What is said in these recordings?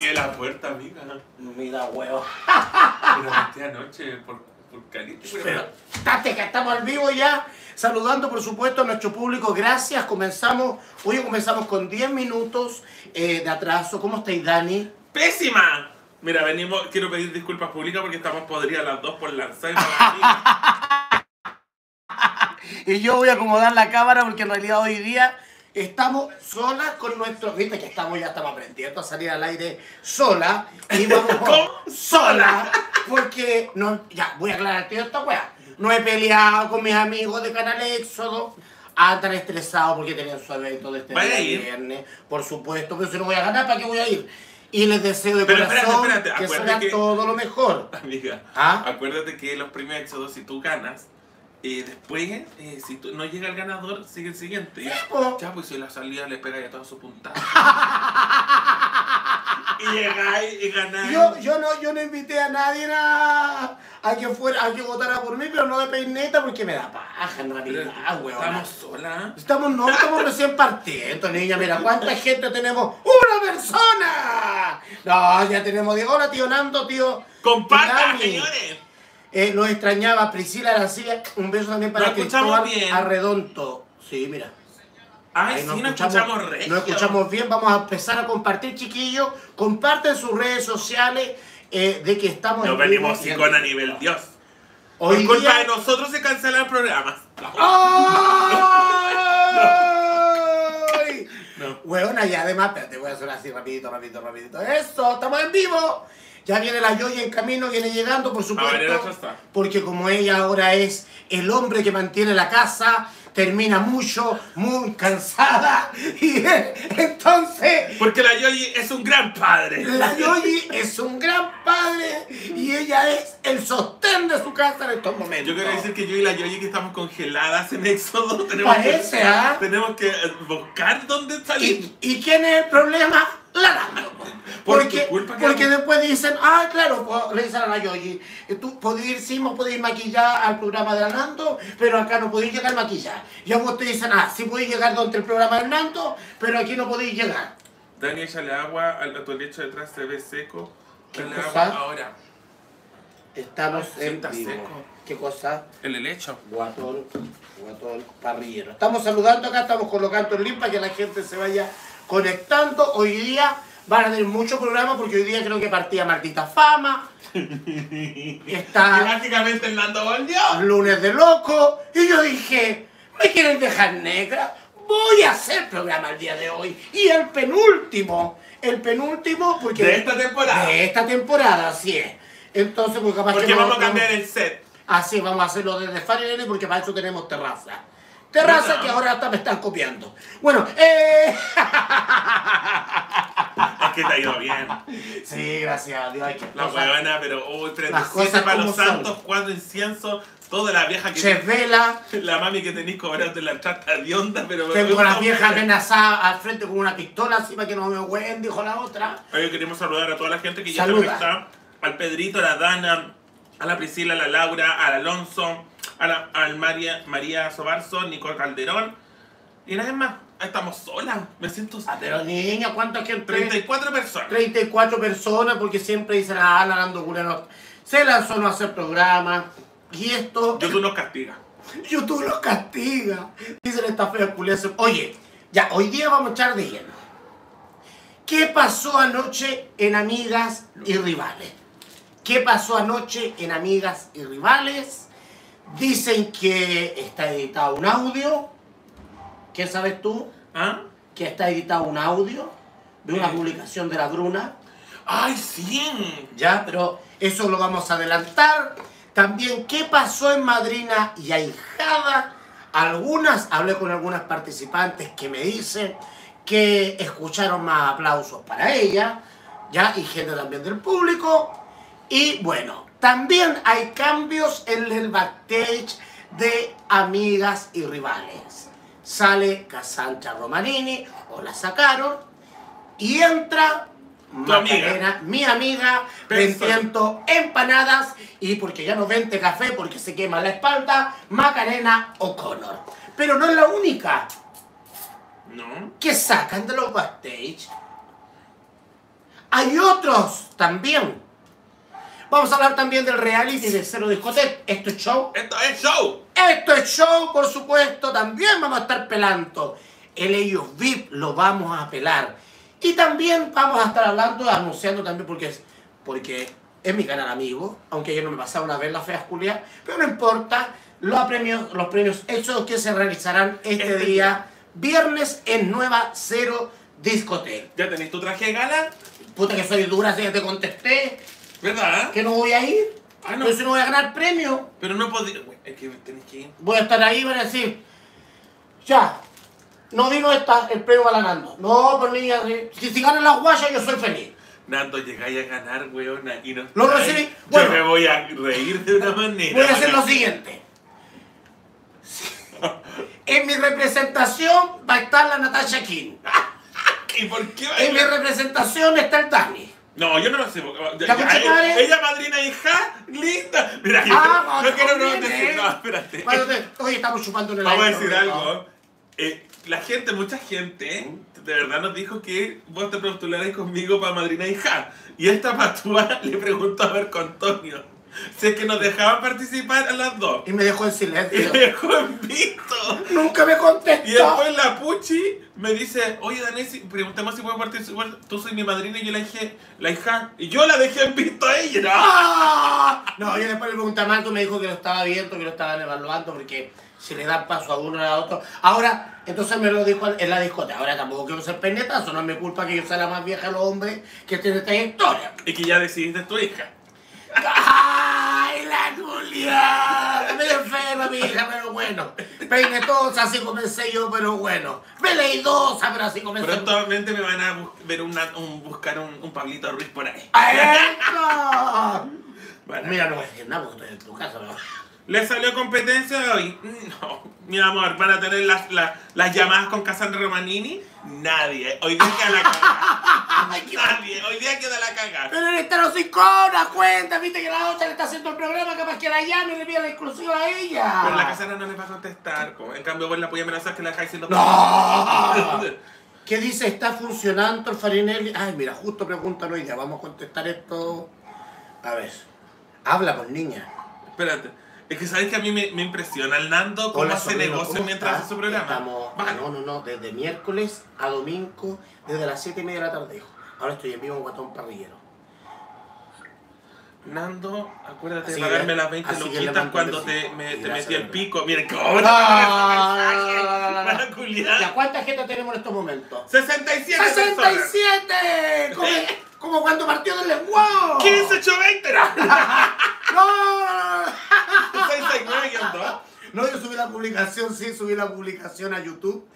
En la puerta, amiga. Mira, huevo. Pero metí anoche por, por caliente. Pero, tate, que estamos al vivo ya. Saludando, por supuesto, a nuestro público. Gracias. Comenzamos. Hoy comenzamos con 10 minutos eh, de atraso. ¿Cómo estáis, Dani? ¡Pésima! Mira, venimos, quiero pedir disculpas públicas porque estamos podridas las dos por lanzar y. Y yo voy a acomodar la cámara porque en realidad hoy día estamos solas con nuestro. Viste que estamos ya estamos aprendiendo a salir al aire sola. Y vamos con- ¿Cómo? sola. Porque no, ya voy a aclarar toda esta weá. No he peleado con mis amigos de Canal Éxodo. Andan estresados porque tenían su evento de este ¿Vaya a día ir? viernes. Por supuesto, pero si no voy a ganar, ¿para qué voy a ir? Y les deseo de Pero espérate, corazón espérate, que acuérdate sea que- todo lo mejor. Amiga, ¿Ah? acuérdate que los premios Éxodo, si tú ganas, eh, después, eh, si tú, no llega el ganador, sigue el siguiente. Ya, po. ya, pues si la salida le pega ya toda su puntada. y llegáis y ganáis. Yo, yo, no, yo no invité a nadie a, a que fuera, a que votara por mí, pero no de peineta porque me da paja en realidad, weón. Estamos solas. Estamos, no, estamos recién partiendo, niña. Mira, ¿cuánta gente tenemos? ¡Una persona! No, ya tenemos. diez. Hola, tío Nando, tío. ¡Compartan, señores! Eh, los extrañaba. Priscila Arancilla, un beso también para escuchamos Cristóbal bien. Arredondo. Sí, mira. Ay, Ahí sí, nos escuchamos regio. Nos escuchamos bien. Vamos a empezar a compartir, chiquillos. Comparten sus redes sociales eh, de que estamos Nos en venimos vivo. con a nivel Dios. Hoy Por culpa día- de nosotros se cancelan programas. ¡Ay! No. Weona, y además, espérate, voy a hacer así rapidito, rapidito, rapidito. ¡Eso! ¡Estamos en vivo! Ya viene la Yoyi en camino, viene llegando, por supuesto. Porque como ella ahora es el hombre que mantiene la casa, termina mucho, muy cansada. Y entonces, Porque la Yoyi es un gran padre. la Yoyi es un gran padre y ella es el sostén de su casa en estos momentos. Yo quiero decir que yo y la Yoyi que estamos congeladas en Éxodo tenemos Parece, que, ¿ah? tenemos que buscar dónde salir. ¿Y, y quién es el problema? La Nando. Por Porque, culpa, porque después dicen, ah, claro, le dicen a la Yoyi, eh, tú podés ir, sí, vos podés ir maquillar al programa de la Nando, pero acá no podéis llegar maquillar. Y a vos te dicen, ah, sí podéis llegar donde el programa de Nando, pero aquí no podéis llegar. Dani, échale agua al- a tu lecho detrás, se ve seco. ¿Qué cosa? agua ahora. Estamos Ay, sí, en vivo. seco. ¿Qué cosa? El helecho. Guatón, guatón parrillero. Estamos saludando acá, estamos colocando el link para que la gente se vaya conectando. Hoy día van a tener muchos programas porque hoy día creo que partía Maldita Fama. Y Está básicamente el Nando volvió. Lunes de Loco. Y yo dije, ¿me quieren dejar negra? Voy a hacer programa el día de hoy. Y el penúltimo. El penúltimo porque... De esta temporada. De esta temporada, así es. Entonces, pues capaz Porque que vamos a cambiar el set. Así vamos a hacerlo desde Farinelli porque para eso tenemos terraza. Terraza que ahora hasta me están copiando. Bueno, eh... Es que te ha ido bien. Sí, gracias a Dios. Hay que La huevona, pero Las cosas siete para los son. santos, cuatro incienso, toda la vieja que Se vela. la mami que tenéis cobrando la trata de onda, pero Tengo a la no, vieja hombre. amenazada al frente con una pistola así para que no me hueen, dijo la otra. Hoy queremos saludar a toda la gente que ya conecta. Al Pedrito, a la Dana, a la Priscila, a la Laura, al Alonso, a la María, María Sobarzo, Nicole Calderón. Y nada más, estamos solas. Me siento Ah, Pero niña, ¿cuánta gente? 34 personas. 34 personas porque siempre dicen, ah, la Nando Culero se lanzó a no hacer programa. Y esto... YouTube nos castiga. YouTube los castiga. Dicen esta fea culias. Oye, ya, hoy día vamos a echar de lleno. ¿Qué pasó anoche en Amigas y Rivales? ¿Qué pasó anoche en Amigas y Rivales? Dicen que está editado un audio. ¿Qué sabes tú? ¿Ah? Que está editado un audio de una Eh. publicación de la Bruna. ¡Ay, sí! Ya, pero eso lo vamos a adelantar. También, ¿qué pasó en Madrina y Ahijada? Algunas, hablé con algunas participantes que me dicen que escucharon más aplausos para ella, ya, y gente también del público. Y bueno, también hay cambios en el backstage de Amigas y Rivales. Sale Casancha Romanini, o la sacaron, y entra amiga. Macarena, mi amiga, vendiendo empanadas y porque ya no vende café porque se quema la espalda, Macarena O'Connor. Pero no es la única ¿No? que sacan de los backstage hay otros también. Vamos a hablar también del reality de Cero Discoteca. Esto es show. Esto es show. Esto es show, por supuesto. También vamos a estar pelando. El ellos VIP lo vamos a pelar. Y también vamos a estar hablando, anunciando también, porque es, porque es mi canal amigo, aunque yo no me pasaba una vez la fea Julia, pero no importa. Los premios, los premios hechos que se realizarán este, Este día, viernes en Nueva Cero Discoteca. ¿Ya tenéis tu traje de gala? Puta que soy dura, si ya te contesté, ¿Verdad? que no voy a ir. Ah, no. No voy a ganar premio. Pero no podía. Es que tenéis que ir. voy a estar ahí y van a decir, ya, no vino esta, el premio va ganando. No, pues niña, si, si ganan las guayas yo soy feliz. Nando, llegáis a ganar, weona, y no. Lo recibí. Yo Bueno. me voy a reír de una manera. Voy a hacer lo siguiente. En mi representación va a estar la Natasha King. ¿Y por qué En mi representación está el Dani. No, yo no lo sé. porque- ¿La ya, conchetumare? ella, ella madrina hija, linda. Mira, yo Ah, no quiero no decir. ¿eh? No, espérate. Hoy estamos chupando en el Vamos a decir algo. Eh, la gente, mucha gente, de verdad nos dijo que vos te postularais conmigo para madrina hija. Y esta patúa le preguntó a ver con Antonio si es que nos dejaban participar a las dos. Y me dejó en Y silencio. me dejó en visto. Nunca me Y contestó. después la Puchi me dice, oye Danesi, preguntemos si puedo participar. Tú soy mi madrina y yo la dije, la hija. Y yo la dejé en visto a ella. ¿no? ¡Ah! No, yo después le pregunté a Marco, me dijo que lo estaba viendo, que lo estaban evaluando, porque si le dan paso a uno a otro. Ahora, entonces me lo dijo en la discoteca. Ahora tampoco quiero ser pernetazo, no es mi culpa que yo sea la más vieja de los hombres que tiene trayectoria. Y que ya decidiste tu hija. ¡Ay, la Julia! Me enferma mi hija, pero bueno. Peinetosa, así comencé yo, pero bueno. Veleidosa, pero así comencé. Prontamente me van a bus- ver una- un, buscar un, un Pablito Ruiz por ahí. ¡A eso! Bueno. Mira, no voy a decir nada porque estoy en tu casa, pero... ¿Le salió competencia hoy? No. Mi amor, ¿van a tener las, las, las llamadas con Cassandra Romanini? Nadie. Hoy día queda la cagada. Nadie. Hoy día queda la cagada. Pero él está los iconos, cuenta, viste que la otra le está haciendo el programa, capaz que la llame y le pida la exclusiva a ella. Pero la Cassandra no les va a contestar. po. En cambio, vos la podía amenazar que la dejáis siendo... ¡No! ¿Qué dice? ¿Está funcionando el Farinelli? Ay, mira, justo preguntan hoy día. Vamos a contestar esto. A ver. Habla con niña. Espérate. Es que sabes que a mí me, me impresiona el Nando cómo Hola, hace sobrino, negocio ¿cómo mientras hace su programa. Estamos, no, no, no, desde miércoles a domingo, desde las 7 y media de la tarde. Ahora estoy en vivo en Guatón Parrillero. Nando, acuérdate de pagarme las 20 así que le loquitas cuando te, me, te metí el pico. Ah, Para ¿Ya culiar. cuánta gente tenemos en estos momentos? 67 personas. ¡67! Como, cuando partió del lenguado. 15, 8, 20. No. ¡No! 669 guion dos. No, yo subí la publicación, sí, subí la publicación a YouTube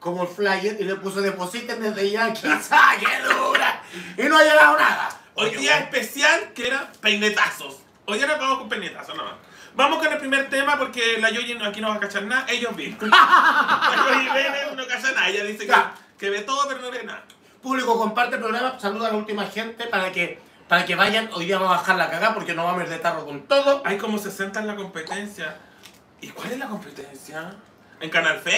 como el flyer y le puse depositen desde ya, quizá, qué dura. Y no ha llegado nada. Hoy día bueno, especial que era peinetazos. Hoy ahora vamos con peinetazos nomás. Vamos con el primer tema porque la Yoyi no- aquí no va a cachar nada. Ellos vi. La Yoyi no cacha nada. Ella dice que, que ve todo pero no ve nada. Público, comparte el programa, saluda a la última gente para que, para que vayan. Hoy día vamos a bajar la cagada porque nos vamos a ir de tarro con todo. Hay como 60 en la competencia. ¿Y cuál es la competencia? ¿En Canal Fe?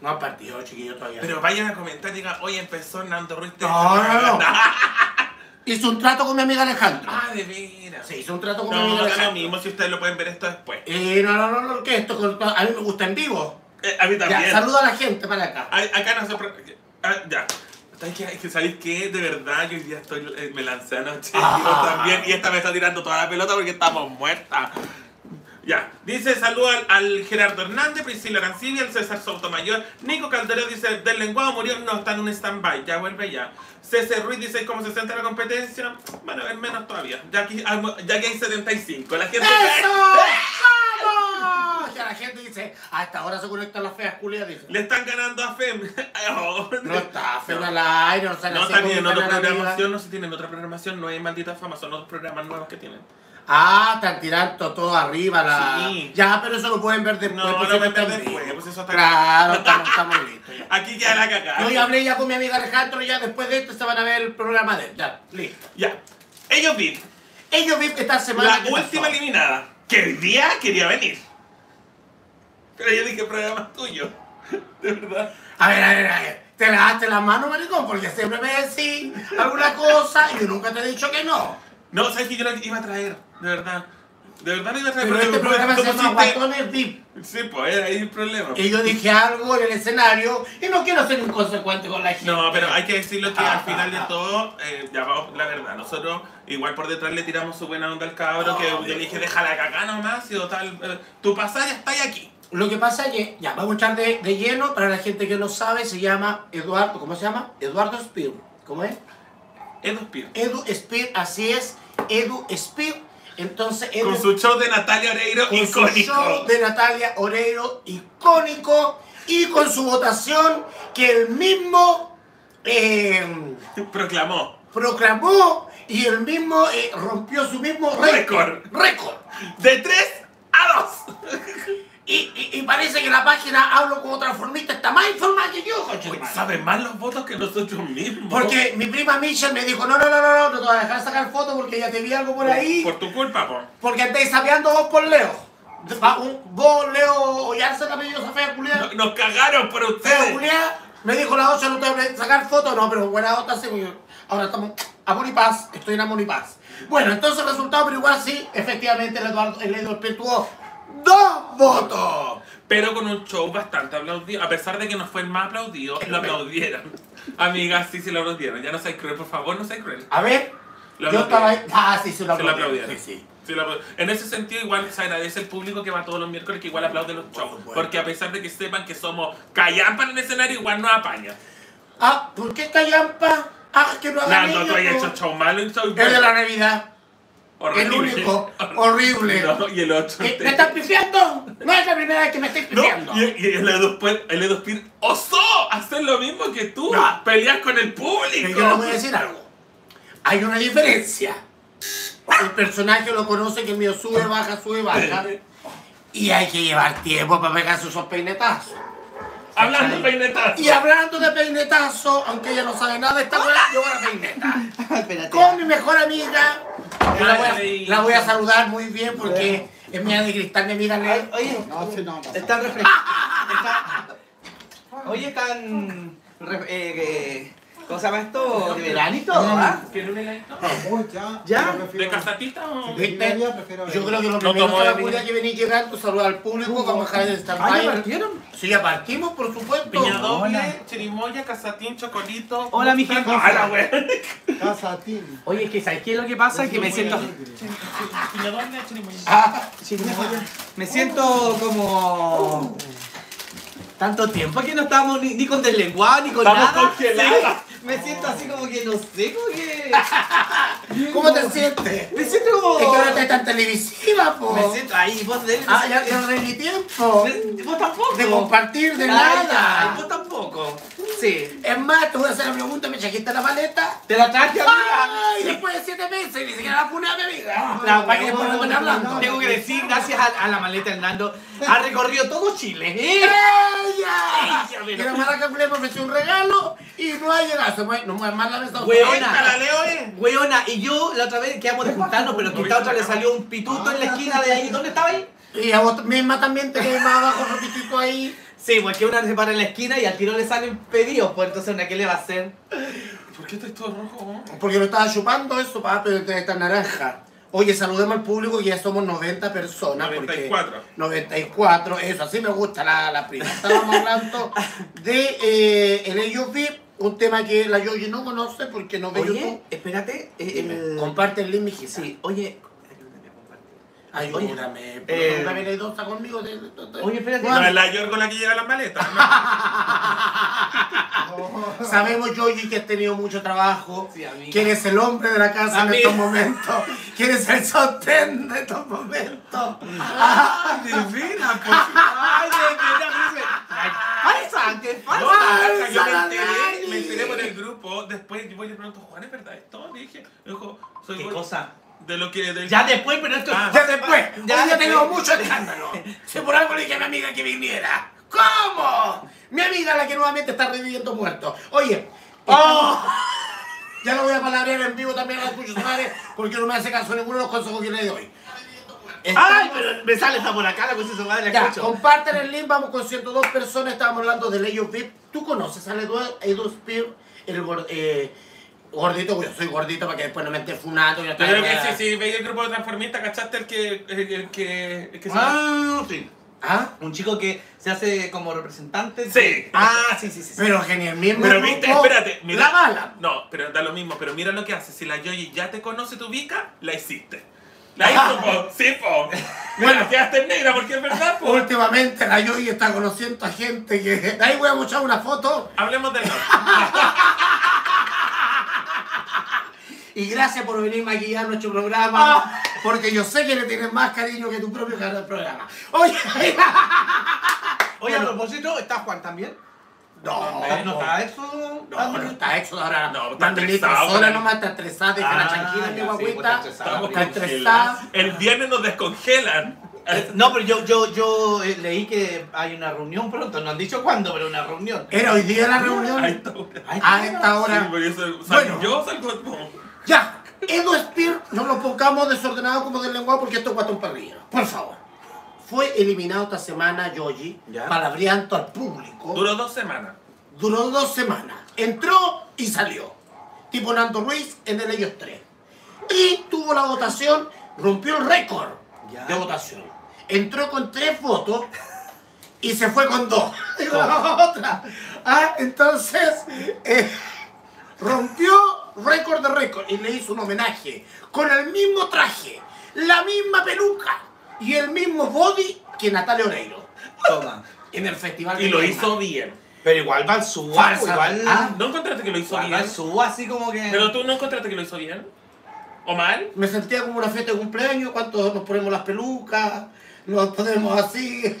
No ha partido, chiquillo, todavía. Pero vayan a comentar y digan, hoy empezó Nando Ruiz. No, no, no. Hice un trato con mi amiga Alejandra. Ah, de veras. Sí, hice un trato con mi No, amiga da lo Alejandra. mismo si ustedes lo pueden ver esto después. Eh, no, no, no, no, que esto con- a mí me gusta en vivo. Eh, a mí también. Ya, saluda a la gente para acá. Ay, Acá no se... ah, ya. ¿Sabes qué? Es que ¿sabéis qué? De verdad, yo hoy día estoy, eh, me lancé anoche Ah. también y esta me está tirando toda la pelota porque estamos muertas. Ya, dice saludo al, al Gerardo Hernández, Priscila Arancibia, al César Sotomayor, Nico Calderón dice del lenguado murió, no, está en un stand-by, ya vuelve ya. César Ruiz dice cómo se siente la competencia, bueno, es menos todavía, ya aquí, ya que hay 75, la gente... ¡Eso! ¡Vamos! Ya la gente dice, a esta hora se conectan las feas culias, dice. Le están ganando a FEM. Oh, No está, fe No. al aire, no No, así están como en un otra programación, no se tienen otra programación, no hay maldita fama, son otros programas nuevos que tienen. Ah, están tirando todo arriba la... Sí. Ya, pero eso lo pueden ver después. No, pues, lo pueden ver está después, pues eso está- Claro, estamos, estamos listos ya. Aquí ya la cagada. Yo ya hablé ya con mi amiga Alejandro, ya después de esto se van a ver el programa de él. Ya, listo. Ya. Ellos vi Ellos vi que esta semana... la ¿qué última pasó? eliminada, que hoy día quería venir. Pero yo dije, programa tuyo. De verdad. A ver, a ver, a ver. te lavaste las manos, maricón, porque siempre me decís alguna cosa y yo nunca te he dicho que no. No, sabes que yo lo iba a traer, de verdad. De verdad lo iba a traer. Pero este programa se llama Guatones VIP. Sí, pues ahí hay el problema. Y yo dije algo en el escenario y no quiero ser inconsecuente con la gente. No, pero hay que decirlo que al final de todo, eh, ya vamos, la verdad, nosotros igual por detrás le tiramos su buena onda al cabro, que yo le dije, déjala cagar nomás, y total, eh, tu pasaje está ahí aquí. Lo que pasa es que, ya, vamos a echar de, de lleno, para la gente que no sabe, se llama Eduardo, ¿cómo se llama? Eduardo Spear. ¿Cómo es? Edu Spear. Edu Spear, así es, Edu Spear. Entonces, Con su show de Natalia Oreiro con su icónico. show de Natalia Oreiro icónico y con su votación que él mismo eh, Proclamó. proclamó y él mismo eh, rompió su mismo récord. Récord. De 3 a 2. Y, y- y parece que la página Hablo como transformista está más informada que yo, coche. Saben más los votos que nosotros mismos. Porque mi prima Michelle me dijo, no, no, no, no, no, no te voy a dejar sacar fotos porque ya te vi algo por ahí. Por tu culpa, po. Porque andáis sapeando vos por Leo. Va, un- Vos, Leo, Ollarse apellido esa fea culiada. No- Nos cagaron por ustedes. culiada. Me dijo la 8, no te voy a sacar fotos. No, pero buena otra porque Ahora estamos amor y paz. Estoy en amor y paz. Bueno, entonces el resultado, pero igual sí, efectivamente el Eduardo, el Eduardo dos votos. Pero con un show bastante aplaudido. A pesar de que no fue el más aplaudido, lo aplaudieron. Amigas, sí, sí lo aplaudieron. Ya no seas cruel, por favor, no seas cruel. A ver, Lo yo estaba ahí. aplaudieron. Ah, sí, sí, lo Se lo aplaudieron. aplaudieron. Sí, sí. En ese sentido, igual se agradece el público que va todos los miércoles, que igual aplaude los shows. supuesto. Porque a pesar de que sepan que somos callampas en el escenario, igual nos apañan. Ah, ¿por qué Callampa? Ah, que no haga Nando, tú has niños, hecho show malo y show El de bueno. la Navidad. El único. Horrible. No, y el otro. ¿Qué? ¿Me estás pifiando? No es la primera vez que me No, pifiando. y, y el Spear osó hacer lo mismo que tú. No. Pelear con el Pero público. yo le voy a decir algo. Hay una diferencia. El personaje lo conoce que el mío sube, baja, sube, baja. Y hay que llevar tiempo para pegarse esos peinetazos. Hablando de peinetazo. Y hablando de peinetazo, aunque ella no sabe nada de esta weá, yo voy a peineta. Espérate. Con mi mejor amiga. La voy, a, la voy a saludar muy bien porque es mía de cristal, mi amiga Ay, Leo. Oye, No, sí, no, están refrescados. Oye, están. re- eh, eh, ¿Cómo se llama esto? De todo, ¿ah? ¿Quieres un heladito? Ya. ¿De casatista o...? ¿Viste? Yo creo que lo No primero tomo que la culia que venís llegando, saludar al público, vamos a dejar el ¿Ah, ya partieron? Sí, ya partimos, por supuesto. Piña doble, Hola. chirimoya, casatín, chocolito. Hola, mi gente. Ah, la wea. Casatín. Oye, es que ¿sabes qué es lo que pasa? Que me siento. Piña doble, chirimoya. Ah, Me siento como. Tanto tiempo que no estábamos ni, ni con deslenguado ni con Estamos nada. congeladas. Sí, me siento así como que no sé, como que. ¿Cómo te sientes? Me siento como. Es que ahora estás tan televisiva, po. Me siento ahí, vos de Ah, ya, no ni tiempo. Me- Vos tampoco. De compartir, de Ay, nada. vos tampoco. Sí. Es más, te voy a hacer la pregunta, me trajiste la maleta. Te la traje, amiga. Ay, después de siete meses, ni siquiera la pune a mi amiga. La- para que después no hablando. Tengo que decir, gracias a, a la maleta Hernando, ha recorrido todo Chile. ¿eh? ¡Ella! Ella, Y la maraca me ofreció un regalo y no ha llegado. Se mueve, no mueve más la mesa. Weona. Eh. Weona, y yo la otra vez quedamos de juntarnos, pero esta otra le salió un pituto en la esquina de ahí. ¿Dónde estaba ahí? Y a vos misma también te quedas más abajo, repitito ahí. Sí, pues que una se para en la esquina y al tiro le salen pedidos, pues entonces una qué le va a hacer. ¿Por qué estás todo rojo? Porque lo estaba chupando eso, papá, pero entonces está naranja. Oye, saludemos al público ya somos 90 personas. porque- 94. 94, eso, así me gusta la, la prima. Estábamos hablando de eh, el ellos VIP, un tema que la Yoyi no conoce porque no ve Oye, YouTube. espérate. eh, Dime, el- Comparte el link, mijita. Sí, oye. Oye, Ayúdame, eh, viene dos conmigo. Oye, espérate. No, es la York con la que llega las maletas. Sabemos, Yoyi, que has tenido mucho trabajo. Sí, amiga. ¿Quién es el hombre de la casa en Amiga. estos momentos? ¿Quién es el sostén de estos momentos? ¡Ah, divina! Pues, Ay, falsa, qué No, falsa. Natasha, yo me enteré, me enteré por el grupo. Después yo voy y le pregunto, Juan, ¿es verdad esto? Le dije, dijo, soy ¿Qué cosa? De lo que. Del... Ya después, pero esto Ah. Ya después, Ya ya, ya después. tengo mucho escándalo. Si por algo le dije a mi amiga que viniera. ¿Cómo? Mi amiga la que nuevamente está reviviendo muertos. Oye, ¡Oh! ya lo voy a palabrear en vivo también a la escucho su madre porque no me hace caso ninguno de los consejos que le doy. ¡Ay, pero me sale esta por acá la cosa de su madre, la Ya, escucho. compartan el link, vamos con 102 personas, estábamos hablando de ellos VIP. ¿Tú conoces al Edu, Edu Spear? El eh, gordito, yo soy gordito para que después no me esté no Yo creo que sí, sí, veía el grupo de transformistas, ¿cachaste el que, el, el que, el que se Ah, sí. ¿Ah? Un chico que se hace como representante. Sí. Ah, sí, sí, sí. sí. Pero que ni el mismo Pero viste, espérate, mira. La bala. No, pero da lo mismo, pero mira lo que hace. Si la Yoyi ya te conoce, te ubica, la hiciste. La hizo, po. Sí, po. Bueno, quedaste en negra porque es verdad, po. Últimamente la Yoyi está conociendo a gente que... De ahí voy a mostrar una foto. Hablemos del Y gracias por venir a maquillar nuestro programa. Porque yo sé que le tienes más cariño que tu propio canal del programa. Oye, Oye, a propósito, ¿está Juan también? no, ¿No, ¿No está eso? No, no está hecho ahora. No, No, está está estresado, sola ¿no? nomás, está estresada, déjala Ah, tranquila, mi guaguita. pues, está estresada. Está estresada. El viernes nos descongelan. Eh, No, pero yo, yo, yo eh, leí que hay una reunión pronto. No han dicho cuándo, pero una reunión. Era hoy día la reunión. Está. A esta hora. eso salgo Bueno. yo salgo. Ya, Edu Spear, no lo pongamos desordenado como del lenguaje porque esto es guatón parrilla. Por favor. Fue eliminado esta semana Yoji, Ya. palabreando al público. Duró dos semanas. Duró dos semanas. Entró y salió. Tipo Nando Ruiz en el ellos 3. Y tuvo la votación, rompió el récord de votación. Entró con tres votos y se fue con dos. Digo, la otra. Ah, entonces, eh, rompió récord de récord y le hizo un homenaje con el mismo traje, la misma peluca y el mismo body que Natalia Oreiro Toma. en el festival. Y lo Lima. hizo bien. Pero igual suba, Falsa. igual. Ah, ¿No encontraste que lo hizo bien? al suba, así como que. Pero tú no encontraste que lo hizo bien. ¿O mal? Me sentía como una fiesta de cumpleaños, cuántos nos ponemos las pelucas, nos ponemos así.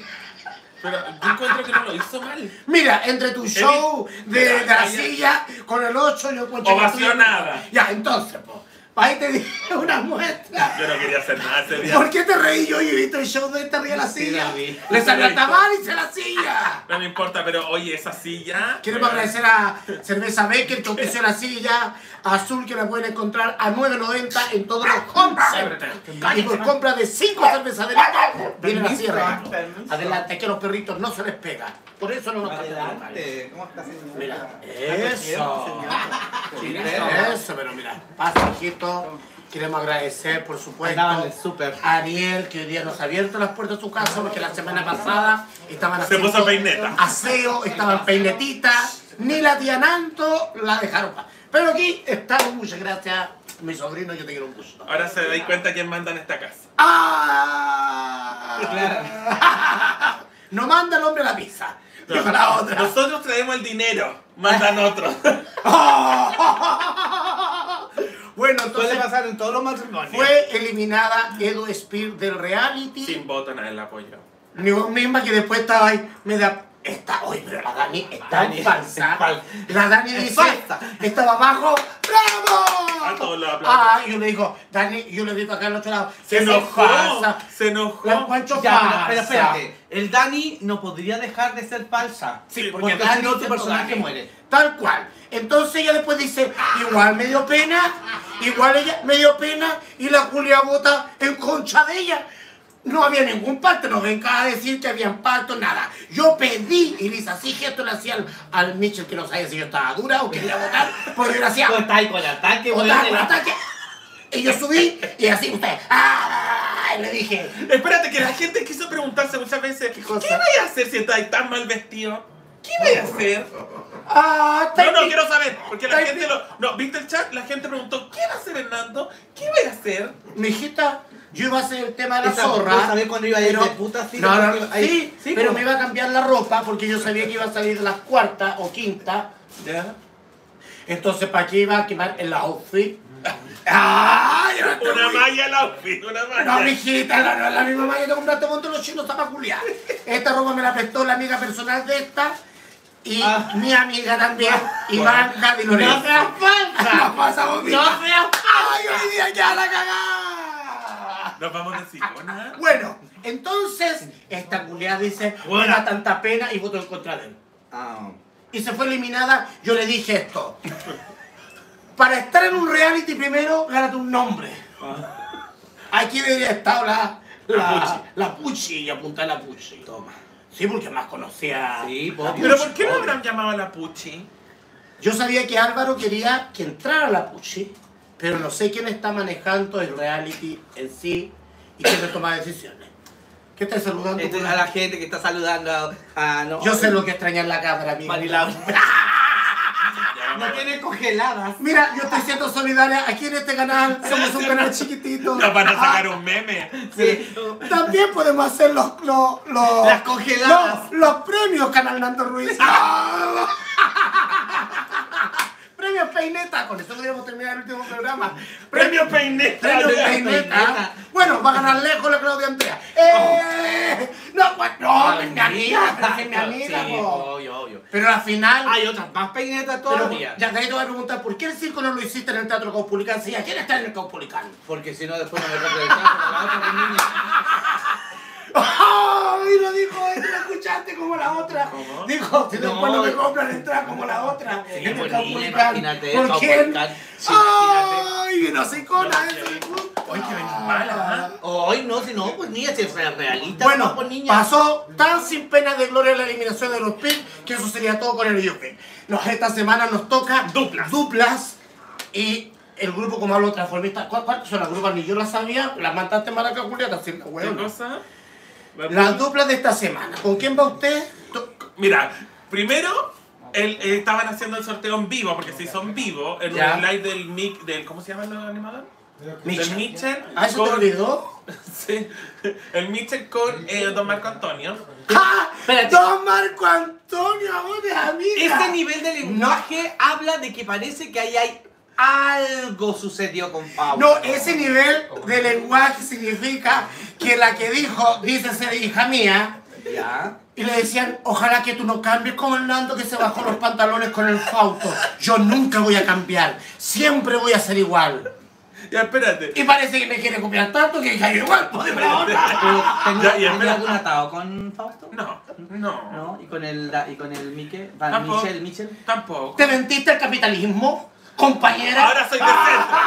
Pero yo encuentro que no lo hizo mal. Mira, entre tu show de, de la silla con el 8 yo encuentro Ovacionada. Ya, entonces, pues, ahí te dije una muestra. Yo no quería hacer nada ese día. ¿Por qué te reí yo y he visto el show de esta de la Sí, silla? Le salió Sí, la hasta vi. mal y se la silla. No me importa, pero oye, esa silla. Queremos eh, agradecer a Cerveza Becker que ofreció la silla azul que la pueden encontrar a 9.90 en todos los home centers. Y por compra de 5 cervezas de lata viene la silla. Adelante, que a los perritos no se les pega. Por eso no nos. Adelante. ¿Cómo estás, señor? Mira, Eso. eso. Eso, pero mira, pasa, Queremos agradecer, por supuesto, súper. a Ariel, que hoy día nos ha abierto las puertas de su casa, porque la semana pasada estaban Se haciendo puso peineta. aseo, estaban peinetitas, ni la tía Nanto la dejaron. Pero aquí estamos, muchas gracias, mi sobrino, yo te quiero mucho. Ahora se dais cuenta quién manda en esta casa. ¡Ah! No manda el hombre a la pizza. Dijo la otra. Nosotros traemos el dinero, mandan otros. Bueno, Suele entonces pasar en todos los matrimonios. fue eliminada Edu Spear del reality. Sin voto nadie la apoyó. Ni vos misma que después estaba ahí, me da. Está, oye, pero la Dani está Dani, falsa. fal- La Dani es dice, falsa. estaba abajo, ¡bravo! A todos los aplausos. Ah, yo le digo, Dani, yo le digo acá al otro lado, Se "Esa es enojó, falsa. se enojó. La Ya, falsa. pero espérate. El Dani no podría dejar de ser falsa. Sí, porque Dani no tu dice personaje Dani. muere. Tal cual. Entonces ella después dice, igual me dio pena, igual ella me dio pena y la Julia vota en concha de ella. No había ningún pacto, no venga a decir que habían pacto, nada. Yo pedí y hice así gesto, le hacía al, al Mitchell que no sabía si yo estaba dura o quería votar, por desgracia. Ahí con ataque, Votar, weón. ataque. Y yo subí y así usted, ¡ah! Y le dije, Espérate, que la gente quiso preguntarse muchas veces: ¿Qué, cosa? voy a hacer si estáis tan mal vestido? ¿Qué voy a hacer? ¡ah! No, no, Tati". quiero saber. Porque la gente lo. No, ¿viste el chat? La gente preguntó: ¿Qué va a hacer Hernando? ¿Qué voy a hacer? Mi hijita, yo iba a hacer el tema de la Esa- zorra. ¿vos sabés cuándo iba a ir pero- de puta así? No, no, no, ahí- sí, sí, pero me iba a cambiar la ropa porque yo sabía que iba a salir de las cuartas o quinta. ¿Ya? Entonces, ¿para qué iba a quemar el outfit? No estoy Una muy- malla al outfit, una No, malla. mijita, no, no, la misma malla que compraste con los chinos está para culiar. Esta ropa me la prestó la amiga personal de esta y Ah. mi amiga también, Ivanka Di Lorenzo. ¡No seas falsa! No. ¡No seas ¡Ay, hoy día ya la cagá! Nos vamos de sillona. Bueno, entonces, esta culiada dice, Bueno. me da tanta pena y voto en contra de él. Ah. Y se fue eliminada, yo le dije esto. Para estar en un reality primero, gánate un nombre. Aquí debería estar la, La la, Puchi. la Puchi y apuntar la Puchi. Toma. Sí, porque más conocía. Sí, a po. Pucci. ¿Pero por qué no habrán llamado a la Puchi? Yo sabía que Álvaro quería que entrara la Pucci, pero no sé quién está manejando el reality en sí y quién toma decisiones. ¿Qué estás saludando? Este, a la gente que está saludando a, a- no, Yo sé lo que extraña en la cámara, amigo. Marilau. No tiene congeladas. Mira, yo estoy siendo solidaria aquí en este canal. Somos un canal chiquitito. Nos van a sacar un meme. Sí. También podemos hacer los, los, los- Las congeladas. Los, los premios Canal Nando Ruiz. premios Peineta. Con eso podríamos terminar el último programa. Premio Peineta. Premios Peineta. Peineta. Bueno, va a ganar lejos la Claudia Andrea. ¡Eh! No, pues no, es mi amiga, pero es mi amiga, Sí, obvio, obvio. Pero al final. Hay otras más peinetas pero, todavía. ya de ahí te voy a preguntar, ¿por qué el circo no lo hiciste en el Teatro Caupolicán? Si ya quién está en el Caupolicán. Porque si no, después no me traje con la otra niña. ¡Ay! Lo dijo él, lo escuchaste como la otra. ¿Cómo? Dijo, si No. después no me compran entrada como la otra. Sí, en el Caupolicán. imagínate, ¿Por quién? Sí, ¡Ay! No sé con No, eso. Ay, que venís mala, Hoy no, si no, pues niña, si es realista, Bueno, no, pues niña. pasó tan sin pena de gloria la eliminación de los PIN que eso sería todo con el. Nos, esta semana nos toca Duplas. duplas y el grupo como hablo transformista. ¿Cuál- ¿Cuántos son las grupos? Ni yo las sabía. Las mandaste Maraca Julieta, sin la ¿Qué hueá. cosa? Las duplas de esta semana. ¿Con quién va usted? Mira, primero el- eh, estaban haciendo el sorteo en vivo, porque se hizo en vivo, en Ya. un live del Mick, del, ¿cómo se llama el animador? Mitchell. Del Mitchell. ¿Ah, eso te olvidó? Sí, el Mitchell con eh, Don Marco Antonio. ¡Ja! Espérate. ¡Don Marco Antonio, ahora amiga! Este nivel de lenguaje habla de que parece que ahí hay algo sucedió con Pau. No, ese nivel de lenguaje significa que la que dijo, dice ser hija mía, Ya. y le decían, ojalá que tú no cambies como el Nando que se bajó los pantalones con el Fausto. Yo nunca voy a cambiar, siempre voy a ser igual. Ya, espérate. Y parece que me quiere copiar tanto que cayó igual, pues. Pero, ¿tenía, Ya, y ¿tenía espera. algún atado con Fausto? No, no, ¿No? ¿Y con el, y con el Tampoco. Michel, Michel. tampoco. ¿Te mentiste al capitalismo, compañera? Ahora soy de centro.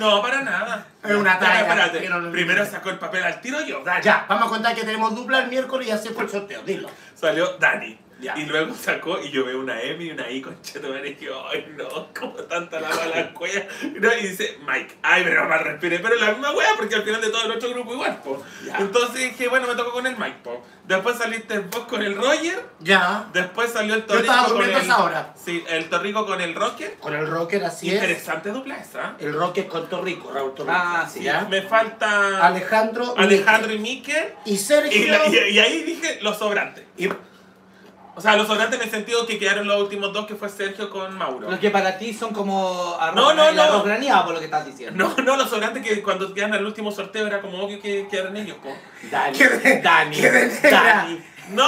No, para nada. Es una talla, Espérate, no Primero sacó el papel al tiro yo, Dani. Ya, vamos a contar que tenemos dupla el miércoles y así fue el sorteo, dilo. Salió Dani. Ya. Y luego sacó y yo veo una M y una I con Cheto y dije, ay no, como tanta la mala cuella. No, y dice Mike, ay, pero más respire, pero la misma wea, porque al final de todo el otro grupo igual, po. Ya. Entonces dije, bueno, me tocó con el Mike, po. Después saliste vos con el Roger, Ya, después salió el Yo Torrico estaba con el. esa hora. Sí, el Torrico con el Rocker. con el rocker así es. Interesante dupla esa. El rocker con Torrico, Raúl Torrico. Ah, sí, ¿Ya? Me falta Alejandro. Alejandro y Miquel. Y Sergio. Y, la- y- y ahí dije los sobrantes. y- O sea, los sobrantes en el sentido que quedaron los últimos dos, que fue Sergio con Mauro. Los que para ti son como arroz, No, no, no. graneado, por lo que estás diciendo. No, no, los sobrantes que cuando quedan al último sorteo era como obvio que quedaron ellos, po. Dani, de- Dani, de. Dani. No,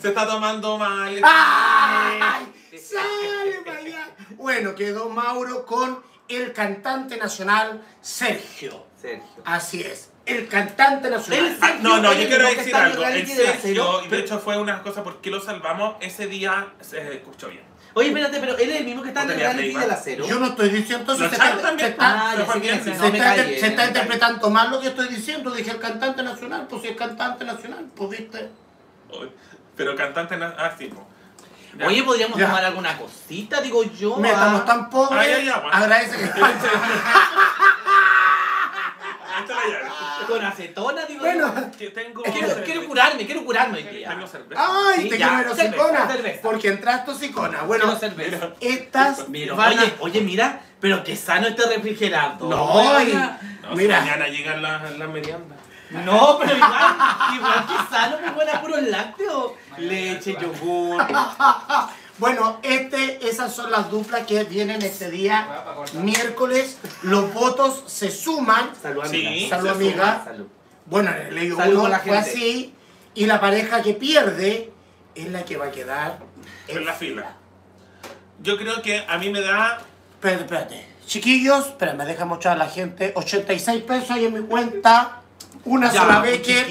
se está tomando mal. ¡Ay! ¡Sale para allá! Bueno, quedó Mauro con el cantante nacional Sergio. Sergio. Así es, el cantante nacional. Ah, no, no, yo quiero decir algo. el Sergio, y de hecho fue una cosa por qué lo salvamos, ese día se escuchó bien. Oye, espérate, pero él es el mismo que está en No el reality del acero. Yo no estoy diciendo entonces Los se está, ya es, no no interpretando mal lo que estoy diciendo. Dije el cantante nacional, pues si el cantante nacional, pues viste. Pero cantante, na- ah, sí. Ya. Oye, podríamos Ya. tomar alguna cosita, digo yo. Ah. estamos tan pobres. Ay, ay, agua. Agradece que. La llave. Con acetona, digo Bueno. yo. Tengo Quiero, curarme, quiero curarme hoy día. Tengo cerveza. ¡Ay! Sí, te ya, quiero hocicona. cerveza. Porque entraste hocicona. Bueno, Quiero cerveza. estas. Mira, van a- oye, oye, mira, pero que sano este refrigerador. No, Mira. Mañana llegan las las meriendas. No, pero igual, igual que sano, pues buena puro lácteo. Leche, yogur. Bueno, este, esas son las duplas que vienen este día, miércoles. Los votos se suman. Salud, Sí. amiga. Salud, amiga. Salud. Bueno, leí Salud uno, la fue gente. así. Y la pareja que pierde es la que va a quedar En la fila. Yo creo que a mí me da. Espérate, espérate. Chiquillos, espera, me deja mostrar a la gente. 86 pesos ahí en mi cuenta. Una Ya, sola Becker,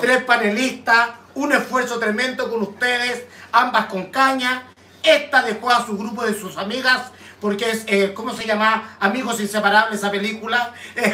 tres panelistas, un esfuerzo tremendo con ustedes, ambas con caña. Esta dejó a su grupo de sus amigas, porque es, eh, ¿cómo se llama? Amigos Inseparables esa película. Eh,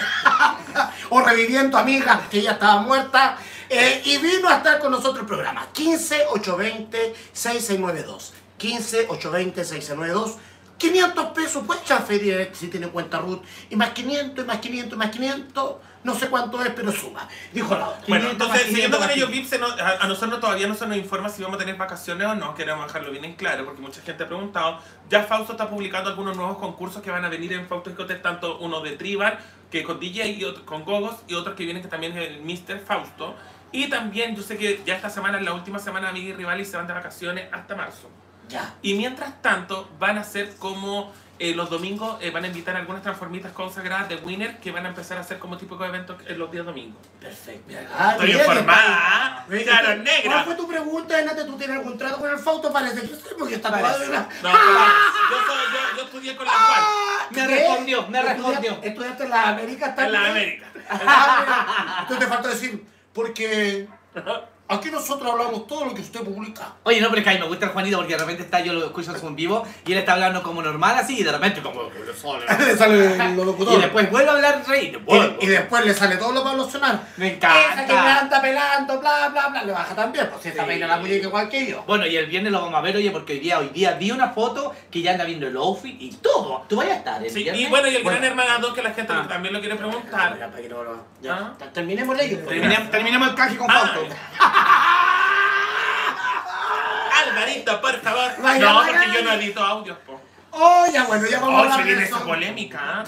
o Reviviendo Amigas, que ella estaba muerta. Eh, y vino a estar con nosotros el programa 15 820 6692. 15 820 6692. 500 pesos, puedes transferir si tiene cuenta RUT. Y más 500, y más 500, y más 500. No sé cuánto es, pero suma. Dijo la otra. Bueno, 500 entonces, siguiendo 500 con más ellos, VIP, se nos- a, a nosotros todavía no se nos informa si vamos a tener vacaciones o no. Queremos dejarlo bien en claro porque mucha gente ha preguntado. Ya Fausto está publicando algunos nuevos concursos que van a venir en Fausto Discoteca, tanto uno de Tribal, que con DJ y otro, con Gogos, y otros que vienen que también es el Mr. Fausto. Y también, yo sé que ya esta semana, la última semana, Amiga y Rivali se van de vacaciones hasta marzo. Ya. Y mientras tanto, van a ser como eh, los domingos, eh, van a invitar a algunas transformitas consagradas de Winner que van a empezar a hacer como típico de eventos en los días domingos. Perfecto. Ah, Estoy informada, ¿ah? Claro, negra. ¿Cuál fue tu pregunta, Nate? ¿Tú tienes algún trato con el Fausto? Parece que sí, porque está padre. No, pero yo, soy, yo, yo estudié con la cual. Me respondió, me respondió. Estudiaste en la América En la América. Ah. Entonces te falta decir, porque aquí nosotros hablamos todo lo que usted publica. Oye, no, pero es que a mí me gusta el Juanito porque de repente está, yo lo escucho en vivo y él está hablando como normal así y de repente como que le sale. Le sale lo locutor. Y después vuelve a hablar reír. Y, y después le sale todo lo Pablo Sonar. Me encanta. Esa que me anda pelando, bla, bla, bla. Le baja también, pues si esa Sí. peina la muñeca igual que yo. Bueno, y el viernes lo vamos a ver, oye, porque hoy día, hoy día vi una foto que ya anda viendo el outfit y todo. Tú vayas a estar el Sí, viernes. y bueno, y el Bueno. Gran Hermano 2 que la gente Ah. también lo quiere Ya, preguntar. para que no lo- ya. Ah. Terminemos ellos. Terminemos, terminemos el canje con Ah, Fausto. Alvarito, por favor. Vaya, no, vaya. porque yo no edito audios, po. Oh, ya bueno, ya vamos a Oh, hablar se de viene eso. esa polémica.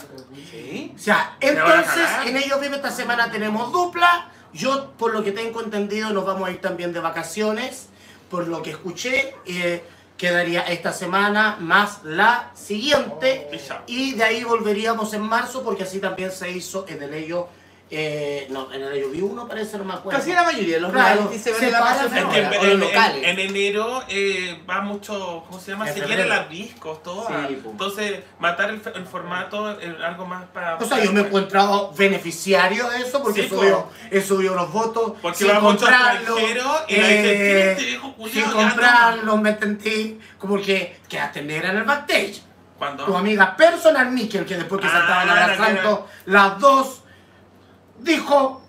Sí. O sea, a entonces en ellos vive esta semana tenemos dupla. Yo, por lo que tengo entendido, nos vamos a ir también de vacaciones. Por lo que escuché, eh, quedaría esta semana más la siguiente. Y ya. Y de ahí volveríamos en marzo, porque así también se hizo en el ello. Eh, no, en el vi uno, parece, no me acuerdo. Casi la mayoría de los Claro, reality se ven se en la que en, los en- locales. en enero eh, va mucho, ¿cómo se llama? En Se quieren las discos, todo. Sí. Entonces, matar el, el formato, el- algo más para... O sea, yo me he encontrado beneficiario de eso porque Sí, he, subido, po. he subido los votos Porque sin va mucho comprarlo, extranjero y eh, "Mira este sin comprarlo, me entendí, como que quedaste negra en el backstage. ¿Cuándo? Tu amiga personal Mikkel, que después que Ah, saltaban la abrazando las dos, dijo,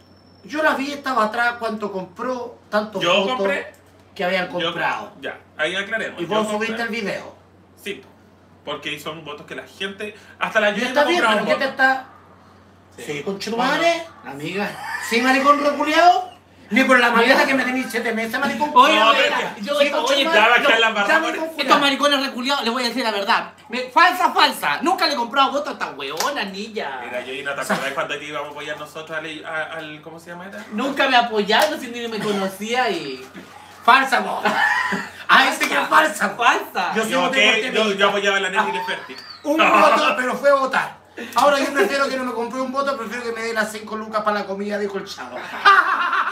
yo la vi, estaba atrás, cuánto compró, tantos Yo votos compré. que habían Yo- comprado. ya, ahí aclaremos. y Yo vos compré. subiste el video. Sí, po. porque son votos que la gente... Hasta la gente está bien, pero ¿qué te está...? Sí, con madre. Amiga. ¿Sí, maricón reculeado? Ni por la maleta que me tenéis siete meses, maricón. Oye, No, yo Sí, oye, madre. ya va a quedar No. Estos maricones reculiados, les voy a decir la verdad. Me- falsa, falsa. Nunca le he comprado votos a esta weona, niña. Mira, yo y no te acordás cuando te íbamos a apoyar nosotros al, ¿cómo se llama esta? Nunca me apoyaron, si ni me conocía y. Falsa, vos. A este que es falsa. Falsa. Yo sí Yo, por ti, yo, yo apoyaba a la Nelly Neferti. Un voto, pero fue a votar. Ahora yo prefiero que no me compré un voto, prefiero que me dé las 5 lucas para la comida, dijo el chavo.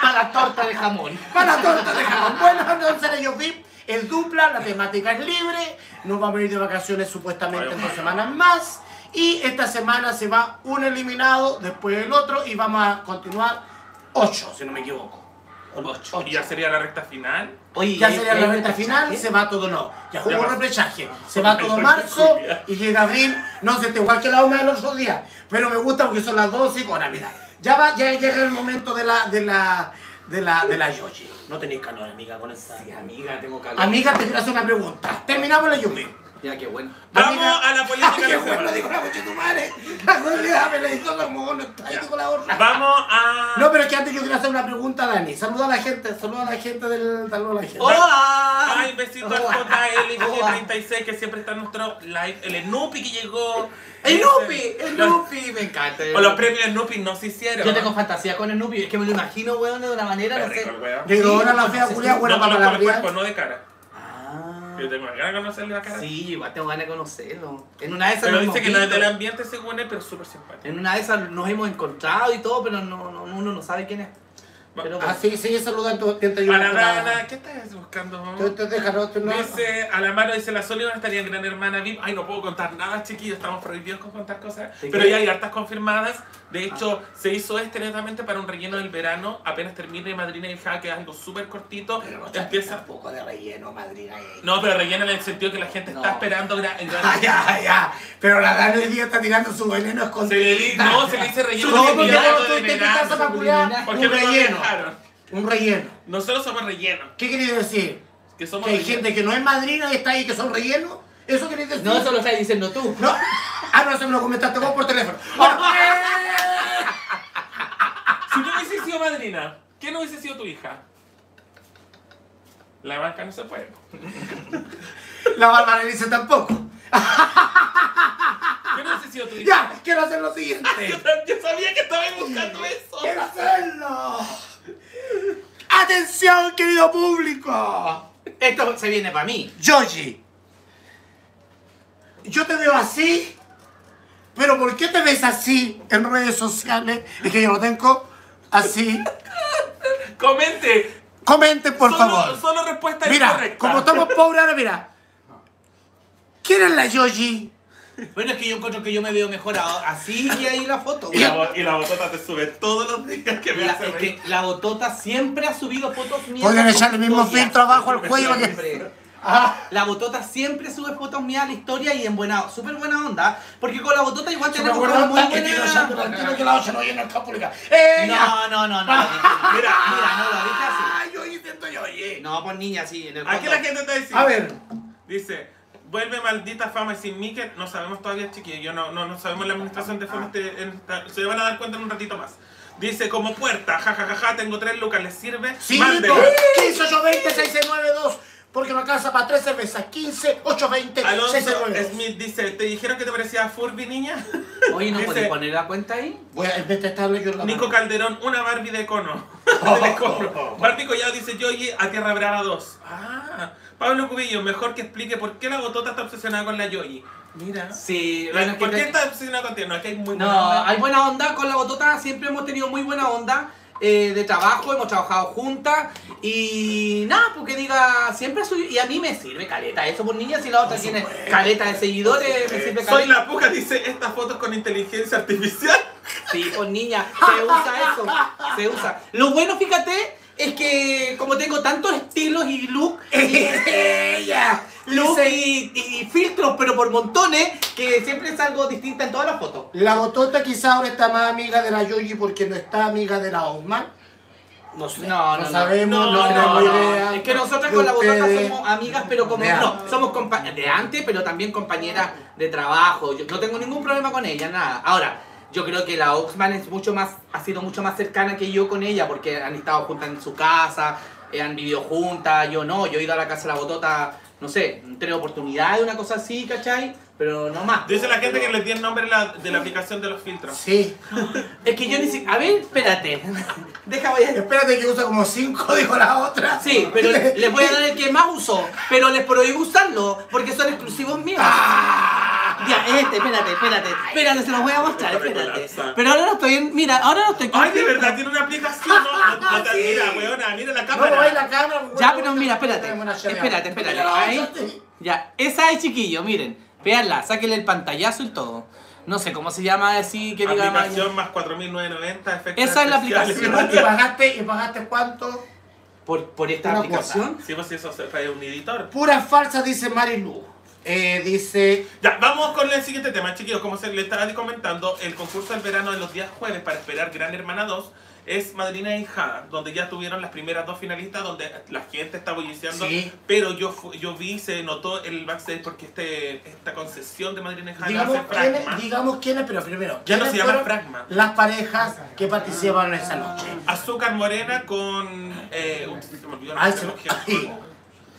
Para la torta de jamón. Para la torta de jamón. Bueno, entonces ellos VIP, el dupla, la temática es libre. Nos vamos a ir de vacaciones supuestamente en dos semanas más. Y esta semana se va un eliminado, después el otro, y vamos a continuar ocho, si no me equivoco. Ocho. Y ya sería la recta final. Oye, Ya ¿hay- sería la recta final, se va todo no. Ya jugó va. repechaje. Se va todo marzo y llega abril. No sé, te igual que la UMA del otro día. Pero me gusta porque son las 12 y ahora mira. Ya va, ya llega el momento de la, de la, de la, de la Yoshi. No tenéis calor, amiga, con esta. Sí, amiga, tengo calor. Amiga, te quiero hacer una pregunta. Terminamos la Yoshi. Ya, qué bueno. Vamos Amiga. a la política de qué bueno, la coche tu madre. Vamos a. No, pero es que antes yo quiero hacer una pregunta a Dani. Saluda a la gente, saluda a la gente del. Saluda a la gente. ¡Hola! Ay, besito al JLG36 que siempre está en nuestro live. El Snoopy que llegó. ¡El Nupi! ¡El Los- Nupi! Me encanta. O los premios Snoopy no se hicieron. Yo tengo fantasía con el Nupi, es que me lo imagino, weón, de una manera, no sé. Digo, ahora la fea culia buena No para la el cuerpo, vida. no de cara. Ah. Yo tengo ganas de conocerle la cara. Sí, igual tengo ganas de conocerlo. En una de esas Pero nos dice que no es del ambiente según él, pero súper simpático. En una de esas nos hemos encontrado y todo, pero no, no, uno no sabe quién es. Pero bueno. Así, sigue saludando. A la Dana, ¿qué estás buscando? mamá? Tú- tú déjalo, tú no- Dice, a la mano dice, la Sony no estaría en Gran Hermana VIP. Ay, no puedo contar nada, chiquillos, estamos prohibidos con contar cosas. ¿Sí Pero ya hay hartas confirmadas. De hecho, se hizo este netamente para un relleno del verano. Apenas termine Madrina y Hija, que es algo súper cortito. Pero no Empieza... un poco de relleno, madrina. eh. No, pero rellena en el sentido que la gente está esperando gran- Ah, ya, ya. Pero la Dana hoy día está tirando su veneno Se le di- escondido. no, se le dice relleno No, porque verano, vos de tú te verano. quitas a culiar ¿Por un qué no lo relleno. Un relleno. Nosotros somos relleno. ¿Qué queréis decir? Que somos ¿Que hay relleno. gente que no es madrina y está ahí que son rellenos? ¿Eso queréis decir? No, eso lo estás diciendo tú. No. Ah, no, eso me lo comentaste vos por teléfono. Bueno, Si sido madrina, ¿quién hubiese sido tu hija? La banca no se puede. la Bárbara dice tampoco. ¿Quién hubiese sido tu hija? Ya, quiero hacer lo siguiente. Yo sabía que estabas buscando eso. ¡Quiero hacerlo! ¡Atención, querido público! Esto se viene para mí. Yoji, yo te veo así, pero ¿por qué te ves así en redes sociales? Es que yo lo tengo así. Comente. Comenten, por solo, favor. Solo respuesta Mira, incorrecta. como estamos pobres ahora, mira. ¿Quién es la Yoji? Bueno, es que yo encuentro que yo me veo mejor así y ahí la foto. Y la, bo- y la botota te sube todos los días que me La, hace es que la botota siempre ha subido fotos mías. Podrían a echarle el mismo filtro abajo al cuello. que- Siempre. Ah, La botota siempre sube fotos mías a la historia y en buena, súper buena onda. Porque con la botota igual tenemos muy buena... que la no. No, no, no, no. Mira, mira, no lo dije así. ¡Ah, Yoji, siento Yoji! No, pues niña, sí, en el Aquí la gente está diciendo. A ver, Dice, vuelve maldita fama y sin mí que no sabemos todavía, chiquillos. Yo no, no, no sabemos la administración de fama. Este, se van a dar cuenta en un ratito más. Dice, como puerta, jajajaja, tengo tres lucas, ¿les sirve? Sí, Mándela. 15 820 6692 porque me alcanza para tres cervezas. 15 820 Alonso 6692 Smith dice, ¿te dijeron que te parecía Furby, niña? Oye, ¿no puedes poner la cuenta ahí? Voy a en vez de estarle yo en la Nico mano. Calderón, una Barbie de cono. De cono. Barbie Collado dice, yo a Tierra Brava 2. Ah, Pablo Cubillo, mejor que explique por qué la botota está obsesionada con la Yoyi. Mira. Sí, bueno, es que ¿Por qué te- está obsesionada contigo? No, aquí hay muy buena No, onda. hay buena onda con la botota, siempre hemos tenido muy buena onda eh, de trabajo, hemos trabajado juntas y nada, porque diga, siempre soy, y a mí me sirve caleta, eso por niñas y la otra tiene caleta de seguidores, me sirve Soy caleta. la puja, dice, estas fotos con inteligencia artificial. Sí, por niña, se usa eso, se usa. Lo bueno, fíjate, es que como tengo tantos estilos y look, y, y filtros, pero por montones, que siempre es algo distinta en todas las fotos. La botota quizá ahora está más amiga de la Yoyi porque no está amiga de la Osman. No sé. No, No, no, no. sabemos, no, No, tenemos no, idea. Es que nosotras con la botota ustedes. somos amigas, pero como De no, antes. somos compañeras de antes, pero también compañeras de trabajo. Yo no tengo ningún problema con ella, nada. Ahora, yo creo que la Oxman es mucho más, ha sido mucho más cercana que yo con ella, porque han estado juntas en su casa, eh, han vivido juntas, yo no, yo he ido a la casa de la botota, no sé, tres oportunidades, una cosa así, ¿cachai? Pero no más. Dice la gente que les di el nombre de la, de la aplicación de los filtros. Sí. Es que yo ni siquiera. A ver, espérate. Deja, voy a. Espérate que usa como cinco, dijo la otra. Sí, pero les voy a dar el que más uso, pero les prohíbo usarlo porque son exclusivos míos. Ya, este, espérate, espérate, espérate, se los voy a mostrar, espérate. Pero ahora no estoy en, mira, ahora no estoy Ay, de verdad, tiene una aplicación. No, no, no te- Sí. Mira, weona, mira la cámara. no, la cámara. Ya, pero mira, espérate, espérate, espérate, ahí. Ya, esa es chiquillo, miren, véanla, sáquenle el pantallazo y todo. No sé cómo se llama así que diga Aplicación más 4.990, efectos Esa es la aplicación. ¿Y pagaste, ¿Y pagaste cuánto? por, por esta aplicación. Sí, pues si eso se- es un editor. Pura falsa, dice Marilu. Eh, dice. Ya, vamos con el siguiente tema, chiquillos. Como se le estaba comentando, el concurso del verano de los días jueves para esperar Gran Hermana 2 es Madrina e Hijada, donde ya tuvieron las primeras dos finalistas, donde la gente está bulliciando. Sí. Pero yo yo vi, se notó el backstage porque este, esta concesión de Madrina e Hijada Digamos quiénes, digamos quiénes, pero primero. Ya no ¿quiénes se llama Fragma. Las parejas que participaron esa noche. Azúcar morena con. Eh, se me olvidó la Ay, se.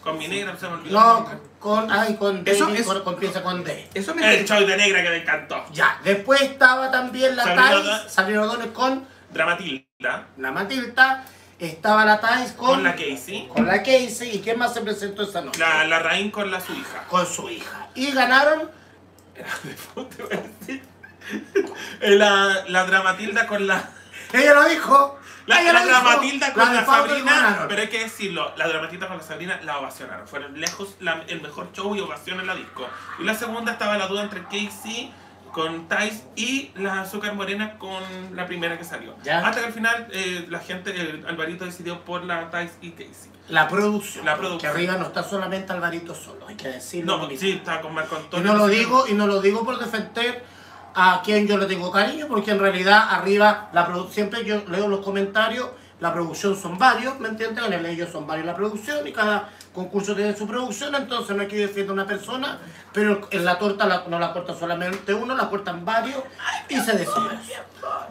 Con mi negra, se me olvidó. No, con. Ay, con Eso David, es- con, con- D. Eso me El show de negra que me encantó. Ya, después estaba también la Thais. Sabrina O'Donnell con Dramatilda. la Matilda, estaba la Thais con, Con la Casey. con la Casey, y quién más se presentó esa noche? La, la Raín con la su hija. Con su hija. Y ganaron Te voy a decir. La, la Dramatilda con la. Ella lo dijo. La, la dijo. Dramatilda La con la y Sabrina, pero hay que decirlo, la Dramatilda con la Sabrina la ovacionaron. Fueron lejos la- el mejor show y ovación en la disco. Y la segunda estaba la duda entre Casey con Thais y la Azúcar Morena con la primera que salió. Ya. Hasta que al final eh, la gente, eh, Alvarito decidió por la Thais y Casey. La producción. La Que producción. arriba no está solamente Alvarito solo, hay que decirlo. No, sí, está con Marco Y Antonio. no lo digo, y no lo digo por defender a quien yo le tengo cariño, porque en realidad arriba la produ- siempre yo leo los comentarios, la producción son varios, ¿me entienden? En el ellos son varios la producción y cada concurso tiene su producción, entonces no hay que defender a una persona, pero en la torta la- no la corta solamente uno, la cortan varios y se decide.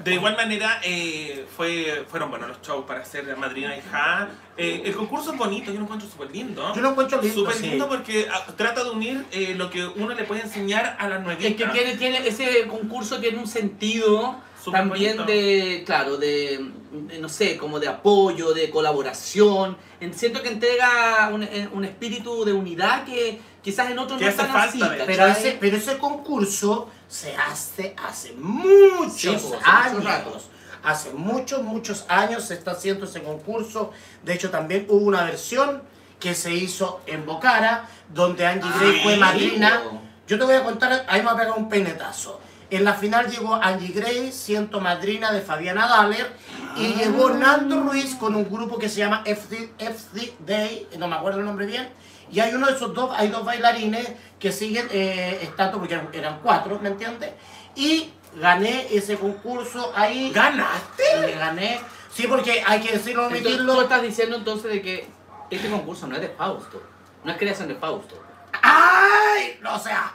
De igual manera, eh, fue, fueron buenos los shows para hacer Madrina y Ja. Eh, el concurso es bonito, yo lo encuentro súper lindo. Yo lo encuentro lindo, Súper sí. lindo porque ah, trata de unir eh, lo que uno le puede enseñar a las Es nuevitas. que tiene, tiene, ese concurso tiene un sentido Súper también bonito. de, claro, de, de, no sé, como de apoyo, de colaboración. En- Siento que entrega un, eh, un espíritu de unidad que quizás en otros Que no hace están falta, así. Pero ese, pero ese concurso se hace hace muchos Sí, pues, hace mucho años. Hace muchos, muchos años se está haciendo ese concurso. De hecho, también hubo una versión que se hizo en Bocara, donde Angie Gray Ah, fue madrina. Yo te voy a contar, ahí me va a pegar un peinetazo. En la final llegó Angie Gray, siendo madrina de Fabiana Daller, y Ah. llegó Nando Ruiz con un grupo que se llama FD, FD Day, no me acuerdo el nombre bien, y hay uno de esos dos, hay dos bailarines que siguen eh, estando, porque eran, eran cuatro, ¿me entiendes? Y gané ese concurso ahí. ¿Ganaste? Le gané. Sí, porque hay que decirlo, Entonces, tú estás diciendo entonces de que este concurso no es de Fausto, no es creación de Fausto. ¡Ay! No, o sea,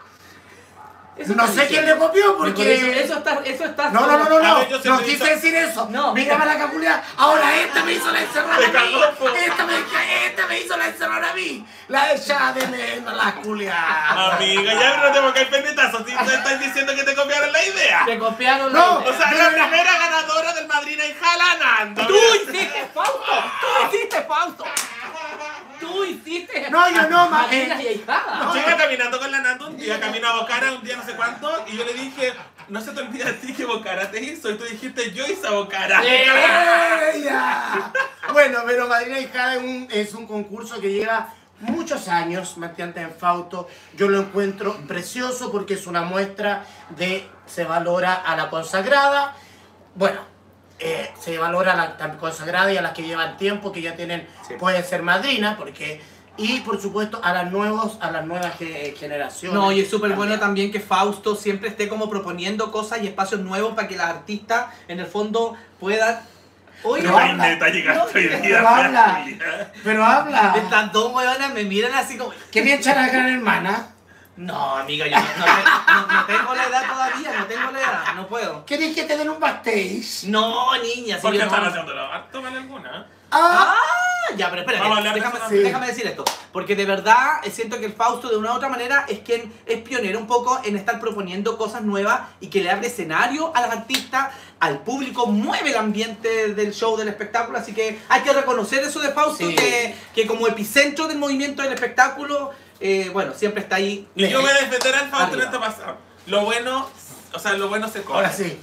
Eso no sé quién le copió porque... Eso, eso está, eso está No, no, no, no, A no, ver, no quise hizo- decir eso. No. Mira para la capulia. Ahora esta me hizo la encerrona Te a mí. Esta me, esta me hizo la encerrona a mí. La echada de menos, la culia. Amiga, ya no tengo que caer pendetazo. Si te estás diciendo que te copiaron la idea. Te copiaron No, la idea. O sea, la primera ganadora del Madrina y Ja, la Nando. ¡Tú hiciste Fausto! ¡Tú hiciste Fausto! ¡Tú hiciste No, yo no, ma- Madrinas eh! Yo iba caminando con la Nando un día, camino a Bocara un día no sé cuánto, y yo le dije, no se te olvide a ti que Bocara te hizo, y tú dijiste, yo hice a Bocara. ¡Ella! Bueno, pero Madrina Hijada es un, es un concurso que lleva muchos años, ¿me entiendes? En Fausto. Yo lo encuentro precioso porque es una muestra de se valora a la consagrada. Bueno, eh, se valora a la tan consagrada y a las que llevan tiempo, que ya tienen, Sí. pueden ser madrinas, porque. Y por supuesto a las nuevos, a las nuevas ge- generaciones. No, y es súper bueno también que Fausto siempre esté como proponiendo cosas y espacios nuevos para que las artistas en el fondo puedan... Oye, Pero habla. neta, llegaste hoy día. Pero habla. Pero habla. estas dos huevonas me miran así como... ¿Qué piensa la gran hermana? No, amiga, yo no, no te- no- no tengo la edad todavía, no tengo la edad, no puedo. ¿Querés que te den un backstage? No, niña, si ¿Por qué están haciéndolo? ¿Harto vale alguna? Ah, Ah, ya, pero espérate, Vamos a hablar de déjame, decir esto. Porque de verdad eh, siento que el Fausto de una u otra manera es quien es pionero un poco en estar proponiendo cosas nuevas y que le abre escenario a las artistas, al público, mueve el ambiente del show, del espectáculo. Así que hay que reconocer eso de Fausto, Sí. que, que como epicentro del movimiento del espectáculo, eh, bueno, siempre está ahí. Y yo voy a defender al Fausto en Arriba. esto pasado. Lo bueno, o sea, lo bueno se come. ahora sí.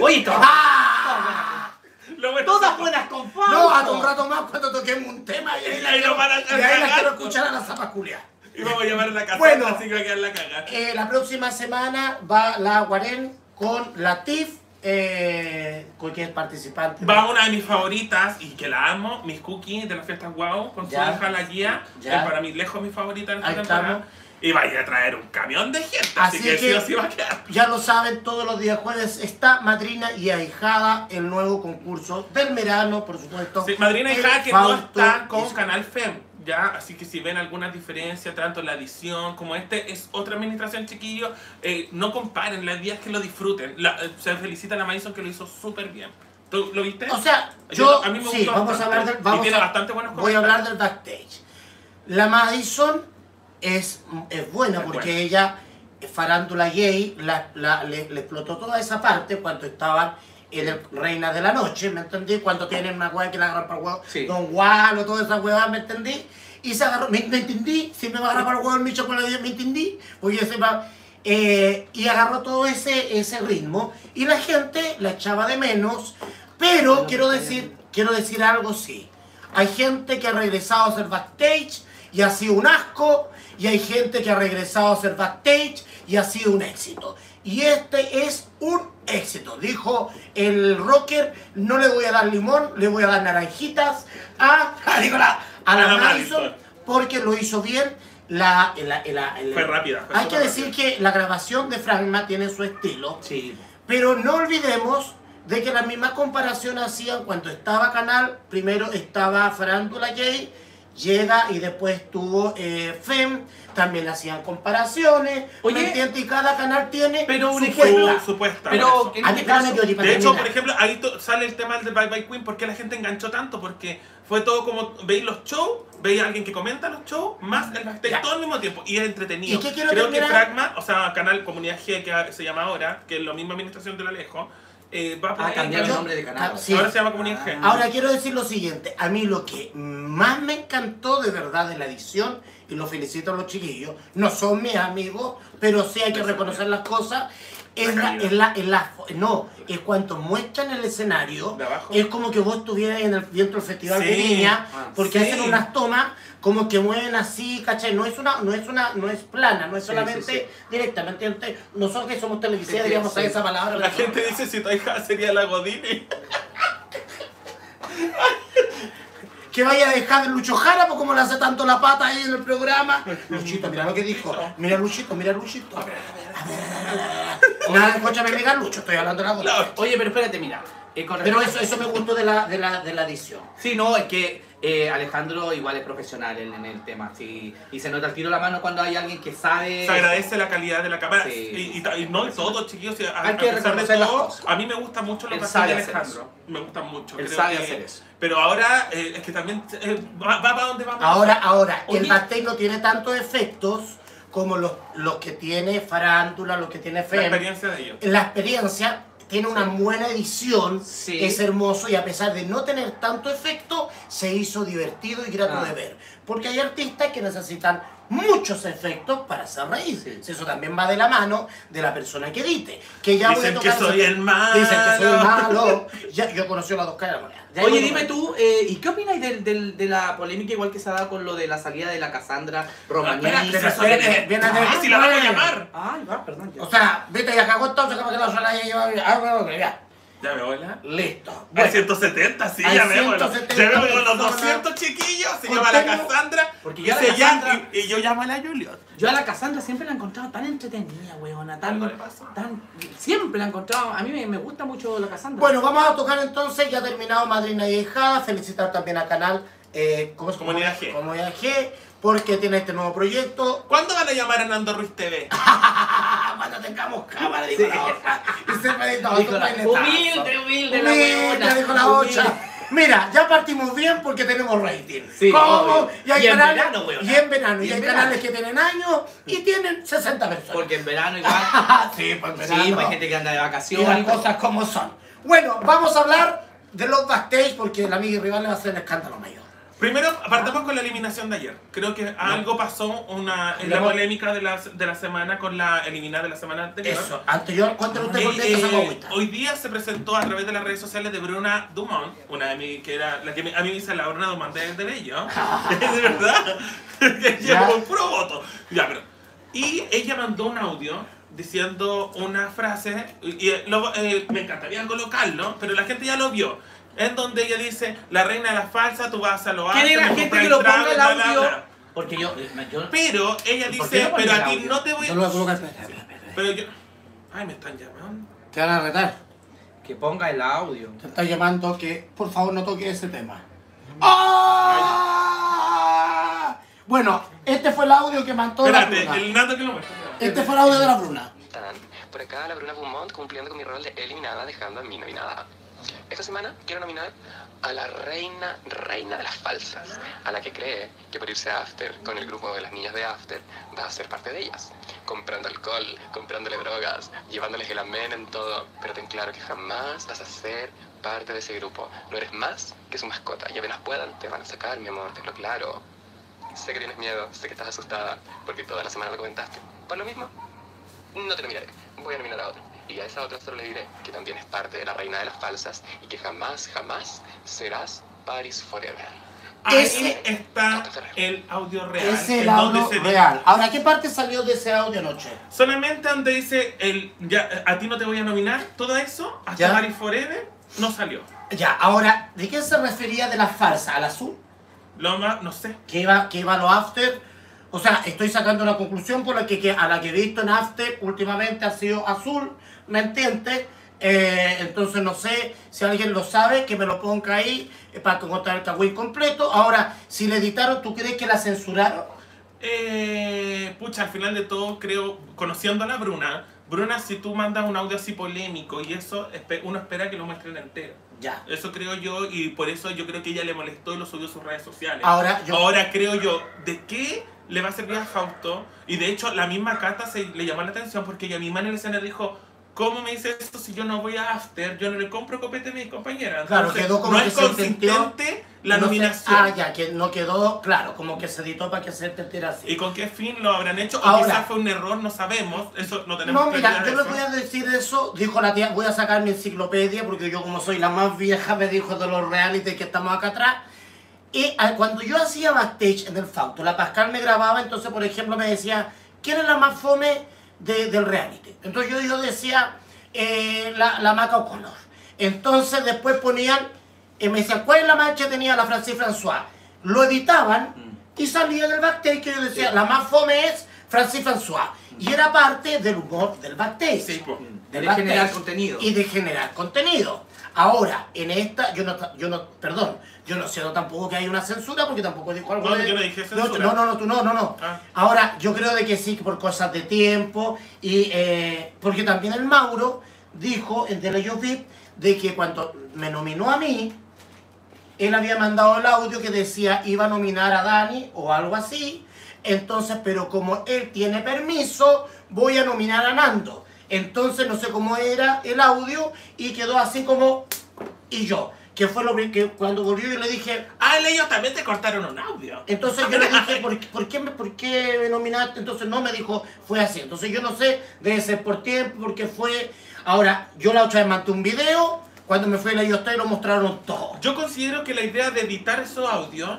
Oye, todas, ¡Ah! Lo bueno todas se come. buenas con Fausto. No, hasta un rato más cuando toquemos un tema y ahí la Ahí quiero, van a y ahí la quiero escuchar a la zapaculia. Y vamos a llamar a la casa, Bueno. así que va a quedar la caga. Eh, la próxima semana va la Guarén con Latif, eh, es participante. Va una de mis favoritas y que la amo, mis cookies de las fiestas Wow, con su hija la guía. Ya. Es para mí lejos mi favorita en esta Ahí temporada. estamos. Y vaya a traer un camión de gente, así, Así que, que- sí o sí va a quedar. Ya lo saben, todos los días jueves está Madrina y Ahijada, el nuevo concurso del verano, por supuesto. Sí, Madrina y El Jaque no está con es- Canal FEM, ¿ya? Así que si ven alguna diferencia, tanto la edición como este, es otra administración, chiquillos. eh, no comparen, la idea es que lo disfruten. La- eh, se felicita a la Madison que lo hizo súper bien. ¿Tú lo viste? O sea, Yo- yo, a mí me sí, gustó vamos a hablar del, Y vamos tiene a- bastante buenos Voy a hablar del backstage. La Madison es, es buena Es porque buena. ella, farándula gay, la, la- le, le explotó toda esa parte cuando estaban en el Reina de la Noche, ¿me entendí? Cuando tienen una weá que la agarran para el huevo, Sí. Don Gualo, toda esa weá, ¿me entendí? Y se agarró, ¿me, me entendí? Si me va a agarrar para el huevo el micho con la ¿me entendí? Porque yo sepa, eh, y agarró todo ese, ese ritmo y la gente la echaba de menos, pero quiero decir quiero decir algo, sí. Hay gente que ha regresado a ser backstage y ha sido un asco, y hay gente que ha regresado a ser backstage y ha sido un éxito. Y este es un éxito. Dijo el rocker, no le voy a dar limón, le voy a dar naranjitas a, a, digo, la- a la A la Madison, porque lo hizo bien. La, la- la- la- Fue rápida, fue Hay que decir rápida. que la grabación de Fragma tiene su estilo. Sí. Pero no olvidemos de que la misma comparación hacían cuando estaba Canal, primero estaba Farándula Gay, llega y después tuvo eh, FEM, también hacían comparaciones, Oye, ¿me entiendes? Y cada canal tiene pero su un cuenta. supuesta. Pero en este caso, De hecho, por ejemplo, ahí to- sale el tema del Bye Bye Queen, ¿por qué la gente enganchó tanto? Porque fue todo como, veis los shows, veis a alguien que comenta los shows, más el backstage, todo al mismo tiempo, y es entretenido. ¿Y qué quiero Creo que? Fragma, o sea, canal Comunidad G, que se llama ahora, que es la misma administración del Alejo, eh, va a Ah, poder- cambiaron el nombre de canal. ah, sí. Ahora se llama Comunidad G. Ahora quiero decir lo siguiente, a mí lo que más me encantó de verdad de la edición, y lo felicito a los chiquillos, no son mis amigos, pero sí hay que reconocer las cosas, es la, es la, es la- no, es cuanto muestran el escenario, es como que vos estuvieras en el, dentro del festival de. Viña, Ah, porque sí. hacen unas tomas como que mueven así, ¿cachai? No es una, no es una, no es plana, no es solamente sí, directamente, ente- nosotros que somos sí, digamos sí. esa palabra. La gente dice si tu hija sería la Godini. que vaya a dejar de Lucho Jara, pues como le hace tanto la pata ahí en el programa. Luchito, mira lo que dijo. Mira Luchito, mira Luchito. Nada, escúchame negar Lucho, estoy hablando de la voz. Oye, pero espérate, mira. eh, con Pero eso, eso me gustó de la, de la, de la edición. Sí, no, es que eh, Alejandro igual es profesional en, en el tema, sí. Y se nota el tiro la mano cuando hay alguien que sabe. Se agradece la calidad de la cámara. Sí. Y, y- y no todo, chiquillos. A, Hay a que pesar de todo, a mí me gusta mucho sabe de hacer Alejandro. Me gustan mucho. Él creo sabe que- hacer eso. Pero ahora eh, es que también eh, va, va para donde vamos. Ahora, ahora, el backstage no tiene tantos efectos como los, los que tiene Farándula, los que tiene la FEM. experiencia de ellos. La experiencia tiene una buena edición, Sí. es hermoso y a pesar de no tener tanto efecto, se hizo divertido y grato Ah. de ver. Porque hay artistas que necesitan muchos efectos para hacer reír. Sí. Eso también va de la mano de la persona que edite. Que ya voy a Dicen que ese soy el malo. Dicen que soy el malo. Ya, yo conocí las dos caras de la moneda. Ya Oye, dime tú, eh, ¿y qué opináis del- del- de la polémica igual que se ha dado con lo de la salida de la Cassandra Romagnoli? Espera, de- Ah, si la van a llamar. Perdón. ya. O sea, vete y acá entonces capaz que la sola ya lleva. Ah, bueno, ya. Ya me voy la. Listo. Bueno, 170, sí, Hay ya veo. 170 Ya veo con los personas. 200 chiquillos. Se llama la Cassandra. Porque y, yo a la Cassandra- y, y yo llamo a la Juliet. Yo a la Cassandra siempre la he encontrado tan entretenida, weona, tan, tan... Siempre la he encontrado, a mí me, me gusta mucho la Cassandra. Bueno, vamos a tocar entonces, ya ha terminado Madrina y Hijada, felicitar también al canal eh, ¿cómo llama? Comunidad G. Comunidad G, porque tiene este nuevo proyecto. ¿Cuándo van a llamar a Nando Ruiz TV? Cuando tengamos cámara, dijo Sí. la otra. Y se me dijo, la- humilde, humilde, la dijo la Humilde. ocha. Mira, ya partimos bien porque tenemos rating. Sí. Y hay Y en canales, verano, y en verano, y, Y en hay verano. canales que tienen años y tienen 60 personas. Porque en verano igual... sí, pues en sí, verano. pues hay gente que anda de y vacaciones. las cosas como son. Bueno, vamos a hablar de los backstage porque la amiga y rival le va a hacer el escándalo mayor. Primero, partamos con la eliminación de ayer. Creo que algo pasó una, en la polémica de la, de la semana con la eliminada de la semana anterior. Eso, antes yo, cuéntale usted por qué eh, hoy día se presentó a través de las redes sociales de Bruna Dumont, una de mi, que era la que a mí me dice la Bruna Dumont de, de Bello, de verdad, que Ya. llevo un puro voto. Ya, pero, y ella mandó un audio diciendo una frase, y, y luego, eh, me encantaría colocarlo, pero la gente ya lo vio, en donde ella dice, la reina de la falsa, tú vas a lo alto, ¿Quién es la me gente que lo ponga el audio? bla". Porque yo... yo Pero ella ¿Y por qué dice, no pero a ti no te voy Yo lo voy a colocar, espera, espera, espera. Pero yo... Ay, me están llamando. Te van a retar. que ponga el audio. Te está llamando que por favor no toque ese tema. ¡Ah! Bueno, este fue el audio que mandó la Espérate, Bruna. el Nando que lo muestra. Este fue el audio de la Bruna. Por acá la Bruna Beaumont cumpliendo con mi rol de eliminada, dejando a mi nominada. Esta semana quiero nominar a la reina, reina de las falsas, a la que cree que por irse a After con el grupo de las niñas de After va a ser parte de ellas. Comprando alcohol, comprándole drogas, llevándoles el amén en todo, pero ten claro que jamás vas a ser parte de ese grupo. No eres más que su mascota y apenas puedan te van a sacar, mi amor, tenlo claro. Sé que tienes miedo, sé que estás asustada, porque toda la semana lo comentaste. Por lo mismo, no te nominaré. Voy a nominar a otro. Y a esa otra solo le diré que también es parte de la reina de las falsas y que jamás, jamás serás Paris Forever. Ahí Ese- está el audio real. Es el audio se- real. Ahora, ¿qué parte salió de ese audio anoche? Solamente donde dice el ya a ti no te voy a nominar, todo eso, hasta Ya. Paris Forever, no salió. Ya, ahora, ¿de qué se refería de la falsa? ¿Al azul? Lo más, no sé. que iba, que iba a los after. O sea, estoy sacando la conclusión por la que, que a la que he visto en after últimamente ha sido azul, ¿me entiendes? Eh, entonces no sé si alguien lo sabe, que me lo ponga ahí eh, para contar el cagüín completo. Ahora, si le editaron, ¿tú crees que la censuraron? Eh, pucha, al final de todo, creo, conociendo a la Bruna, Bruna, si tú mandas un audio así polémico y eso, uno espera que lo muestren entero. Ya. Eso creo yo y por eso yo creo que ella le molestó y lo subió a sus redes sociales. Ahora, yo- Ahora creo yo, ¿de qué le va a servir a Fausto? Y de hecho, la misma Cata se le llamó la atención porque ella misma en el escenario dijo, ¿cómo me dice esto si yo no voy a After? Yo no le compro copete a mis compañeras. Claro, Entonces, quedó como no que es consistente la No nominación. ah, ya, que no quedó, claro, como que se editó para que se entendiera así. ¿Y con qué fin lo habrán hecho? O Ahora- quizás fue un error, no sabemos. Eso no tenemos No, mira, yo les voy a decir eso, dijo la tía, voy a sacar mi enciclopedia, porque yo como soy la más vieja me dijo de los reality que estamos acá atrás. Y ah, cuando yo hacía backstage en el Fausto, la Pascal me grababa, entonces por ejemplo me decía, ¿quién es la más fome de- del reality? Entonces yo, yo decía, eh, la, la Maca O'Connor. Entonces después ponían, y me decían, ¿cuál es la más que tenía la Francis François? Lo editaban y salía del backstage que yo decía, la más fome es Francis François. Y era parte del humor del backstage. Sí, del De backstage. generar contenido. Y de generar contenido. Ahora, en esta, yo no, yo no, perdón, yo no siento tampoco que hay una censura porque tampoco dijo algo No, de- yo no dije censura. No, no, no, tú no, no, no. Ah. Ahora, yo creo de que sí, por cosas de tiempo y eh, porque también el Mauro dijo en Teleyo VIP de que cuando me nominó a mí, él había mandado el audio que decía iba a nominar a Dani o algo así. Entonces, pero como él tiene permiso, voy a nominar a Nando. Entonces, no sé cómo era el audio y quedó así como y yo. Que fue lo que cuando volvió yo le dije, Ah, ellos también te cortaron un audio. entonces yo le dije, ¿por, qué- por, qué me, ¿por qué me nominaste? Entonces no me dijo, fue así. Entonces yo no sé, debe ser por tiempo, porque fue... Ahora, yo la otra vez mandé un video, cuando me fui a la Yo lo mostraron todo. Yo considero que la idea de editar esos audios,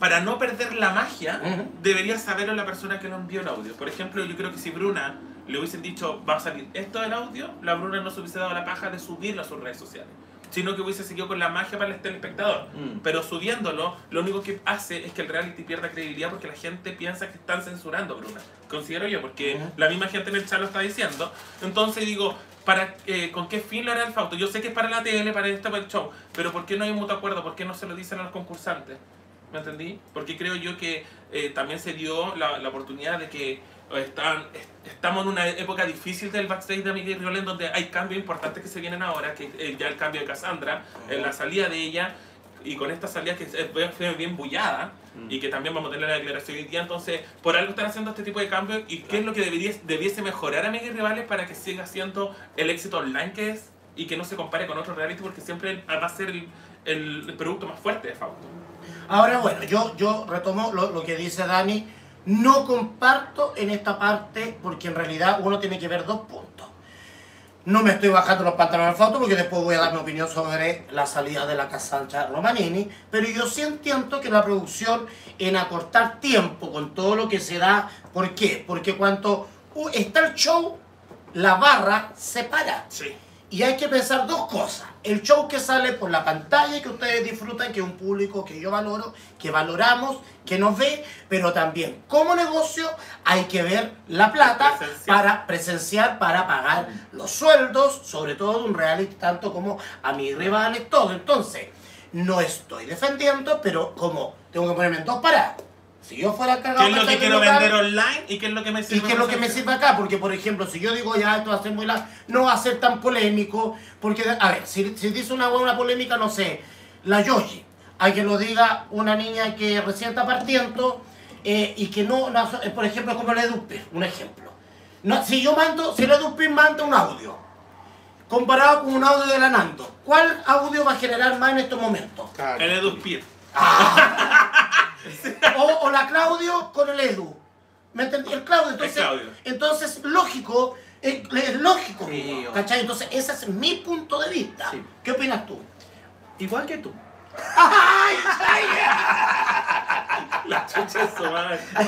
para no perder la magia, Ujú. debería saberlo la persona que nos envió el audio. Por ejemplo, yo creo que si Bruna le hubiesen dicho, va a salir esto del audio, la Bruna no se hubiese dado la paja de subirlo a sus redes sociales. Sino que hubiese seguido con la magia para el telespectador. Mm. Pero subiéndolo, lo único que hace es que el reality pierda credibilidad porque la gente piensa que están censurando a Bruna. Considero yo, porque la misma gente en el chat lo está diciendo. Entonces digo, ¿para, eh, ¿con qué fin lo hará el Fausto? Yo sé que es para la tele, para esto, para el show, pero ¿por qué no hay un mutuo acuerdo? ¿Por qué no se lo dicen a los concursantes? ¿Me entendí? Porque creo yo que eh, también se dio la, la oportunidad de que están, est- estamos en una época difícil del backstage de Miguel Riolen donde hay cambios importantes que se vienen ahora, que eh, ya el cambio de Cassandra, eh, la salida de ella, y con esta salida que es- bien bullada, y que también vamos a tener la declaración hoy día, entonces por algo están haciendo este tipo de cambios, y qué es lo que debería, debiese mejorar a Miguel Rivales para que siga siendo el éxito online que es, y que no se compare con otros reality, porque siempre va a ser el, el producto más fuerte de Fausto. Ahora, bueno, yo, yo retomo lo, lo que dice Dani. No comparto en esta parte porque en realidad uno tiene que ver dos puntos. No me estoy bajando los pantalones al foto porque después voy a dar mi opinión sobre la salida de la Casancha Romanini, pero yo sí entiendo que la producción en acortar tiempo con todo lo que se da, ¿por qué? Porque cuando está el show, la barra se para. Sí. Y hay que pensar dos cosas. El show que sale por la pantalla que ustedes disfrutan, que es un público que yo valoro, que valoramos, que nos ve, pero también como negocio hay que ver la plata para presenciar, para pagar los sueldos, sobre todo de un reality, tanto como a mis rivales, todo. Entonces, no estoy defendiendo, pero como tengo que ponerme en dos paradas. Si yo fuera el ¿Qué cargado es lo que quiero vender online y qué es lo que me sirve? ¿Y qué es lo que me sirve acá? Porque, por ejemplo, si yo digo ya esto va a ser muy largo, no va a ser tan polémico. Porque, a ver, si, si dice una buena polémica, no sé, la Yoshi, a que lo diga una niña que recién está partiendo eh, y que no, no- eh, por ejemplo, como la Edupir, un ejemplo. No, si yo mando, si la Edupir manda un audio, comparado con un audio de la Nando, ¿cuál audio va a generar más en estos momentos? El EduSpeed. o, o la Claudio con el Edu. ¿Me entendí? El Claudio. Entonces, Claudio. entonces, lógico Es, es lógico, Sí. ¿cachai? Entonces, ese es mi punto de vista. Sí. ¿Qué opinas tú? Igual que tú. La chucha de su madre.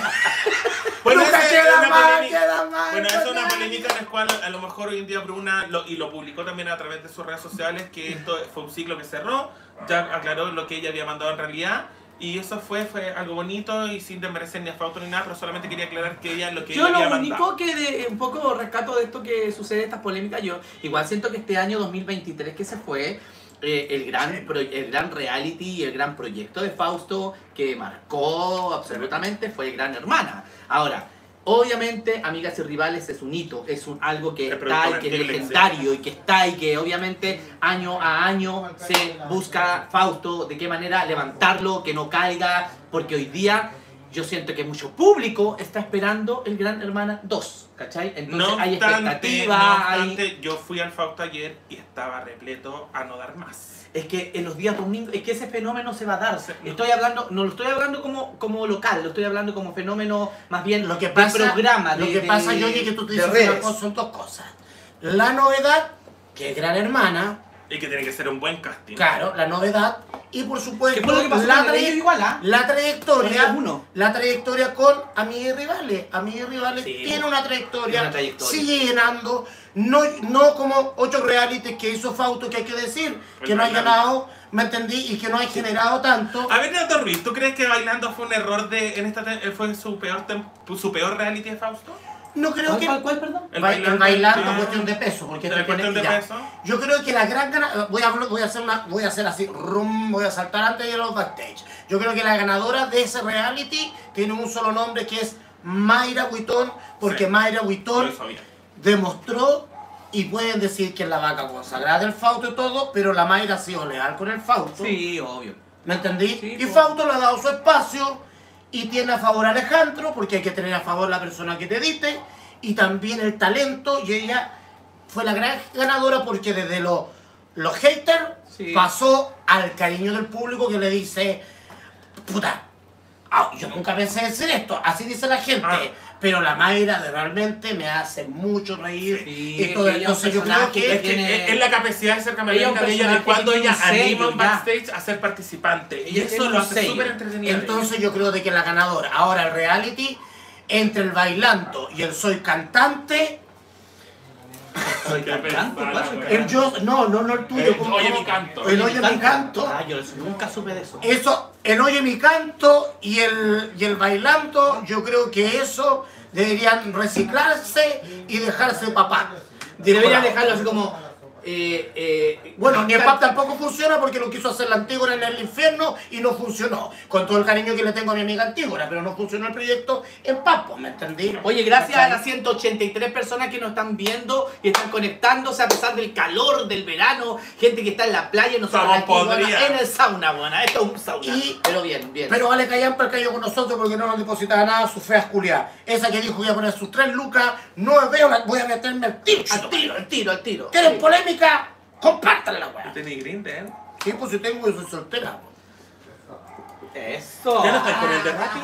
Nunca esa es queda una mal, queda mal, Bueno, esa es una polémica en la cual a lo mejor hoy en día Bruna, lo- y lo publicó también a través de sus redes sociales, que esto fue un ciclo que cerró, ya aclaró lo que ella había mandado en realidad, y eso fue, fue algo bonito y sin desmerecer ni a Fausto ni nada, pero solamente quería aclarar que ella lo que Yo ella había lo mandado. único que de, un poco rescato de esto que sucede, estas polémicas, yo igual siento que este año 2023 que se fue, eh, el, gran pro- el gran reality y el gran proyecto de Fausto que marcó absolutamente fue Gran Hermana. Ahora, obviamente, Amigas y Rivales es un hito, es un, algo que está y que es legendario y que está y que obviamente año a año se busca Fausto de qué manera levantarlo, que no caiga, porque hoy día yo siento que mucho público está esperando el Gran Hermana 2, ¿cachai? Entonces No hay obstante, expectativa, no hay... obstante, yo fui al Fausto ayer y estaba repleto a no dar más. Es que en los días domingos, es que ese fenómeno se va a dar. Estoy hablando, no lo estoy hablando como, como local, lo estoy hablando como fenómeno más bien Lo que de pasa, programa. lo de- que de- pasa, Yoyi, que tú te de dices una redes. cosa, son dos cosas. La novedad, que es Gran Hermana, Y que tiene que ser un buen casting. claro, la novedad, y por supuesto, ¿Qué fue lo que pasó la, ellos igual, ah? la trayectoria, uno. la trayectoria con Amigas y Rivales. Amigas y Rivales Sí, tiene una trayectoria, una trayectoria. sigue llenando, no, no como ocho realities que hizo Fausto, que hay que decir, que El no ha bailando. ganado, ¿me entendí? Y que no ha generado tanto. A ver, Neto Ruiz, ¿tú crees que Bailando fue un error de en esta fue su peor tem- su peor reality de Fausto? No creo ¿Cuál, que... cuál, cuál, perdón? El Ba- El bailando, bailando, cuestión de peso, porque ¿El esto tiene- cuestión de ya. peso? Yo creo que la gran ganadora, voy a, voy a hacer una, voy a hacer así, rum, voy a saltar antes de los backstage. Yo creo que la ganadora de ese reality tiene un solo nombre que es Mayra Huitón, porque Sí. Mayra Huitón. Demostró y pueden decir que es la vaca consagrada del Fausto y todo, pero la Mayra ha sido leal con el Fausto. Sí, obvio. ¿Me entendí? Sí, y. Fausto le ha dado su espacio y tiene a favor a Alejandro, porque hay que tener a favor la persona que te edite, y también el talento, y ella fue la gran ganadora porque desde los los haters Sí. pasó al cariño del público que le dice, puta, ah, yo nunca pensé decir esto, así dice la gente, Ah. Pero la Mayra de realmente me hace mucho reír. Sí, y todo, entonces yo creo que... Es que tiene- es- es la capacidad de ser camaleónica de ella de cuando ella anima un backstage a ser participante. Y Ella eso lo hace súper entretenido. Entonces yo creo de que la ganadora, ahora el reality, entre el bailando y el soy cantante, Soy cantante, ¿cuál soy el yo, no, no, no el tuyo, El como- Oye mi canto. el oye mi canto, Ah, yo nunca supe de eso. eso, el oye mi canto y el, y el bailando, yo creo que eso deberían reciclarse y dejarse papá. Deberían dejarlo así como. Eh, eh, Bueno, ni el can- pap tampoco funciona porque lo quiso hacer la Antígona en el infierno y no funcionó. Con todo el cariño que le tengo a mi amiga Antígona, pero no funcionó el proyecto en Papo, ¿me entendí? Oye, gracias a ¿Cachai? las 183 personas que nos están viendo y están conectándose a pesar del calor del verano, gente que está en la playa, nosotros aquí, bueno, en el sauna, buena, esto es un sauna. Y- pero bien, bien. Pero vale Callampa cayó con nosotros porque no nos depositaba nada su fea culiá. Esa que dijo que iba a poner sus tres lucas, no veo, la, voy a meterme al tiro. al tiro, al tiro, al tiro. ¿Quieren Sí. Polémica? Compártanla, weá. Tenés Grindr. Sí, pues si tengo, yo soy soltera. Eso. ¿Ya no estás con el de Rappi?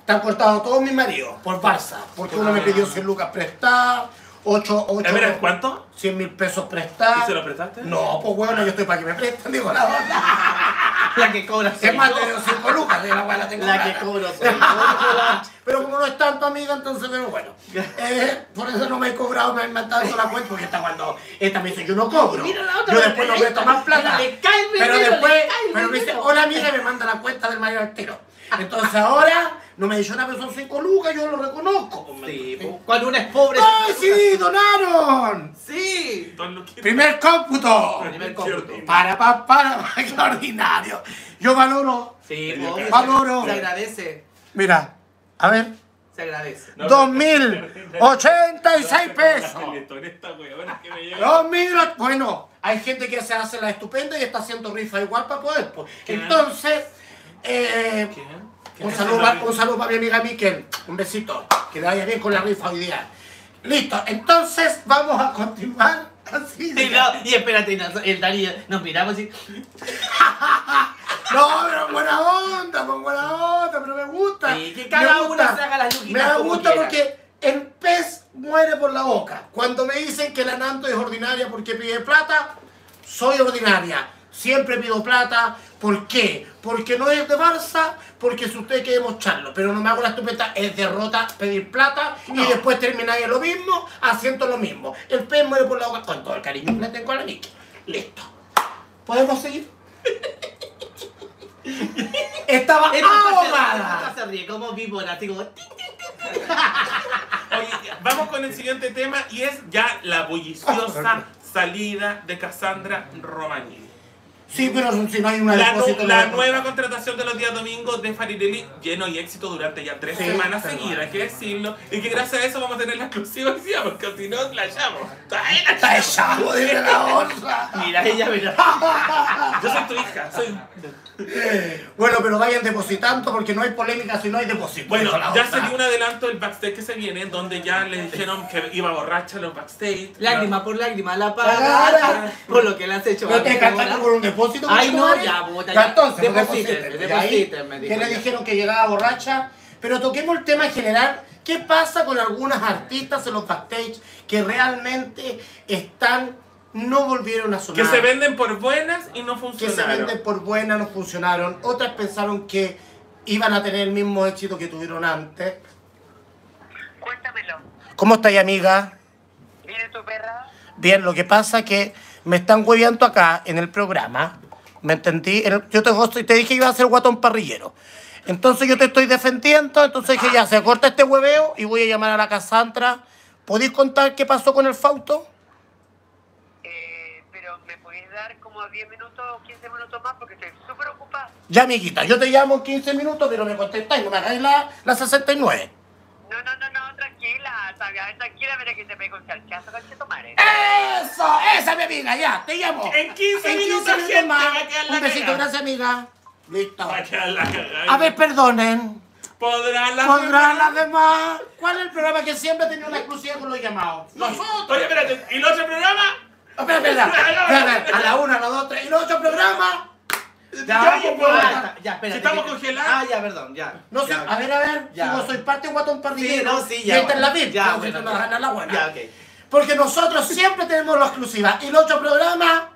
Están cortados todos mis maridos por Barça. Porque uno me pidió 100 lucas prestadas, 8, 8, A ver, ¿cuánto? 100 mil pesos prestados. ¿Y se lo prestaste? No, pues bueno, yo estoy para que me presten, digo la verdad. La que cobra Es más, te doy 5 lucas, de la la tengo La que yo. Pero como no es tanto amiga, entonces, pero bueno. Eh, por eso no me he cobrado, me han mandado la cuenta, porque esta cuando esta me dice, yo no cobro. Mira la otra, yo después no meto más plata. le cae el Pero después, pero me dice, hola amiga, y me manda la cuenta del mayor altero. Entonces ahora, no me dice una vez son 5 lucas, yo lo reconozco. pues, Sí, pues, cuando uno es pobre. ¡Ay, sí, donaron! Sí. Primer cómputo. Primer cómputo. Para, para, para, qué ordinario. Yo valoro, Sí, pues, valoro. Se agradece. mira, a ver, Se agradece. No, 2.086 pesos. Con esta weona que me llega. Dos mil, bueno, hay gente que se hace la estupenda y está haciendo rifa igual para poder. pues. Entonces, eh, ¿Quién? un ¿Quién saludo, un saludo para mi amiga Miquel. Un besito. Que le vaya bien con la rifa hoy día. Listo, entonces vamos a continuar así. Y, no, y espérate, no, el Dani nos miramos y. No, pero buena onda, con buena onda, pero me gusta. Sí, que cada me uno se haga las luquitas Me gusta porque en PES muere por la boca. Cuando me dicen que la Nando es ordinaria porque pide plata, soy ordinaria. Siempre pido plata. ¿Por qué? Porque no es de Barça, porque si usted quiere mocharlo. Pero no me hago la estupenda, es derrota pedir plata y después termináis lo mismo, haciendo lo mismo. El pez muere por la boca con todo el cariño que le tengo a la Niki. Listo. ¿Podemos seguir? Estaba Esta ahogada. se ríe como víbora, así como... Oye, vamos con el siguiente tema y es ya la bulliciosa salida de Cassandra Romani. Sí, pero si no hay una La, nu- la nueva contratación de los días domingos de Farideli lleno y éxito durante ya tres Sí, semanas seguidas, hay que decirlo. Y que gracias a eso vamos a tener la exclusiva hoy día, porque si no la llamo. Está ahí la Está llamo. echado de la otra. Mira, ella verá. Yo soy tu hija, soy... Bueno, pero vayan depositando porque no hay polémica si no hay depósito. Bueno, Dijo la ya otra. se dio un adelanto del backstage que se viene, donde ya le dijeron que iba borracha en los backstage. Lágrima por lágrima la paga por lo que le has hecho. ¿No te cantaste por un depósito? Ay, no, madre? ya, puta, entonces, pues, Depositen, depositen. Y ahí, depositen, me dijo Que le dijeron que llegaba borracha. Pero toquemos el tema en general. ¿Qué pasa con algunas artistas en los backstage que realmente están, no volvieron a sonar? Que se venden por buenas y no que funcionaron. se venden por buenas, no funcionaron. Otras pensaron que iban a tener el mismo éxito que tuvieron antes. Cuéntamelo. ¿Cómo estáis, amiga? ¿Viene tu perra? Bien, lo que pasa es que me están hueveando acá en el programa. ¿Me entendí? En el- yo te, te dije que iba a ser guatón parrillero. Entonces yo te estoy defendiendo, entonces dije ya, se corta este hueveo y voy a llamar a la Cassandra. ¿Podéis contar qué pasó con el Fausto? Eh, pero ¿me podéis dar como 10 minutos o 15 minutos más? Porque estoy súper ocupada. Ya, amiguita, yo te llamo en 15 minutos, pero me contestáis, no me hagáis la, la 69. No, no, no, no, tranquila, sabia, tranquila, mira que te pego un calchazo, calceto madre. ¡Eso! ¡Esa, mi amiga! Ya, te llamo. En 15 En minutos, gente, va a quedar la Un besito, cagada. gracias, amiga. Listo. Va a quedar la cagada. A ver, perdonen. ¿Podrán las ¿Podrán las demás? demás? ¿Cuál es el programa que siempre ha tenido una exclusiva con los llamados? Nosotros. Oye, espérate, ¿y el otro programa? Espera, espera, espera, espera. A la una, a la dos, tres. ¿Y los otros programas? Ya, pues, pues, ya, ya, espérate. si estamos que- congelados. Ah, ya, perdón, ya. No sé, ya. a ver, a ver. Ya. Si vos soy parte de guatón parrillero. Sí, no, sí, ya, esta es la. VIP. Ya, Ya, bueno, no gana la buena. Ya, ok. Porque nosotros siempre tenemos la exclusiva. Y el otro programa.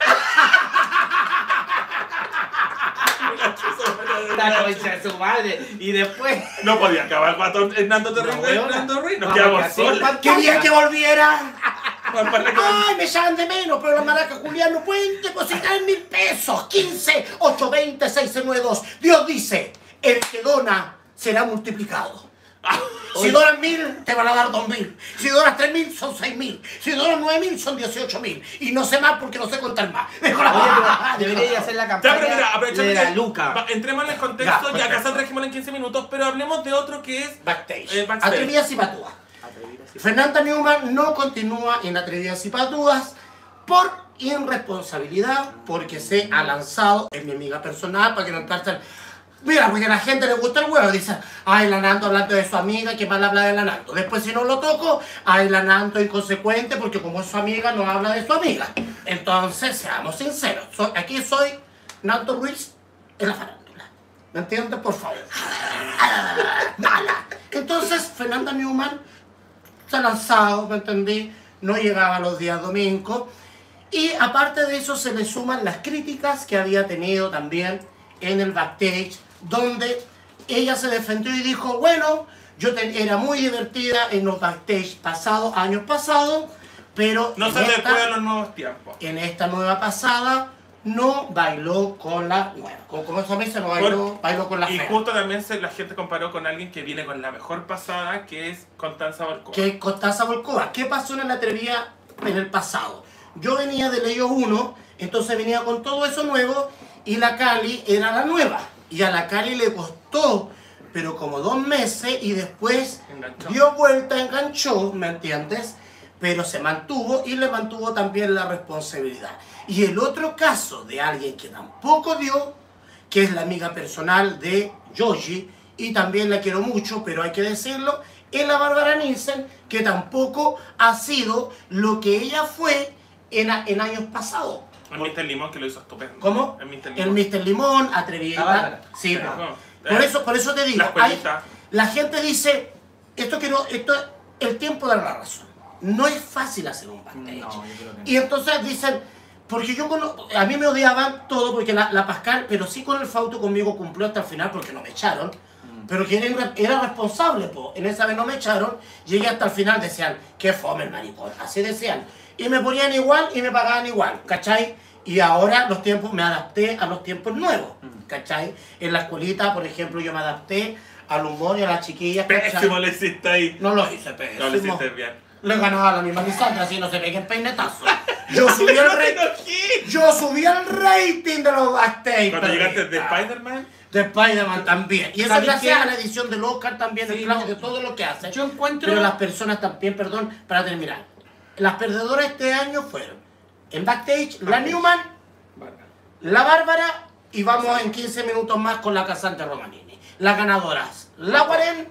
La concha de su madre. Y después. No podía acabar Guatón Hernando Torres No. Hernando Ruiz. Nos No, quedamos solos. Quería que volviera. Ay, me llaman de menos, pero los maracas Julián no pueden depositar mil pesos. 15, 8, 20, 692. Dios dice, el que dona será multiplicado. Si donas mil, te van a dar dos mil. Si donas tres mil, son seis mil. Si donas nueve mil, son dieciocho mil. Y no sé más porque no sé contar más. La- Oye, pero debería hacer la Ya, campaña pero mira, de la Luca. entremos en el Ya, contexto, ya, perfecto. acá trajimos en 15 minutos, pero hablemos de otro que es Backstage. Eh, backstage. Atrevidas y patúas. Fernanda Newman no continúa en Atrevidas y Patúas por irresponsabilidad, porque se ha lanzado, es mi amiga personal, para que no encarcel. Mira, porque a la gente le gusta el huevo, dice, ay, la Nando hablando de su amiga, que mal habla de la Nando. Después si no lo toco, ay, la Nando inconsecuente, porque como es su amiga, no habla de su amiga. Entonces, seamos sinceros, aquí soy Nando Ruiz en la farándula. ¿Me entiendes? Por favor. Entonces, Fernanda Newman ha lanzado, ¿me entendí? No llegaba los días domingos. Y aparte de eso, se le suman las críticas que había tenido también en el backstage, donde ella se defendió y dijo, bueno, yo te- era muy divertida en los backstage pasados, años pasados, pero No se esta- adecua a los nuevos tiempos. en esta nueva pasada no bailó con la nueva. Como, como eso me dice, no bailó, Por- bailó con la Y fea. justo también se, la gente comparó con alguien que viene con la mejor pasada, que es Constanza Barcó. que Costanza Volkova. ¿Qué pasó en la atrevía en el pasado? Yo venía de Leyo 1, entonces venía con todo eso nuevo y la Cali era la nueva. Y a la Cali le costó, pero como dos meses y después Enganchó. dio vuelta, enganchó, ¿me entiendes? Pero se mantuvo y le mantuvo también la responsabilidad. Y el otro caso de alguien que tampoco dio, que es la amiga personal de Yoshi, y también la quiero mucho, pero hay que decirlo, es la Bárbara Nielsen, que tampoco ha sido lo que ella fue en, a- en años pasados. El Mr. Limón que lo hizo estupendo. ¿Cómo? El Mr. El Limón. Mr. Limón, atrevida. Sí, Pero, no. Por eso, por eso te digo, La hay- escuelita. la gente dice, esto quiero, esto el tiempo da la razón. No es fácil hacer un backstage. No. Y entonces dicen, porque yo cono- a mí me odiaban todo, porque la, la Pascal, pero sí con el Fauto conmigo cumplió hasta el final porque no me echaron. Mm. Pero que era, era responsable, po. en esa vez no me echaron, llegué hasta el final, decían, qué fome el maricón, así decían. Y me ponían igual y me pagaban igual, ¿cachai? Y ahora los tiempos, me adapté a los tiempos nuevos, Mm. ¿cachai? En la escuelita, por ejemplo, yo me adapté al humor y a las chiquillas, ¿cachai? Pésimo lo hiciste ahí. No lo hice, pésimo. No lo hiciste bien. Le ganaba a la misma Lisandra, así no se peguen peinetazos. Yo subí el ¡No te rating. Yo subí el rating de los backstage. Cuando llegaste de. Spider-Man, De Spider-Man también. Y eso ¿Sabes gracias a la edición del Oscar también, Sí, no. de todo lo que hace. Yo encuentro- Pero las personas también, perdón, para terminar. Las perdedoras este año fueron en backstage la Newman, la Bárbara y vamos en 15 minutos más con la Casante Romanini. Las ganadoras, la Warren,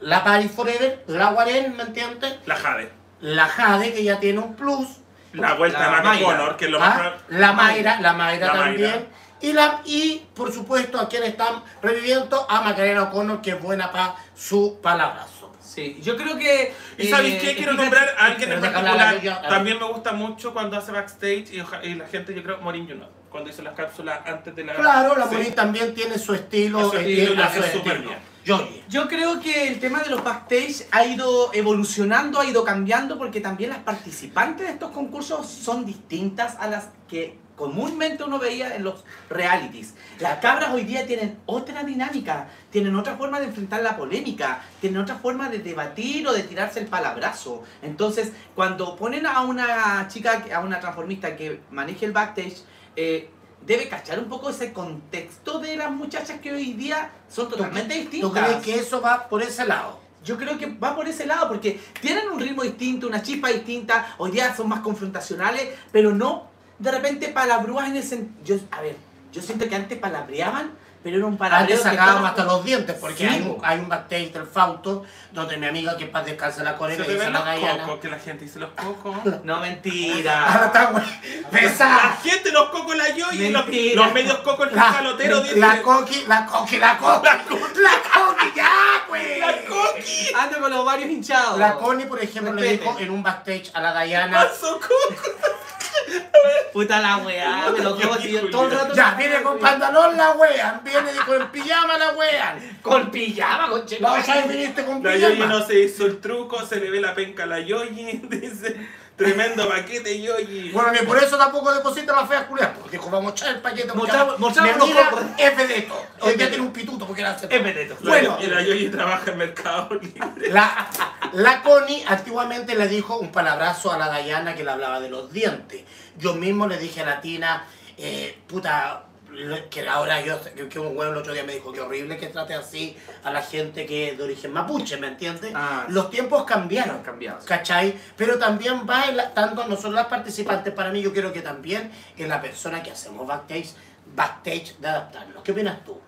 la Paris Forever, la Warren, ¿me entiendes? la Jade. La Jade, que ya tiene un plus. La vuelta La de Mayra. Connor, que es lo Ah, más la Mayra, la Mayra La también. Mayra. Y, la, y por supuesto a quien están reviviendo a Macarena O'Connor, que es buena para su palabrazo. Sí, yo creo que. ¿Y sabéis eh, qué? Quiero fíjate- nombrar a alguien en particular. También me gusta mucho cuando hace backstage y, la gente, yo creo, Morin Juno. Cuando hizo las cápsulas antes de la. Claro, la Sí. Morín también tiene su estilo, Su eh, estilo y lo hace súper bien. Yoyi. Yo creo que el tema de los backstage ha ido evolucionando, ha ido cambiando, porque también las participantes de estos concursos son distintas a las que comúnmente uno veía en los realities. Las cabras hoy día tienen otra dinámica, tienen otra forma de enfrentar la polémica, tienen otra forma de debatir o de tirarse el palabrazo. Entonces, cuando ponen a una chica, a una transformista que maneje el backstage, eh, debe cachar un poco ese contexto de las muchachas que hoy día son totalmente distintas. ¿Tú crees que eso va por ese lado? Yo creo que va por ese lado, porque tienen un ritmo distinto, una chispa distinta, hoy día son más confrontacionales, pero no de repente palabrúas en el sentido... A ver, yo siento que antes palabreaban, pero era un palabreo Antes sacábamos hasta los dientes, porque Sí, hay, un, po. hay un backstage del Fausto, donde mi amiga que para descanse la te le dice la los Diana. cocos, que la gente dice los cocos. No, Ahora mentira. está güey. La Pesada. gente, los cocos la yo y los, medios cocos el La, calotero dice. la coqui, la coqui, la coqui, la coqui, ya, pues. La coqui. Ando con los varios hinchados. La Connie, por ejemplo, le dijo en un backstage a la Diana. Paso coco. Puta la weá, me lo si yo todo el rato... Ya, viene con pantalón la wean, viene con pijama la wean. Con pijama, con che- La vez viniste con La Yoyi pijama. no se hizo el truco, se le ve la penca a la Yoyi, dice. Tremendo paquete Yoyi. Bueno, ni por eso tampoco deposita la fea culia, porque dijo, vamos a echar el paquete. Mostramos- los cocos. Es vedeto. Hoy día tiene un pituto porque era hacer. Es vedeto. La- Bueno. Y la Yoyi trabaja en Mercado Libre. La, la Connie antiguamente le dijo un palabrazo a la Dayana que le hablaba de los dientes. Yo mismo le dije a la Tina, eh, puta, que ahora yo, que, que un huevo el otro día me dijo que horrible que trate así a la gente que es de origen mapuche, ¿me entiendes? Ah. Los tiempos cambiaron. Han cambiado, sí. ¿Cachai? Pero también va en la- tanto no solo las participantes, para mí yo creo que también en la persona que hacemos backstage, backstage de adaptarnos. ¿Qué opinas tú?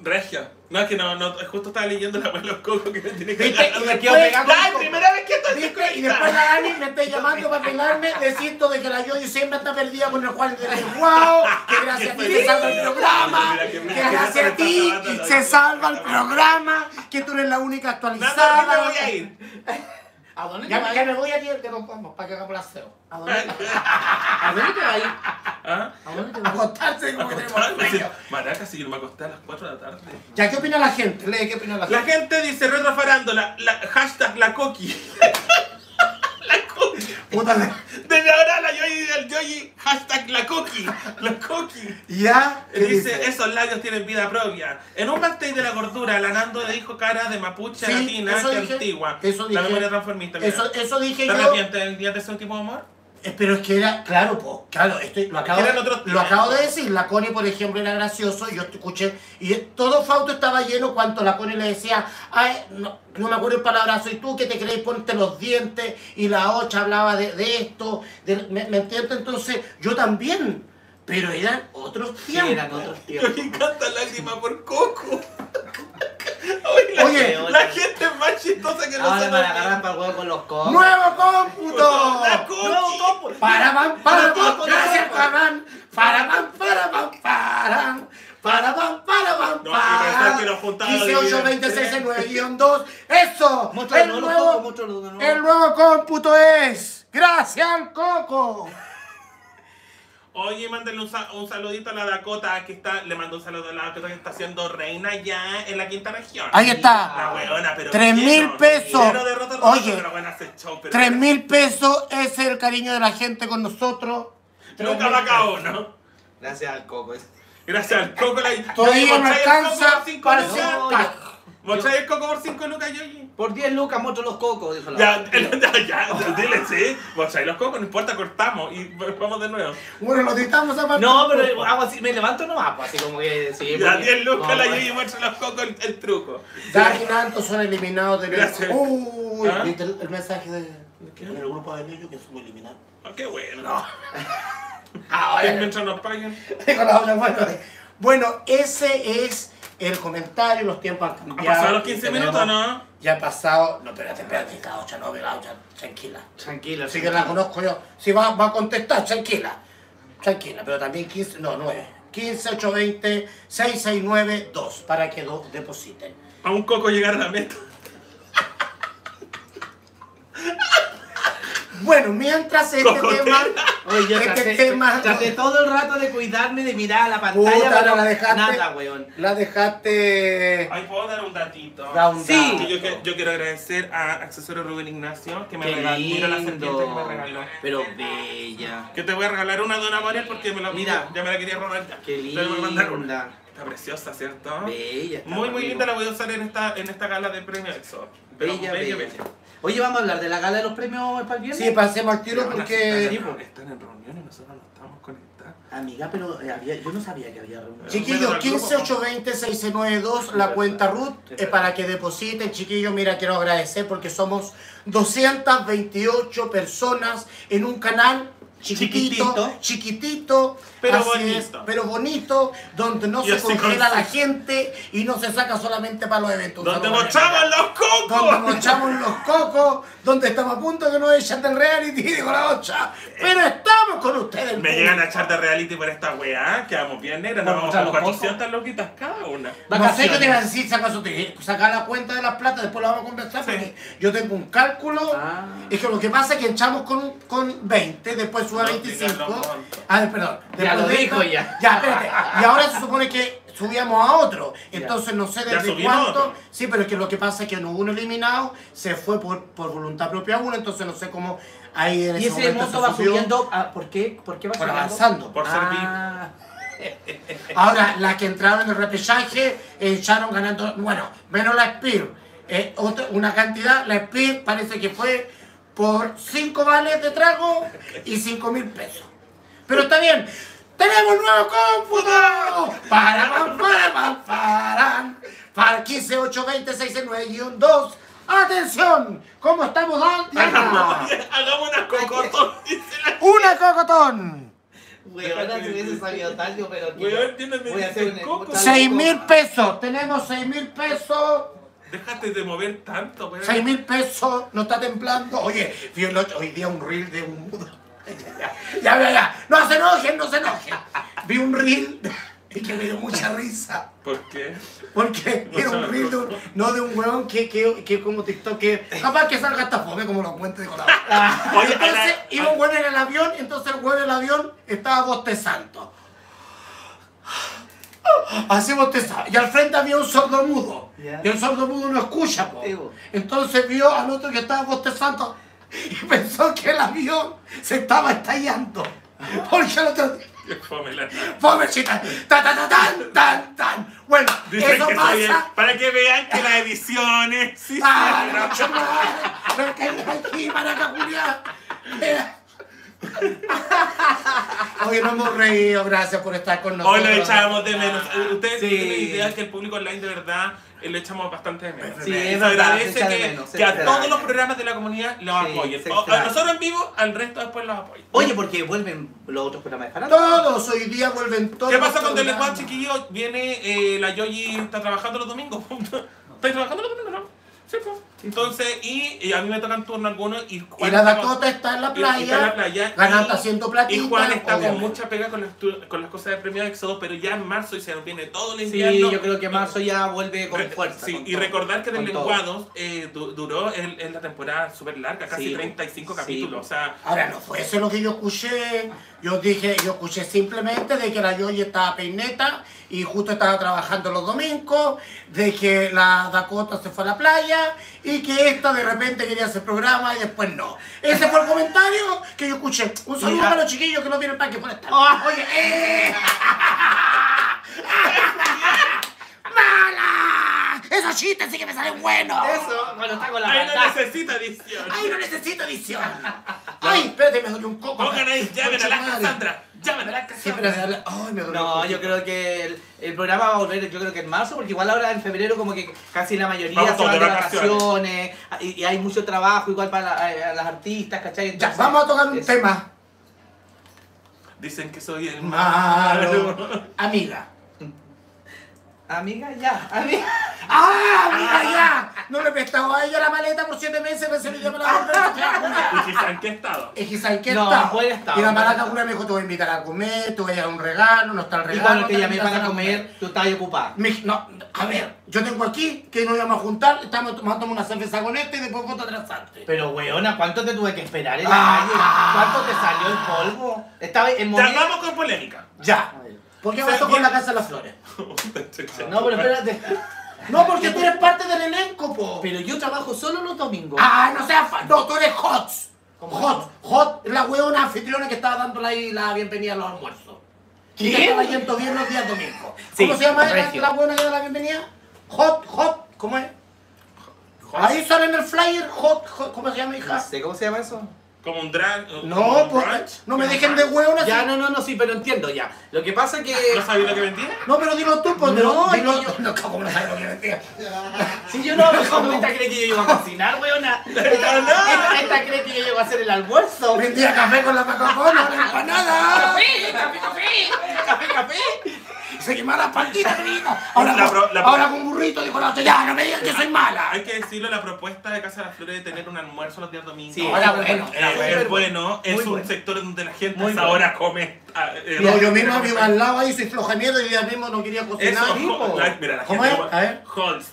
Regia. No, es que no, no, justo estaba leyendo la los cocos que me tiene que ¿Viste? Y dar. después- ¡Ay, primera vez que estoy ¿Viste? Y después la Dani me está llamando para pelarme, diciendo de que la Yoyi siempre está perdida con el Juan de Guau, que gracias a ti se salva el programa, que- gracias a ti la se salva el programa, que tú eres la única actualizada. no me voy a ir. ¿A dónde te Ya, vas? ya me voy a ir, que nos vamos, para que hagamos el aseo. ¿A dónde ¿A dónde te vas? ¿Ah? ¿A dónde te A vas? acostarse como que tenemos. Maraca, si yo no me acosté a las 4 de la tarde. Ya, ¿qué opina la gente? Lee, ¿qué opina la La gente? gente dice retrofarándola, la hashtag la coqui. la coqui. Puta, Desde ahora la Yoyi del Yoyi, hashtag la coqui. La coqui. ya, ¿qué Dice, esos labios tienen vida propia. En un backstage de la gordura, la Nando le dijo cara de mapuche Sí, latina que dije, antigua. eso La dije. memoria transformista. mira. Eso, eso dije ¿Te yo. arrepientes del día de ese tipo de amor? Eh, Pero es que era, claro, po, claro, estoy, lo, acabo, Eran otros lo tiempos. acabo de decir, la Connie, por ejemplo, era gracioso, yo escuché, y todo Fausto estaba lleno cuando la Connie le decía, ay, no, no me acuerdo el palabrazo, y tú que te crees, ponte los dientes, y la Ocha hablaba de, de esto, de- ¿me, me entiendes? Entonces, yo también, pero eran otros Sí, tiempos. eran otros Yo tiempos. me encanta lágrima por coco. Oye, la, Oye, la gente es más chistosa que Ahora nosotros. me agarran para el huevo con los cocos. ¡Nuevo cómputo! ¡Nuevo compo! Para pam, para Para gracias. Parán. Para pam, para paran. Para para pam, No, y pensar paran. que nos juntaba 18, de 20, 6, 9, guion 2. ¡Eso! El nuevo cocos, nuevo cómputo es. Gracias al Coco. Oye, mándenle un, sa- un saludito a la Dakota que está, le mando un saludo a la Dakota que está siendo reina ya en la quinta región. Ahí La está. weona, pero. Tres mil pesos. lleno de roto, roto, Oye, pero bueno, hace show, pero- Tres mil pesos es el cariño de la gente con nosotros. Nunca cada pesos. uno. Gracias al coco. Gracias al Coco. La... Todavía no ¿Mostráis el Coco alcanza para? No, ser ¿Mostráis el Coco por 5 lucas, Yoyi? Por 10 lucas muestro los cocos, dijo la Ya, ya, ya, dile, sí. Mostráis los cocos, no importa, cortamos y vamos de nuevo. Bueno, lo editamos a No, pero hago así, me levanto nomás, pues así como que sí. Ya, porque- 10 lucas, no, la pues. Yoyi muestra los cocos, el, el truco. Dani y Nanto son eliminados del Gracias. Uy, ¿Ah? ¿viste el, el mensaje de, en el grupo de ellos que somos eliminados. Oh, qué bueno. Ah, Ay, mientras nos paguen. Bueno, ese es el comentario, los tiempos han ¿Ha cambiado. pasado los 15 y tenemos- minutos, no? Ya ha pasado. No, espérate, espérate, la ocha, no, la ocha, tranquila. Tranquila. Así que la conozco yo. Si va, va a contestar, tranquila. Tranquila, pero también 15, no, 9. 15, 8, 20, 6, 6, 9, 2, para que do- depositen. A un coco llegar a la meta. Bueno, mientras este Cocotera. tema, Oye, yo este traté, tema, traté todo el rato de cuidarme, de mirar a la pantalla, Puta, pero no la dejaste. nada, weón. la dejaste Ay, ¿puedo dar un datito? down, Sí. down. Que yo, yo quiero agradecer a Accesorio Rubén Ignacio que me Qué regaló. Mira la serpiente que me lindo. regaló. Pero bella. Que te voy a regalar una Dona Mariel porque me la, Mira. ya me la quería robar. Qué Te voy a mandar una. linda. Está preciosa, ¿cierto? Bella. está Muy, muy linda la voy a usar en esta, en esta gala de premio EXO. Pero Bella, bella, bella. bella. Oye, vamos a hablar de la gala de los premios para el viernes. Sí, pasemos al tiro porque... sí Están, están en reunión y nosotros no estamos conectados. Amiga, pero eh, había, yo no sabía que había reunión. Chiquillos, 15820-6692, la cuenta Ruth, eh, para que depositen. Chiquillos, mira, quiero agradecer porque somos 228 personas en un canal chiquitito, Chiquitito. chiquitito, Pero bonito. es, pero bonito, donde no Y se congela con- la gente y no se saca solamente para los eventos. ¡Donde mochamos los cocos! donde mochamos los cocos, donde estamos a punto de que nos echen del reality, digo la ocha. Pero estamos con ustedes. Me llegan a echar de reality por esta weá, quedamos bien negras, nos vamos con los 400 loquitas cada una. No sé qué te iba a decir, saca, su, saca la cuenta de las plata, después la vamos a conversar Sí. porque yo tengo un cálculo. Ah. Es que lo que pasa es que echamos con, con 20, después sube a No, 25. dígalo, monto. Ah, perdón. Ya lo dijo ya. Ya, espérate. Y ahora se supone que subíamos a otro. Entonces no sé desde a cuánto. Sí, pero es que lo que pasa es que no hubo un eliminado, se fue por, por voluntad propia uno, entonces no sé cómo ahí en Y ese ese momento monto va subió subiendo. ah, ¿Por qué? ¿Por qué va por avanzando. Por ser VIP. Ah, Ahora, las que entraron en el repechaje echaron ganando, bueno, menos la Spear. Eh, otra- una cantidad, la Spear parece que fue por 5 vales de trago y 5 mil pesos. Pero está bien, ¡tenemos nuevo cómputo! Para, para, para, para, para, para 15, 8, 20, 6, 9, 2. ¡Atención! ¿Cómo estamos, Diana? Hagamos una cocotón, ¡Una cocotón! weón, si hubiese sabido tanto, pero. que- Weón, tienes Voy a hacer un. coco. tal- 6 mil pesos, tenemos 6 mil pesos. Déjate de mover tanto, weón. 6 mil pesos, no está temblando. Oye, hoy día un reel de un mudo. Ya, ya, ya. No se enojen, no se enojen. Vi un reel y que me dio mucha risa. ¿Por qué? Porque No era un lo reel de un, no de un huevón que, que, que como TikTok que capaz que salga hasta fome como los puentes de colado. Oye, entonces iba un hueón en el avión, entonces el hueón en el avión estaba bostezando. Así bostezaba. Y al frente había un sordo mudo. Y el sordo mudo no escucha, po. Entonces vio al otro que estaba bostezando y pensó que el avión se estaba estallando. Porque el otro. Pobrecita. Ta, ta, ta, tan, tan, tan. Bueno, Dicen eso pasa. Para que vean que las ediciones. Sí, ¡Ah, sí, que hay aquí! Mira. Oye, nos hemos reído, gracias por estar con Hoy nosotros. lo echábamos de menos. Ustedes Sí. tienen idea que el público online de verdad lo echamos bastante de menos. Sí, Se es verdad, agradece de que, menos, se que a extraña. todos los programas de la comunidad los Sí, apoyen. a nosotros en vivo, al resto después los apoyen. Oye, porque vuelven los otros programas de farándula. Todos hoy día vuelven todos. ¿Qué pasa con Dele programas. chiquillo? Viene, eh, la Yoyi está trabajando los domingos. ¿Estáis trabajando los domingos, no? Sí, pues. Entonces, y, y a mí me tocan turno algunos y Y Juan la está- Dakota está en la y- y está en la playa, playa, ganando haciendo platita. Y Juan está con obviamente. mucha pega con las, tu- con las cosas de premio de Éxodo, pero ya en marzo y se nos viene todo el Sí, invierno. yo creo que marzo ya vuelve con fuerza. Sí, con y todo, recordar que con Del todo. Lenguados eh, du- duró en, en la temporada súper larga, casi Sí, 35 sí. capítulos. O sea, Ahora, no fue eso lo que yo escuché. Yo dije, yo escuché simplemente de que la Yoyi estaba peineta y justo estaba trabajando los domingos, de que la Dakota se fue a la playa y que esta de repente quería hacer programa y después no. Ese fue el comentario que yo escuché. Un saludo para los chiquillos que no tienen para que por estar. Ah. Oye, ¡eh! ¡Mala! Esos chistes sí que me salen buenos. Eso, cuando está con la ahí no patada. necesita edición. ¡Ay, no necesito edición! ¡Ay, espérate, me dolió un coco! Pongan ahí, llamen a la Concha madre. Cassandra. Llamen a la Sí, Cassandra. pero me- ay, me dolió un No, coco. yo creo que el, el programa va a volver, yo creo que en marzo, porque igual ahora en febrero como que casi la mayoría Vamos se todos van de de vacaciones. vacaciones y, y hay mucho trabajo igual para la- a las artistas, ¿cachai? Ya, Entonces, vamos a tocar un es- tema. Dicen que soy el Malo. malo. Amiga. Amiga, ya, amiga. ¡Ah, amiga, ya! No le he prestado a ella la maleta por siete meses, me se me llama la ¿Y quizá en qué estado? Es que ¿sabes qué No, está? puede estar, Y la estar. una me dijo, te voy a invitar a comer, te voy a llevar un regalo, no está el Y regalo. cuando te no llamé para comer, tú estabas ocupada. Me no, a ver, yo tengo aquí que nos íbamos a juntar, estamos tomando una cerveza con este y después voto atrasante. Pero, weona, ¿cuánto te tuve que esperar en la Ah. calle? ¿Cuánto te salió el polvo? Estaba en momento... vamos con polémica. Ya. ¿Por qué pasó con la Casa de las Flores? No, pero espérate. No, porque tú eres parte del elenco, po. Pero yo trabajo solo los domingos. Ah, no seas fa- No, tú eres Hot. ¿Cómo? Hot. Hot, la hueona anfitriona que estaba dándole ahí la bienvenida a los almuerzos. Y que ¿Quién? estaba yendo bien los días domingos. Sí, ¿Cómo se llama la, Regio. la hueona que da la bienvenida? Hot, Hot, ¿cómo es? Ahí sale en el flyer, Hot, Hot, ¿cómo se llama, No hija? sé cómo se llama eso. Como un drag. No, un pues, brunch, no me dejen de hueona. Ya, no, no, no, sí, pero entiendo ya. Lo que pasa que... ¿No sabía lo que vendía? No, pero dilo tú, pues. No, dilo, es yo- No, ¿cómo no sabes lo que decía? Si yo no, ¿cómo esta cree que yo iba a cocinar, weona? Esta, esta cree que yo llego a hacer el almuerzo. Vendía café con la Coca-Cola, la empanada. ¡Café, café, café! ¡Café, café! Se quemaron las partitas, niño. Ahora, La con, pro- la- ahora con burrito dijo la otra, ya, no me digan que soy mala. Hay que decirlo, la propuesta de Casa de las Flores de tener un almuerzo los días domingos. Sí, Ahora, bueno, Eh, era es bueno. bueno, es Muy un bueno. sector donde la gente Muy a esa bueno. hora come. ah, eh, No, yo eh, mismo eh, vivo al lado ahí, soy floja mierda y ya mismo no quería Eso, cocinar. ho- la- mira, la ¿Cómo gente. es? A ver. Holst.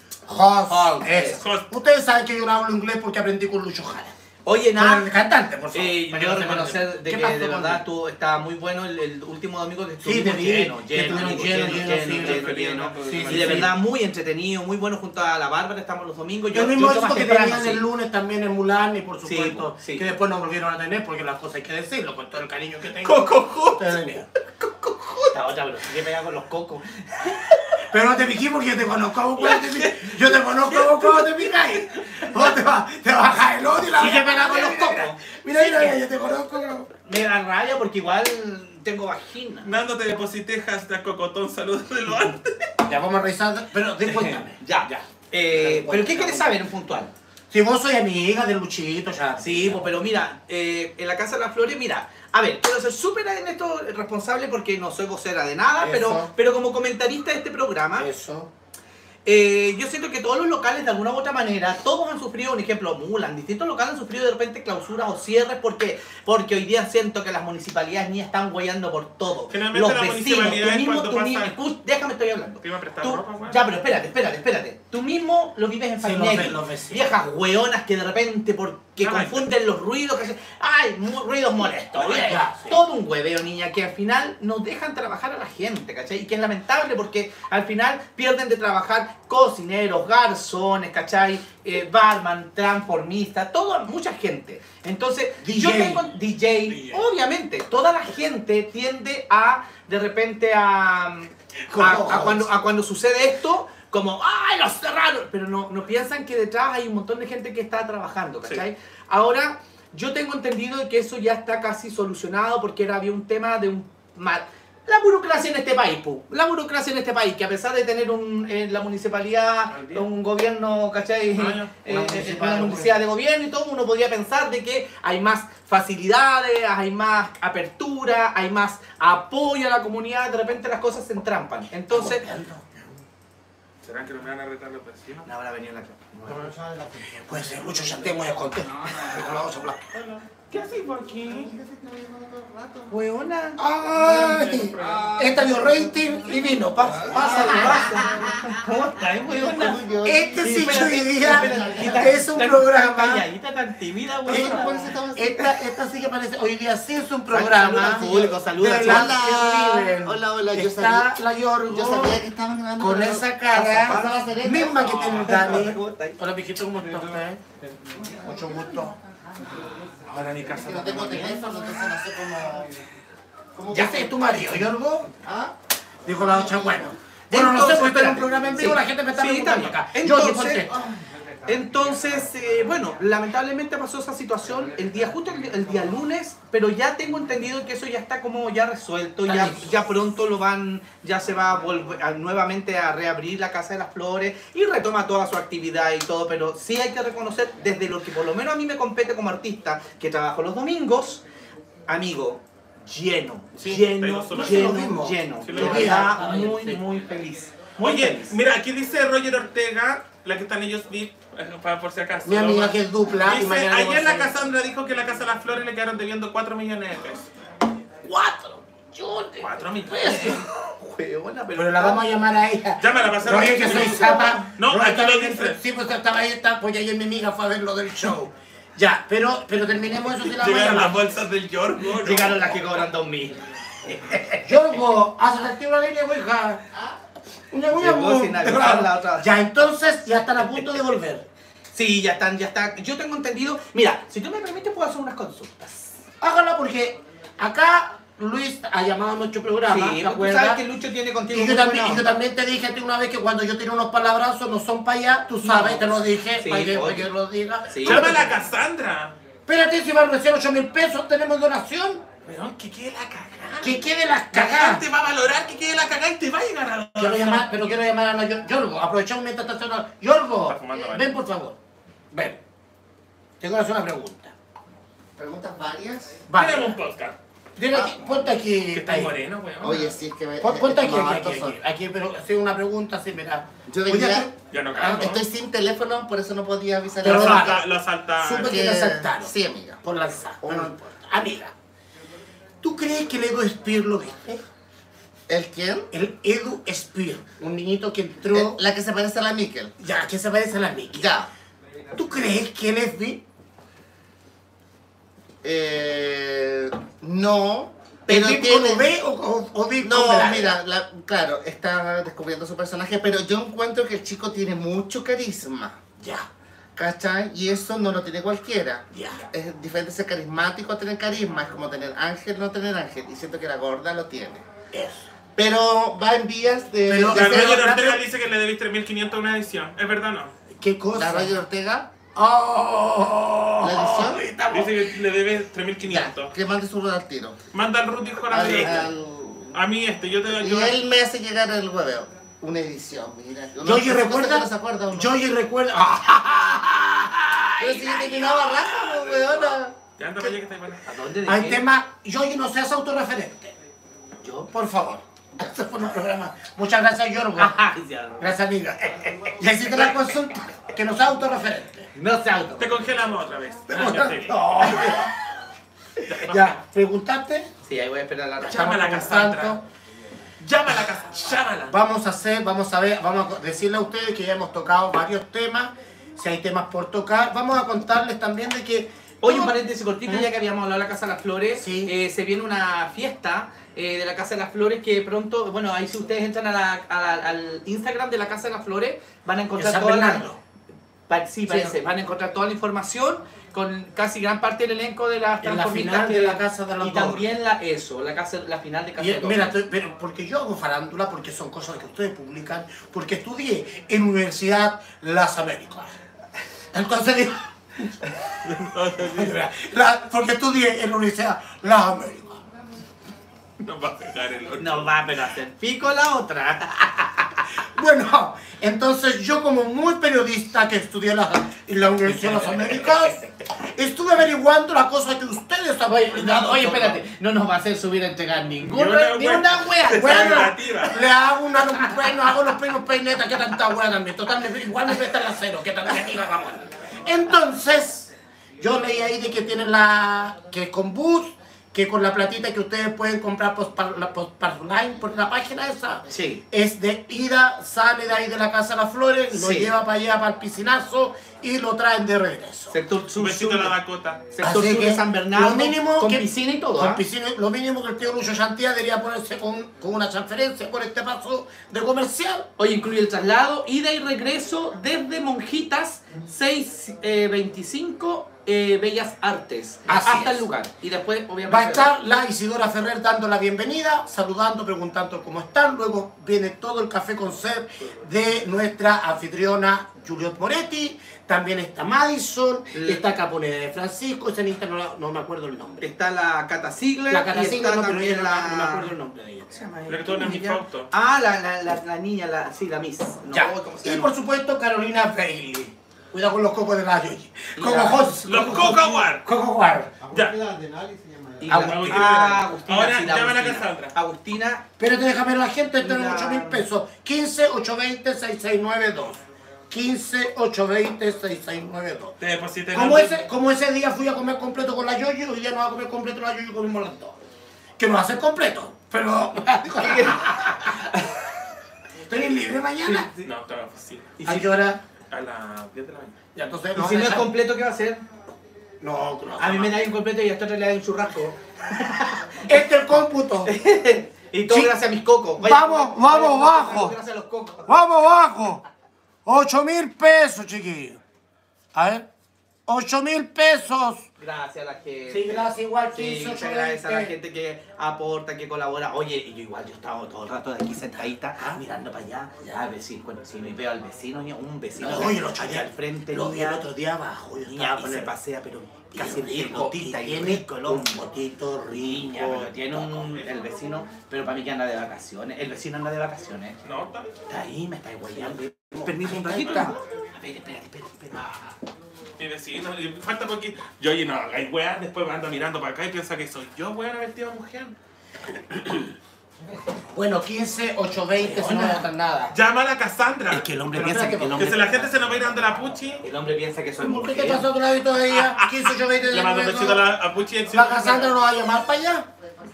Eso. Ustedes saben que yo no hablo inglés porque aprendí con Lucho Jara. Oye, Con nada. el cantante, por favor. Eh, yo reconocer de ¿Qué que pasó de verdad estuvo, estaba muy bueno el, el último domingo que Sí, estuvimos vi, lleno, lleno, lleno, lleno, llenos, sí, lleno, sí, lleno, sí, lleno. sí, Y sí, de sí. verdad muy entretenido, muy bueno junto a la Bárbara, estamos los domingos. Yo mismo yo más que tenían sí. el lunes también en Mulan y por Sí, supuesto sí. que después no volvieron a tener porque las cosas hay que decirlo con todo el cariño que tengo. Coco Esta otra, pero sí que pega con los cocos. Pero no te piqué porque yo te conozco a vos cuando te piqué. Yo te conozco a vos cuando te picáis. Vos te vas te vas a bajar el odio y la Sí que pega con mira, los mira, cocos. Mira, mira, mira, yo te conozco. Me da rabia porque igual tengo vagina. Nando, te deposité hashtag cocotón, saludos de lo antes. Ya vamos a revisar, pero de- cuéntame. Ya, ya. Eh, pero ¿qué quieres saber en puntual? Si vos sois amiga del Luchito, ya. Sí, pues, pero mira, eh, en la Casa de las Flores, mira, a ver, quiero ser súper en esto responsable porque no soy vocera de nada, Eso. pero, pero como comentarista de este programa, Eso. eh, yo siento que todos los locales de alguna u otra manera, todos han sufrido, un ejemplo, Mulan, distintos locales han sufrido de repente clausuras o cierres porque, porque hoy día siento que las municipalidades ni están guayando por todo. Generalmente Los vecinos, tú mismo, tú pasa- mismo, escucha, déjame estoy hablando. ¿Te iba a prestar Tú- ropa, weón? ya, pero espérate, espérate, espérate. Tú mismo lo vives en Sí, Farinelli. Viejas hueonas que de repente porque Ay. confunden los ruidos, que se- ay, ruidos molestos. Sí. Todo un hueveo, niña, que al final no dejan trabajar a la gente, ¿cachai? Y que es lamentable porque al final pierden de trabajar cocineros, garzones, ¿cachai? Eh, barman, transformistas, toda, mucha gente. Entonces, yo tengo DJ, DJ. obviamente, toda la gente tiende a, de repente, a, a cuando, a cuando sucede esto, como, ¡ay, los cerraron! Pero no, no piensan que detrás hay un montón de gente que está trabajando, ¿cachai? Ahora, yo tengo entendido que eso ya está casi solucionado porque era, había un tema de un... ma- La burocracia en este país, pu. La burocracia en este país, que a pesar de tener un, en la municipalidad, un gobierno, ¿cachai? Eh, Una eh, una municipalidad de gobierno y todo, uno podría pensar de que hay más facilidades, hay más apertura, hay más apoyo a la comunidad, de repente las cosas se entrampan. Entonces, ¿Será que no me van a retar los vecinos? No habrá venido la Puede ser mucho chanteo muy escondido. Vamos a hablar. ¿Qué haces por aquí? Hueona. ¡Ay! Esta dio rating y vino. Pasa, pasa, pasa. ¿Cómo estás, hueona? Este sí que día es un programa. tan Calladita, tan tímida, hueona. Esta, esta sí que parece, hoy día sí es un programa público, saluda. Hola. Hola, hola, yo Está sabía- la Yorgo Yo sabía que estaban grabando. con pero esa cara misma que tiene Dani. ¿Cómo estás? Hola, mijito, ¿cómo está usted? Mucho gusto. Ahora mi casa. Que no tengo teléfono, entonces no sé cómo. ¿Ya sé tu marido, Yorgo? ¿Ah? Dijo la otra, bueno. Bueno, no sé, porque estoy en un programa en vivo, la gente me está preguntando acá. Yo, yo Entonces, eh, bueno, lamentablemente pasó esa situación el día justo el, el día lunes, pero ya tengo entendido que eso ya está como ya resuelto, Está ya, ya pronto lo van, ya se va a volver a- nuevamente a reabrir la Casa de las Flores y retoma toda su actividad y todo, pero sí hay que reconocer desde lo que por lo menos a mí me compete como artista, que trabajo los domingos, amigo, lleno, Sí, lleno, lleno, lleno, Sí, verdad, mismo. muy, Sí. muy feliz. Muy Oye, feliz. mira, aquí dice Roger Ortega, la que están ellos VIP, para por si acaso. Mi amiga que es dupla Dice, ayer la a. Cassandra dijo que la Casa de las Flores le quedaron debiendo 4 millones de pesos. Cuatro millones. 4 millones. Huevona, Pero la vamos a llamar a ella. Llámala para hacer Roger, que soy zapa. No, aquí lo dice. Sí, pues estaba ahí, está, pues ayer mi amiga fue a ver lo del show. Ya, pero, pero terminemos eso si la vamos a Llegaron las bolsas del Yorgo. ¿no? Llegaron las que cobran 2000. Yorgo, haz activo la línea, hija. Una buena Llegó sin avisar la otra. Ya, entonces, ya están a punto de volver. Sí, ya están, ya está. Yo tengo entendido. Mira, si tú me permites, puedo hacer unas consultas. Hágala porque acá Luis ha llamado a nuestro programa, Sí, ¿te tú sabes que Lucho tiene contigo Y yo, también, y yo también te dije a ti una vez que cuando yo tiro unos palabrazos no son para allá, tú sabes, No. te lo dije, Sí, para que, para que lo diga. Sí. Llámala a Cassandra. Espérate, si van recién 8 mil pesos, tenemos donación. Weón, que quede la cagada. Que quede La cagadas. gente va a valorar que quede la cagada y te va a llegar a la Quiero llamar, pero quiero llamar a la Yor- Yorgo. Aprovechamos mientras está sonando. Yorgo, Está fumando, vale. ven por favor. Ven. Tengo que hacer una pregunta. Preguntas varias. Tenemos Vale. un podcast. Dile aquí, ponte aquí. Que está ahí. moreno, weón. Oye, sí, es que me. Pon- Ponte es aquí, aquí, aquí, aquí, pero hacer una pregunta así, mira. Yo tú- Ya no Ah, cago. Estoy sin teléfono, por eso no podía avisar Pero Lo lo a haga. asalta- Lo asalta. Supe que te asaltaron. Sí, amiga. Por lanzar. Pero no importa. Amiga, ¿tú crees que el Edu Spear lo viste? ¿El quién? El Edu Spear, un niñito que entró. Eh, La que se parece a la Miquel. Ya, que se parece a la Mickey. Ya. ¿Tú crees que él es bi? Eh, no, pero ¿Es bi tiene... con B o, o, No, mira, la- claro, está descubriendo su personaje, pero yo encuentro que el chico tiene mucho carisma, Ya, ¿cachai? Y eso no lo tiene cualquiera. ya. Es diferente ser carismático a tener carisma, es como tener ángel, no tener ángel, y siento que la gorda lo tiene. Eso. Pero va en vías de... Pero- de La la- Ortega dice que le debís 3.500 a una edición. ¿Es verdad o no? ¿Qué cosa? la Roger Ortega, ¡Oh! ¿La edición? Estamos- Dice que le debes ya, 3.500. que mande su al tiro. Manda al Ruth dijo a la Al- derecha. al- A mí este, yo te doy Y él me hace llegar el hueveo. Una edición, mira. Uno- Yoyi recuerda. no se acuerda uno. Yoyi recuerda. Pero si yo terminaba raja, weona. Ya anda para allá que está igual. ¿A dónde de Hay tema. Yoyi, no seas autorreferente. Yo. Por favor. Este fue un programa. Muchas gracias, Yorgo. Gracias, amiga. Le hiciste la consulta. Que no sea autorreferente. No se auto. Te congelamos otra vez. Ya te vi. No. Ya, preguntaste. Sí, ahí voy a esperar la Llámala, Estamos Cassandra. Llámala a casa, llámala. Vamos a hacer, vamos a ver, vamos a decirle a ustedes que ya hemos tocado varios temas. Si hay temas por tocar, vamos a contarles también de que. Oye, un paréntesis cortito, ya que habíamos hablado de la Casa de las Flores, Sí. eh, se viene una fiesta eh, de la Casa de las Flores que pronto, bueno, ahí si ustedes entran a la- a la- al Instagram de la Casa de las Flores, van a En encontrar toda la, sí, parece, Sí. van a encontrar toda la información con casi gran parte del elenco de las En la final de la Casa de las y Dos. también la eso, la casa, la final de Casa Y, de mira, Flores. estoy- pero porque yo hago farándula, porque son cosas que ustedes publican, porque estudié en Universidad Las Américas. Entonces digo. La- porque estudié en la Universidad Las Américas. Nos va a pegar el otro. No va a pero hacer pico la otra. Bueno, entonces yo como muy periodista que estudié en la, en la Universidad de las Américas, estuve averiguando la cosa que ustedes han Oye, no, oye, espérate, no nos va a hacer subir a entregar Ni ninguna, una ni wea. una wea. Bueno, le hago una, bueno, hago los primos peinetas, que tanta buena también. Total, igual me prestan la cero, que también amiga Ramón. Entonces, yo leí ahí de que tienen la, que con bus, que con la platita que ustedes pueden comprar post, la, online por la página esa, Sí. es de ida, sale de ahí de la Casa de las Flores, lo Sí. lleva para allá, para el piscinazo, y lo traen de regreso. Sector Un sur, besito sur, a la Dakota. sector Así sur que de San Bernardo, lo mínimo con que- piscina y todo. Con ¿ah? piscina, lo mínimo que el tío Lucho Santía debería ponerse con, con una transferencia por este paso de comercial. Hoy incluye el traslado, ida y regreso desde Monjitas 625 eh, Bellas Artes Así hasta es. el lugar. Y después, obviamente. Va a estar la Isidora Ferrer dando la bienvenida, saludando, preguntando cómo están. Luego viene todo el café con ser de nuestra anfitriona Juliet Moretti. También está Madison, está Caponera de Francisco, esa niña no, no me acuerdo el nombre. Está la Cata Ziegler. La y Catacina está no, pero también ella no, la... no me acuerdo el nombre de ella. Ah, la, la, la, la niña, la, sí, la Miss. No, Ya. ¿cómo se Y por supuesto Carolina Bailey. Cuidado con los cocos de la Yoyi. Coco. Jos- Los Coco War. Coco War. Ya. Y Ah, la- Agustina. ah, Agustina. Ahora sí, la llaman a Agustina. Cassandra. Agustina, Pero te déjame ver la gente, tenemos Mira. 8 mil pesos. 15 820 6692. 15 820 6692. Te deposité Como ese, como ese día fui a comer completo con la Yoyi, hoy día no va a comer completo la Yoyi comimos las dos. Que nos hacen completo. Pero. ¿Estoy libre mañana? No, estaba en la oficina. y ¿A si, qué hora? A las 10 de la mañana. Ya, entonces, y si no es completo, ¿qué va a hacer? No, no, A mí me da un completo y a esta otra le da un churrasco. Este es el cómputo. Y todo Sí. gracias a mis cocos. Vamos, vamos, bajo. Gracias a los cocos. Vamos abajo. 8 mil pesos, chiquillos. A ver. 8 mil pesos. Gracias a la gente. Sí, gracias, igual, Sí, 15, muchas 8, gracias a la 20. gente que aporta, que colabora. Oye, y yo igual, yo estaba todo el rato de aquí sentadita, Ah. mirando para allá. A ver si, bueno, si me veo al vecino, un vecino Oye, allá día, al frente, lo vi el otro día abajo. Yo niña, estaba y con se el- pasea, pero y casi rico, en gotita, y y tiene rico un botito rico. Niña, pero tiene un, el vecino, pero para mí que anda de vacaciones. El vecino anda de vacaciones. No, está. Está ahí, me está guayando. Permiso un ratito. A ver, espérate, espérate, espérate. Mi vecino, y falta porque yo oye, no, hay weas, después anda mirando para acá y piensa que soy yo, weón, vestido de mujer. Bueno, 15, 8, 20, si no me botan nada. Llama a la Cassandra. Es que el hombre Pero piensa que espérate, el Que hombre, si la gente se nos va a ir dando la puchi, el hombre piensa que soy ¿Por qué te mujer. pasó a tu lado todavía? 15, 8, 20, le mando un besito a la a puchi La Cassandra nos va a llamar para allá.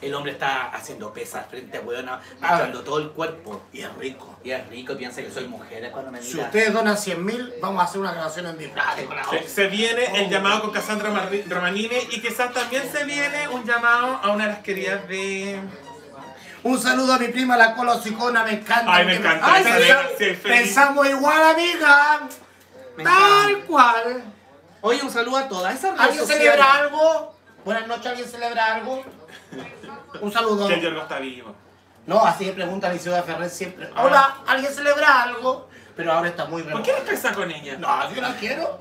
El hombre está haciendo pesas frente a weona, mostrando todo el cuerpo. Y es rico. Y es rico, piensa que soy mujer es cuando me Si ustedes donan 100 mil, vamos a hacer una grabación en vivo. Se, se viene el llamado con Cassandra Romanini y quizás también se viene un llamado a una de las queridas de... Un saludo a mi prima, la colosicona, me encanta. Ay, me encanta Ay, nena, sí, feliz. Pensamos igual, amiga. Me Tal encanta. cual. Oye, un saludo a todas esas ¿Alguien celebra algo? Buenas noches, ¿alguien celebra algo? Un saludo. Que Yorgo está vivo. No, así que pregunta a ciudad Ferrer siempre. Hola, ¿alguien celebra algo? Pero ahora está muy ¿Por qué eres pesada con ella? No, yo la quiero.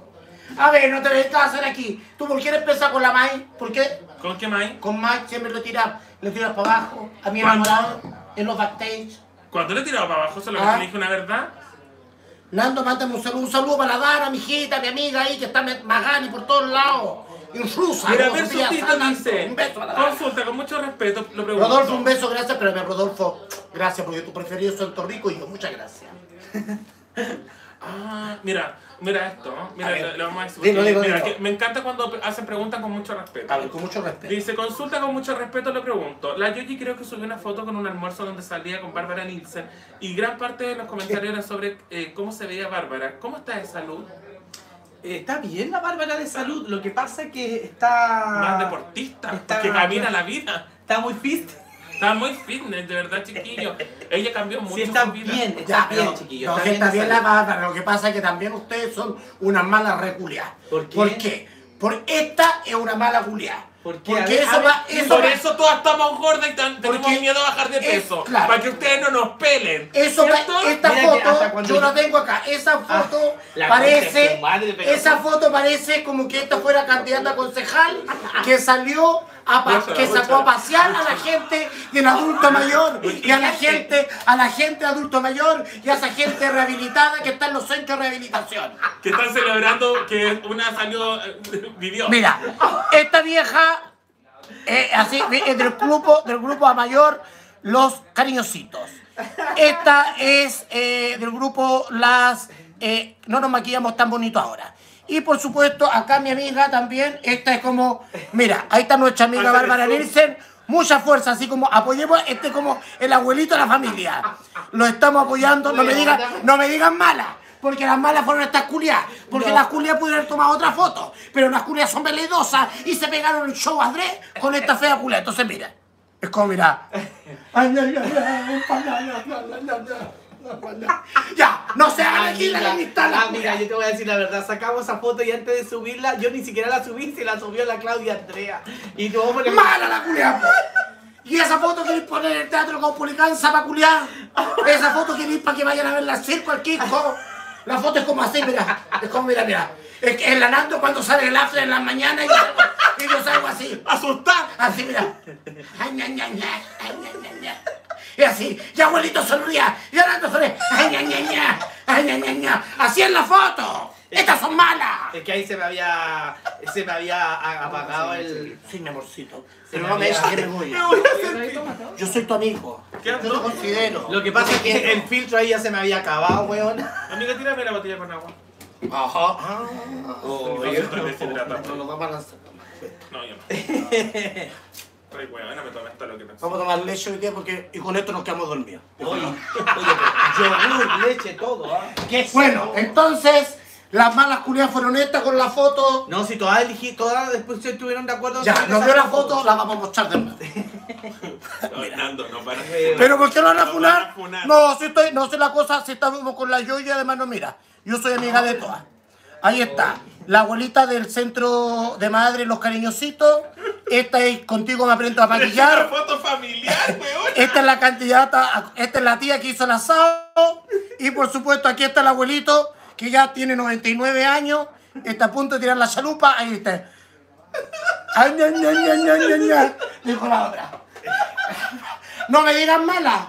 A ver, no te a hacer aquí. ¿Tú por qué eres pesada con la Mai? ¿Por qué? ¿Con qué más? Con Mai siempre lo tiras, le tiras para abajo. A mi ¿Cuándo? enamorado, en los backstage. Cuando le he tirado para abajo, solo que Ah. te dije una verdad. Nando, mándame un saludo, un saludo para la Dara, mi hijita, mi amiga ahí, que está Magani por todos lados. Rusa. Mira, ver su dice. Un beso. Consulta, con mucho respeto, lo pregunto. Rodolfo, un beso, gracias, pero Rodolfo, gracias, porque tu preferido es Puerto Rico y yo, muchas gracias. Ah, mira, mira esto. Mira, le vamos a decir. Dilo, dilo, mira, dilo. que me encanta cuando hacen preguntas con mucho respeto. A ver, con mucho respeto. Dice, consulta con mucho respeto, le pregunto. La Yoyi creo que subió una foto con un almuerzo donde salía con Bárbara Nielsen y gran parte de los comentarios era sobre eh, cómo se veía Bárbara. ¿Cómo está de salud? Está bien la Bárbara de salud, lo que pasa es que está... Más deportista, está- porque camina la vida. Está muy fit. Está muy fitness, de verdad, chiquillo. Ella cambió mucho Sí, está su vida. bien, está Ya, bien, pero, chiquillo. no, está que bien está de bien la. Bárbara, lo que pasa es que también ustedes son unas malas reculiadas. ¿Por qué? qué? Por esta es una mala culiada. ¿Por qué? A Porque ver, eso a ver, va, eso por va- eso todas estamos gordas y tan- tenemos Porque miedo a bajar de es- peso. claro. Para que ustedes no nos pelen. Eso esta Mira foto, yo la tengo acá. Esa foto concha de parece, madre, esa foto parece como que esta fuera candidata a concejal que salió a que sacó a pasear a la gente del adulto mayor y a la gente, a la gente adulto mayor y a esa gente rehabilitada que está en los centros de rehabilitación. Que están celebrando que una salió, eh, vivió. Mira, esta vieja, eh, así, es del grupo, del grupo a mayor, los cariñositos. Esta es eh, del grupo las, eh, no nos maquillamos tan bonito ahora. Y por supuesto, acá mi amiga también, esta es como, mira, ahí está nuestra amiga Bárbara. Nielsen, mucha fuerza, así como apoyemos, este es como el abuelito de la familia. Lo estamos apoyando, no me digan, no me digan malas. Porque las malas fueron estas culias. Porque las culias pudieron haber tomado otra foto. Pero las culias son veledosas y se pegaron el show a Dre con esta fea culia. Entonces, mira. Es como, mira. Ya, no se hagan aquí la amistad. amiga, yo te voy a decir la verdad, sacamos esa foto y antes de subirla, yo ni siquiera la subí, se la subió la Claudia Andrea. Y tú, hombre, Mala la culia. po. Y esa foto queréis poner en el teatro Caupolicán, para culiar. Esa foto queréis para que vayan a ver la circo al Kiko. La foto es como así, mira. Es como, mira, mira. Es que en la Nando cuando sale el after en la mañana y yo salgo, y yo salgo así. ¡Asustar! Así, mira. Ay, ay. Y así, y abuelito sonría, y Orlando sonríe. Ay, ña, ña, ña, ay, ña, ña, ña. Así es la foto. Estas son malas. Es que ahí se me había, se me había apagado el... Sí, mi amorcito. Se Pero no me había- dejes que me voy. Me voy a sentir. Yo soy tu amigo. ¿Qué Yo te hago? considero. Lo que pasa es que el filtro ahí ya se me había acabado, weón. Amiga, tírame la botella con agua. Ajá. No, yo estoy deshidratado. No lo vamos a lanzar. No, yo no. Ay, weón, me tomé hasta lo que pensé. Vamos a tomar leche hoy día porque y con esto nos quedamos dormidos. Oye, oye, pero yogur, leche, todo, ¿ah? Bueno, entonces las malas culiadas fueron estas con la foto. No, si todas elegí, todas después se estuvieron de acuerdo. Ya, nos vio la foto, la vamos a mostrar de nuevo. No, Nando, no para. Pero ¿por qué no van a Nos funar? van a funar. No, si estoy, no sé la cosa, si estamos con la Yoya, además no mira. Yo soy amiga de todas. Ahí está. La abuelita del centro de madre, los cariñositos. Esta es contigo me aprendo a Una maquillar. foto familiar, weón. Esta es la candidata, esta es la tía que hizo el asado. Y por supuesto, aquí está el abuelito, que ya tiene 99 años. Está a punto de tirar la chalupa. Ahí está. Ay, ña, ña, ña, ña, ña, ña, Dijo la otra. No me digan mala.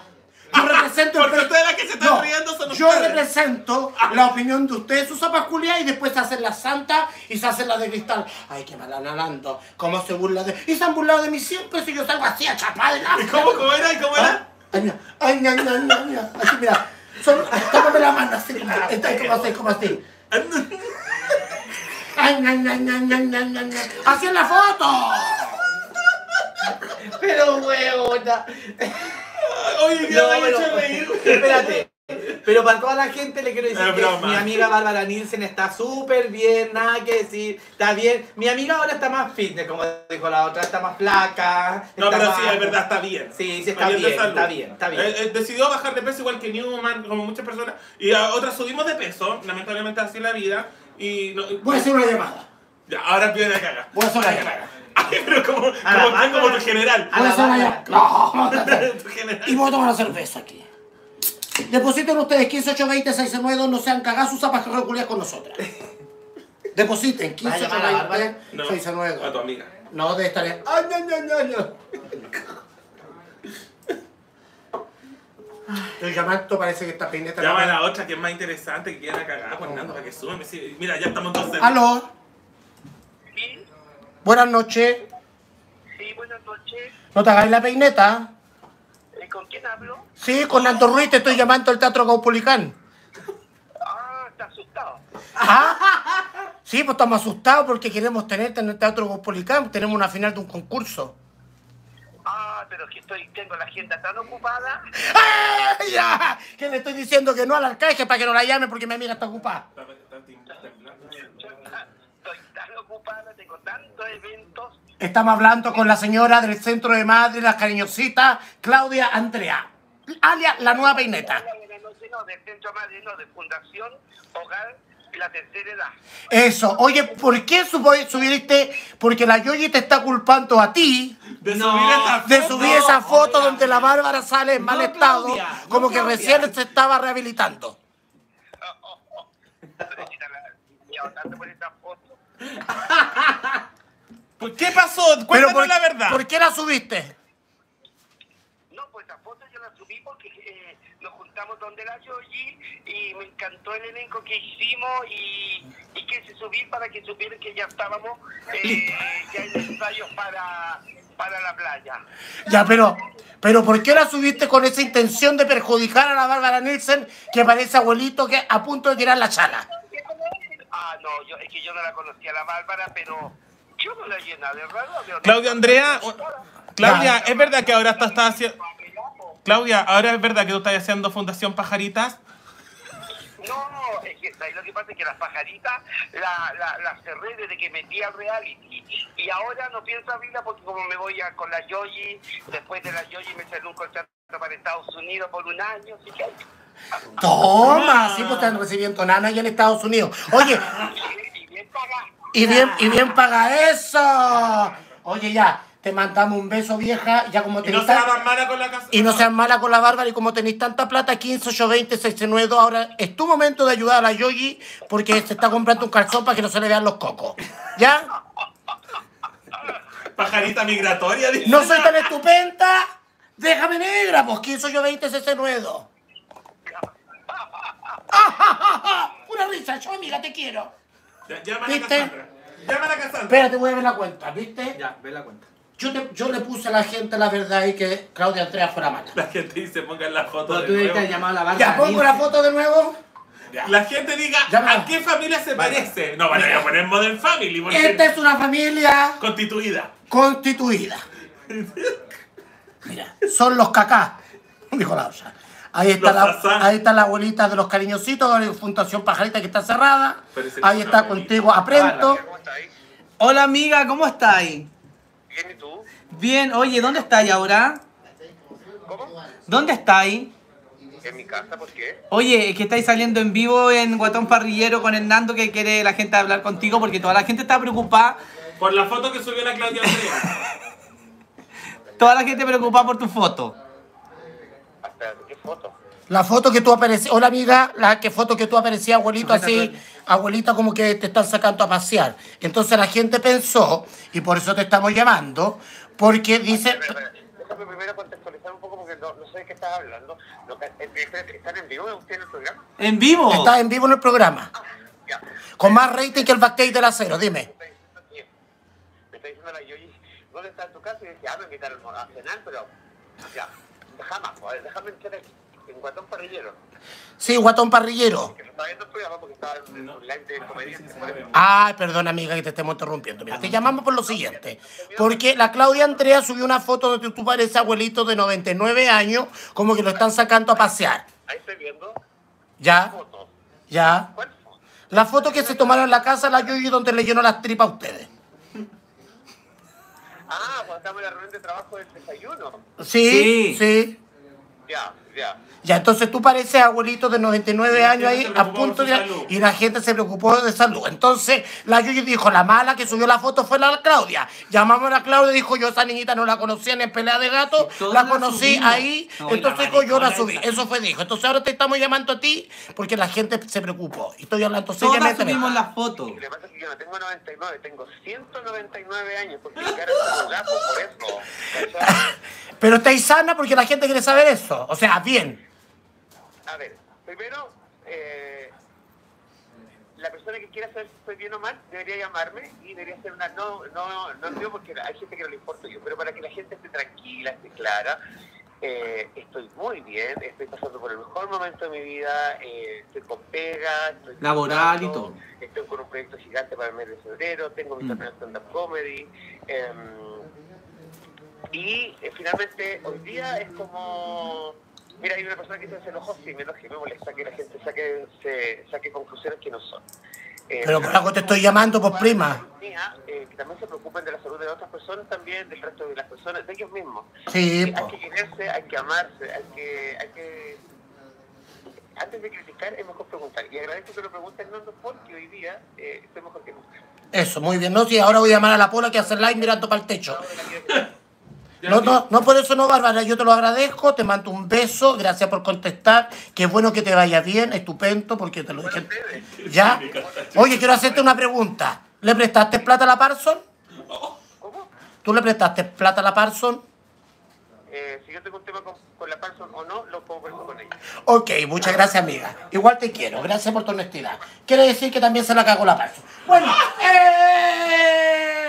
Yo represento el Porque pre- ustedes las que se están No, riendo son Yo ustedes. represento la opinión de ustedes, sus zapas culiadas, y después se hacen la santa y se hacen la de cristal. Ay, qué mala Nalando. ¿Cómo se burla de.? Y se han burlado de mí siempre si yo salgo así a chapar de la. ¿Y cómo, cómo era? ¿Y cómo era? Ay, mira. Ay, ña, ña, ña, ña. Así, mira. Son, tómame la mano así. Está ahí como así, como así. Ay, ña, ña, ña, ña, ña. Así en la foto. Pero, weona. Oye, No, me pero, hecho reír. espérate. Pero para toda la gente le quiero decir Es que broma. mi amiga Bárbara Nielsen está súper bien, nada que decir, está bien. Mi amiga ahora está más fitness, como dijo la otra, está más flaca. No, pero sí, es verdad, está bien. Sí, sí, está bien, salud. está bien, está bien. Eh, eh, decidió bajar de peso igual que Newman, como muchas personas. Y a otras subimos de peso, lamentablemente así es la vida. Y no, Voy a hacer una llamada. ya, ahora viene la caga. Voy a hacer una llamada. Ay, pero como, como, A la como, tu general. A la llamada. No. Y voy a tomar una cerveza aquí. Depositen ustedes 15820 no sean cagados sus zapas que reculias con nosotras. Depositen ¿Vas a llamar a la Bárbara? 15820 No, a tu amiga. No, de estar en... ¡Ay, ay, ay, ay, ay! El llamado parece que está peineta. Llama a la otra que es más interesante, que quiera cagar, pues Nando, para que sigue. Mira, ya estamos dos. Aló, buenas noches. sí, buenas noches. ¿No te hagáis la peineta? Eh, ¿Con quién hablo? Sí, con Nando Ruiz te estoy llamando al Teatro Caupolicán. Ah, está asustado. ¿Ah? Sí, pues estamos asustados porque queremos tenerte en el Teatro Caupolicán. Tenemos una final de un concurso. Ah, pero que estoy, tengo la agenda tan ocupada. ¡Ah, ya! Que le estoy diciendo que no al alcalde para que no la llame porque mi amiga está ocupada. Está- está tan ocupada, tengo tantos eventos. Estamos hablando con la señora del Centro de Madre, la cariñosita Claudia Andrea, alias la nueva peineta. No, del Centro Madre, no, de Fundación Hogar La Tercera Edad. Eso, oye, ¿por qué subiste? Porque la Yoyi te está culpando a ti De No, subir esa de foto. subir esa foto oiga. donde la Bárbara sale en mal No, estado, Claudia, no, como que Claudia. recién se estaba rehabilitando. La- y ahorrando por ¿Qué pasó? Pero Cuéntanos por, la verdad. ¿Por qué la subiste? No, pues la foto yo la subí porque eh, nos juntamos donde la Yoyi y me encantó el elenco que hicimos y, y quise subir para que supieran que ya estábamos eh, ya en ensayos para, para la playa. Ya, pero, pero ¿por qué la subiste con esa intención de perjudicar a la Bárbara Nielsen que parece abuelito que a punto de tirar la chala? Ah, no, yo, es que yo no la conocía la Bárbara, pero yo no la llena de raro. Claudia Andrea, o- Claudia, ¿es verdad que ahora estás haciendo... Claudia, ¿ahora es verdad que tú estás haciendo Fundación Pajaritas? No, es que ¿sabes lo que pasa es que las pajaritas la, la, la cerré desde que metí al reality y ahora no pienso abrirla porque como me voy a, con la Yoyi, después de la Yoyi me salió un contrato para Estados Unidos por un año, así Toma, sí, pues están recibiendo nana allá en Estados Unidos. Oye, y bien pagada. y bien, y bien paga eso. Oye, ya, te mandamos un beso, vieja, ya como Y no tenéis se tan- hagan mala con la casa. y no seas mala con la Bárbara y como tenéis tanta plata, 15, 8, 20, 692, ahora es tu momento de ayudar a la Yogi porque se está comprando un calzón para que no se le vean los cocos. ¿Ya? Pajarita migratoria, dice. No soy tan estupenda. Déjame negra, pues 15, 8, 20, 692. Una risa, yo amiga, te quiero. Ya- Llama a la ¿Viste? Cassandra. Llama a la Cassandra. Espérate, voy a ver la cuenta, ¿viste? Ya, ve la cuenta. Yo, te- yo le puse a la gente la verdad y que Claudia Andrea fuera mala. La gente dice, pongan la foto No, de nuevo. llamado a la barra. Ya pongo la foto de nuevo. La gente diga, Llama. ¿a qué familia se parece? No, van a poner Modern Family, porque Esta es una familia constituida. constituida. Mira, son los cacá, dijo la osa. Ahí está, la, ahí está la abuelita de los cariñositos de la Fundación Pajarita que está cerrada. Ahí está contigo, aprendo. ¿Cómo estás? Hola amiga, ¿cómo estáis? Bien, ¿y tú? Bien, oye, ¿dónde estáis ahora? ¿Cómo? ¿Dónde estáis? En mi casa, ¿por qué? Oye, es que estáis saliendo en vivo en Guatón Parrillero con Hernando que quiere la gente hablar contigo porque toda la gente está preocupada. Por la foto que subió la Claudia Andrea. Toda la gente preocupada por tu foto. Espérate, ¿qué foto? La foto que tú aparecías, hola amiga, la que foto que tú aparecías, abuelito, así, abuelita como que te están sacando a pasear. Entonces la gente pensó, y por eso te estamos llamando, porque dice, Déjame primero contextualizar un poco porque no, no sé de qué estás hablando. Lo que- espérate, ¿Están en vivo ustedes en el programa? ¿En vivo? estás en vivo en el programa, Ya. con más rating que el backstage del acero, dime. Me está diciendo que- me está diciendo la Yoyi, ¿dónde está en tu casa? Y dice, ah, me invitaron a cenar, pero ya, jamás, pues, déjame entrar aquí, en Guatón Parrillero, Sí, guatón parrillero. que se está viendo el programa porque estaba en un live de comediantes. por eso. Ay, perdona amiga que te estemos interrumpiendo. Mira, te llamamos por lo siguiente. Porque la Claudia Andrea subió una foto donde tú pareces abuelito de 99 años, como que lo están sacando a pasear. Ahí estoy viendo ¿Ya? ¿Ya? ¿Cuál foto? La foto que se tomaron en la casa la Yuyi donde le llenó las tripas a ustedes. Ah, cuando estamos en la reunión de trabajo del desayuno. Sí, Sí. sí. Ya, ya. Ya, entonces tú pareces abuelito de 99 la años ahí a punto de... Y la gente se preocupó de salud. Entonces la Yuyi dijo, la mala que subió la foto fue la Claudia. Llamamos a la Claudia y dijo, yo esa niñita no la conocía ni en pelea de gato, la la conocí subimos. ahí, No, entonces la dijo, yo la subí. esa. Eso fue dijo. Entonces ahora te estamos llamando a ti porque la gente se preocupó. Y estoy hablando Todas seriamente. subimos las fotos. Lo que pasa es que yo no tengo 99, tengo 199 años, porque mi cara es como gato, por eso. Pero estáis sana porque la gente quiere saber eso. O sea, bien. A ver, primero, eh, la persona que quiera saber si estoy bien o mal debería llamarme y debería hacer una. No, no, no digo porque hay gente que no le importa yo, pero para que la gente esté tranquila, esté clara. eh, estoy muy bien, estoy pasando por el mejor momento de mi vida, eh, estoy con pega, estoy Laboral y todo. Estoy con un proyecto gigante para el mes de febrero, tengo mi Mm. torneo stand-up comedy. em, y finalmente hoy día es como mira hay una persona que se enojó sí me enojé me molesta que la gente saque se, saque conclusiones que no son Eh, Pero por algo te estoy llamando, pues, prima. mía, eh, que también se preocupen de la salud de otras personas también del resto de las personas de ellos mismos Sí, hay po. que quererse hay que amarse hay que hay que antes de criticar es mejor preguntar y agradezco que lo pregunten Hernando porque hoy día eh, estoy mejor que nunca Eso, muy bien. No, sí, ahora voy a llamar a la pola que hace live mirando para el techo. No, no, no por eso no, Bárbara, yo te lo agradezco, te mando un beso, gracias por contestar, qué bueno que te vaya bien, estupendo, porque te lo dije. ¿Ya? Oye, quiero hacerte una pregunta. ¿Le prestaste plata a la Parson? ¿Tú le prestaste plata a la Parson? Eh, si yo tengo un tema con, con la Parson o no, lo puedo ver con ella. Ok, muchas gracias, amiga. Igual te quiero. Gracias por tu honestidad. Quiere decir que también se la cagó la Parson. Bueno, eh...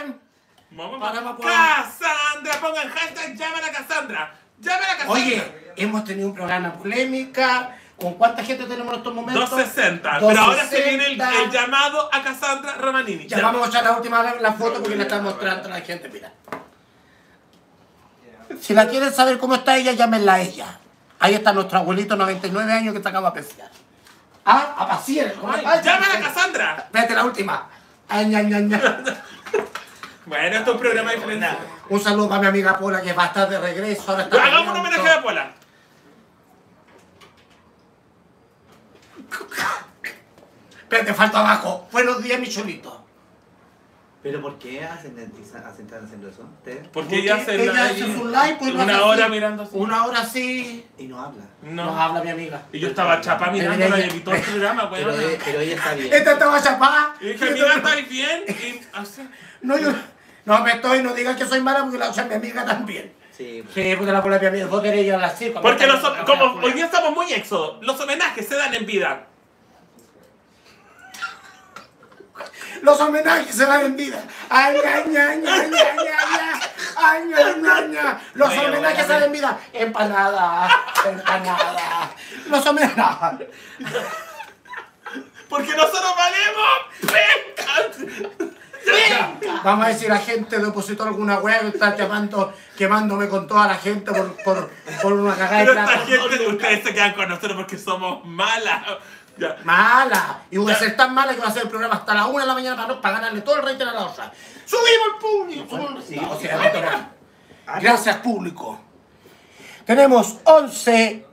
Vamos, Para. Cassandra, pongan hashtag llaman a Cassandra. Llamen a Cassandra. Oye, hemos tenido un programa polémica. ¿Con cuánta gente tenemos en estos momentos? 260. Pero ahora se viene el, 260. el llamado a Cassandra Romanini. Ya vamos a echar la última vez la foto porque la está mostrando a la gente, mira. Si la quieren saber cómo está ella, llámenla a ella. Ahí está nuestro abuelito, 99 años, que está acá a pasear. Ah, a pasear. ¡Llamen a Cassandra! Espérate, la última. Ay. Bueno, esto es un programa diferente. Un saludo para mi amiga Pola, que va a estar de regreso. Ahora está Hagamos un homenaje a Pola. Espérate, falta abajo. Buenos días, mi chulito. ¿Pero por qué hacen, hacen, están haciendo eso ustedes? Porque ella hace ella hace su live, pues, una hace hora así. mirando así. Una hora así. Y no habla. No. Nos habla mi amiga. Y yo estaba chapa mirándola y evitó el programa, Pero, weón. e- pero ella está bien. Esta estaba chapada. Y dije, amiga, ¿estáis bien? Y así. No, yo, no me estoy, no digan que soy mala porque la otra es mi amiga también. Sí. Sí, porque la pola mi amiga, vos querés ir a la circo. Porque los, como hoy día estamos muy éxodo, los homenajes se dan en vida. Los homenajes se dan en vida. Ay, ña, ña, ña, ña, ña, ña. Ay, ña, ña, ña. Los Bueno, homenajes se dan en vida. Empanada, empanada. Los homenajes. Porque nosotros valemos pencas. Vamos a decir a gente de opositor alguna wea que está llamando, quemándome con toda la gente por, por, por una cagada de Pero esta plata. gente, ustedes se quedan con nosotros porque somos malas. Ya. Mala. Y voy a ser tan mala que va a hacer el programa hasta las 1 de la mañana para, para ganarle todo el rating a la otra. ¡Subimos el público! Sí. No, o sea, vete, no. Gracias, público. Tenemos 11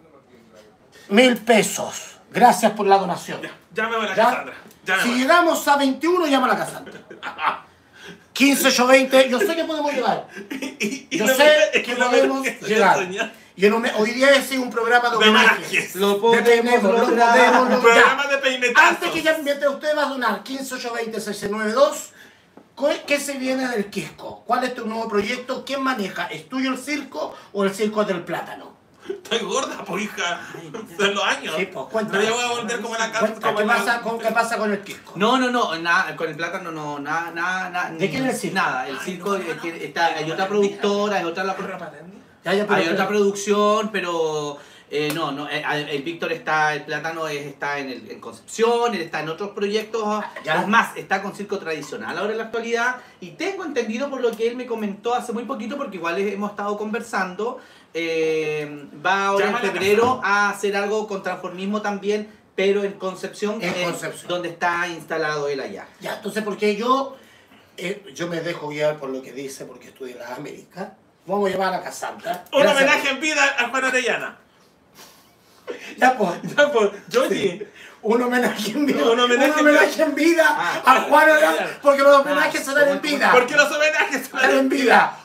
mil pesos. Gracias por la donación. Ya, llámame a la ¿Ya? Cassandra. Si llegamos a 21, llama a la Cassandra. 15, 8, 20. Yo sé que podemos llegar. Y- y Yo sé es que podemos que llegar. Y el home- hoy día es un programa de homenajes. Lo De podemos lo Un programa de peinetazos. Antes que ya mientras usted va a donar 15, 8, 20, 692, ¿qué- ¿qué se viene del Quisco? ¿Cuál es tu nuevo proyecto? ¿Quién maneja? ¿Es tuyo el circo o el circo del plátano? Estoy gorda, por hija. Son los años. Sí, pues, cuéntame. Pero ya voy a volver como la casa. Como ¿Qué la- pasa con, ¿Qué pasa con el Quisco? No, no, no, nada, con el plátano no, nada, nada, nada. ¿De quién es el circo? Nada, el circo eh, tiene- está, hay otra productora, hay otra la Ya, ya, Hay otra producción, pero eh, no, no, eh, el, Víctor está, el plátano es- está en, el- en Concepción, él está en otros proyectos, Ya. es más, está con circo tradicional ahora en la actualidad, y tengo entendido por lo que él me comentó hace muy poquito, porque igual hemos estado conversando, eh, va ahora en febrero a hacer algo con transformismo también, pero en Concepción, En eh, Concepción. donde está instalado él allá. Ya, entonces, porque yo, eh, yo me dejo guiar por lo que dice, porque estudié en la América. Vamos a llevar a Cassandra. Un Gracias. homenaje en vida a Juan Arellana. Ya, pues. Ya, pues, Yoyi. Un homenaje en vida. Un homenaje en en vida Ah, a Juan claro. porque los homenajes Ah, se dan en ¿cómo- vida. Porque los homenajes se Se dan dan en vida.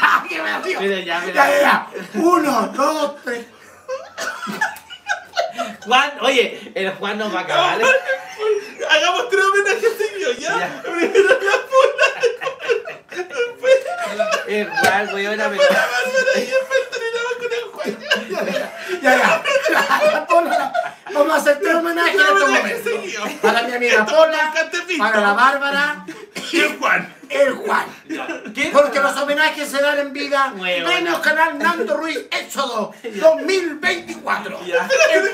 Ya, que me río. Mira, ya, mira. ya, ya. Uno, dos, tres. Juan, oye, el Juan nos va a acabar. Hagamos tres homenajes seguidos, ¿ya? Ya. Primero la Pula, El Juan, voy a ver a ver. la Bárbara y después terminamos con el Juan. Ya, ya. Vamos a hacer tres homenajes en este momento. Para mi amiga visto. para la Bárbara Y el Juan. El Juan. Porque los homenajes se dan en vida. Premio Canal Nando Ruiz Éxodo 2024. Ya. El.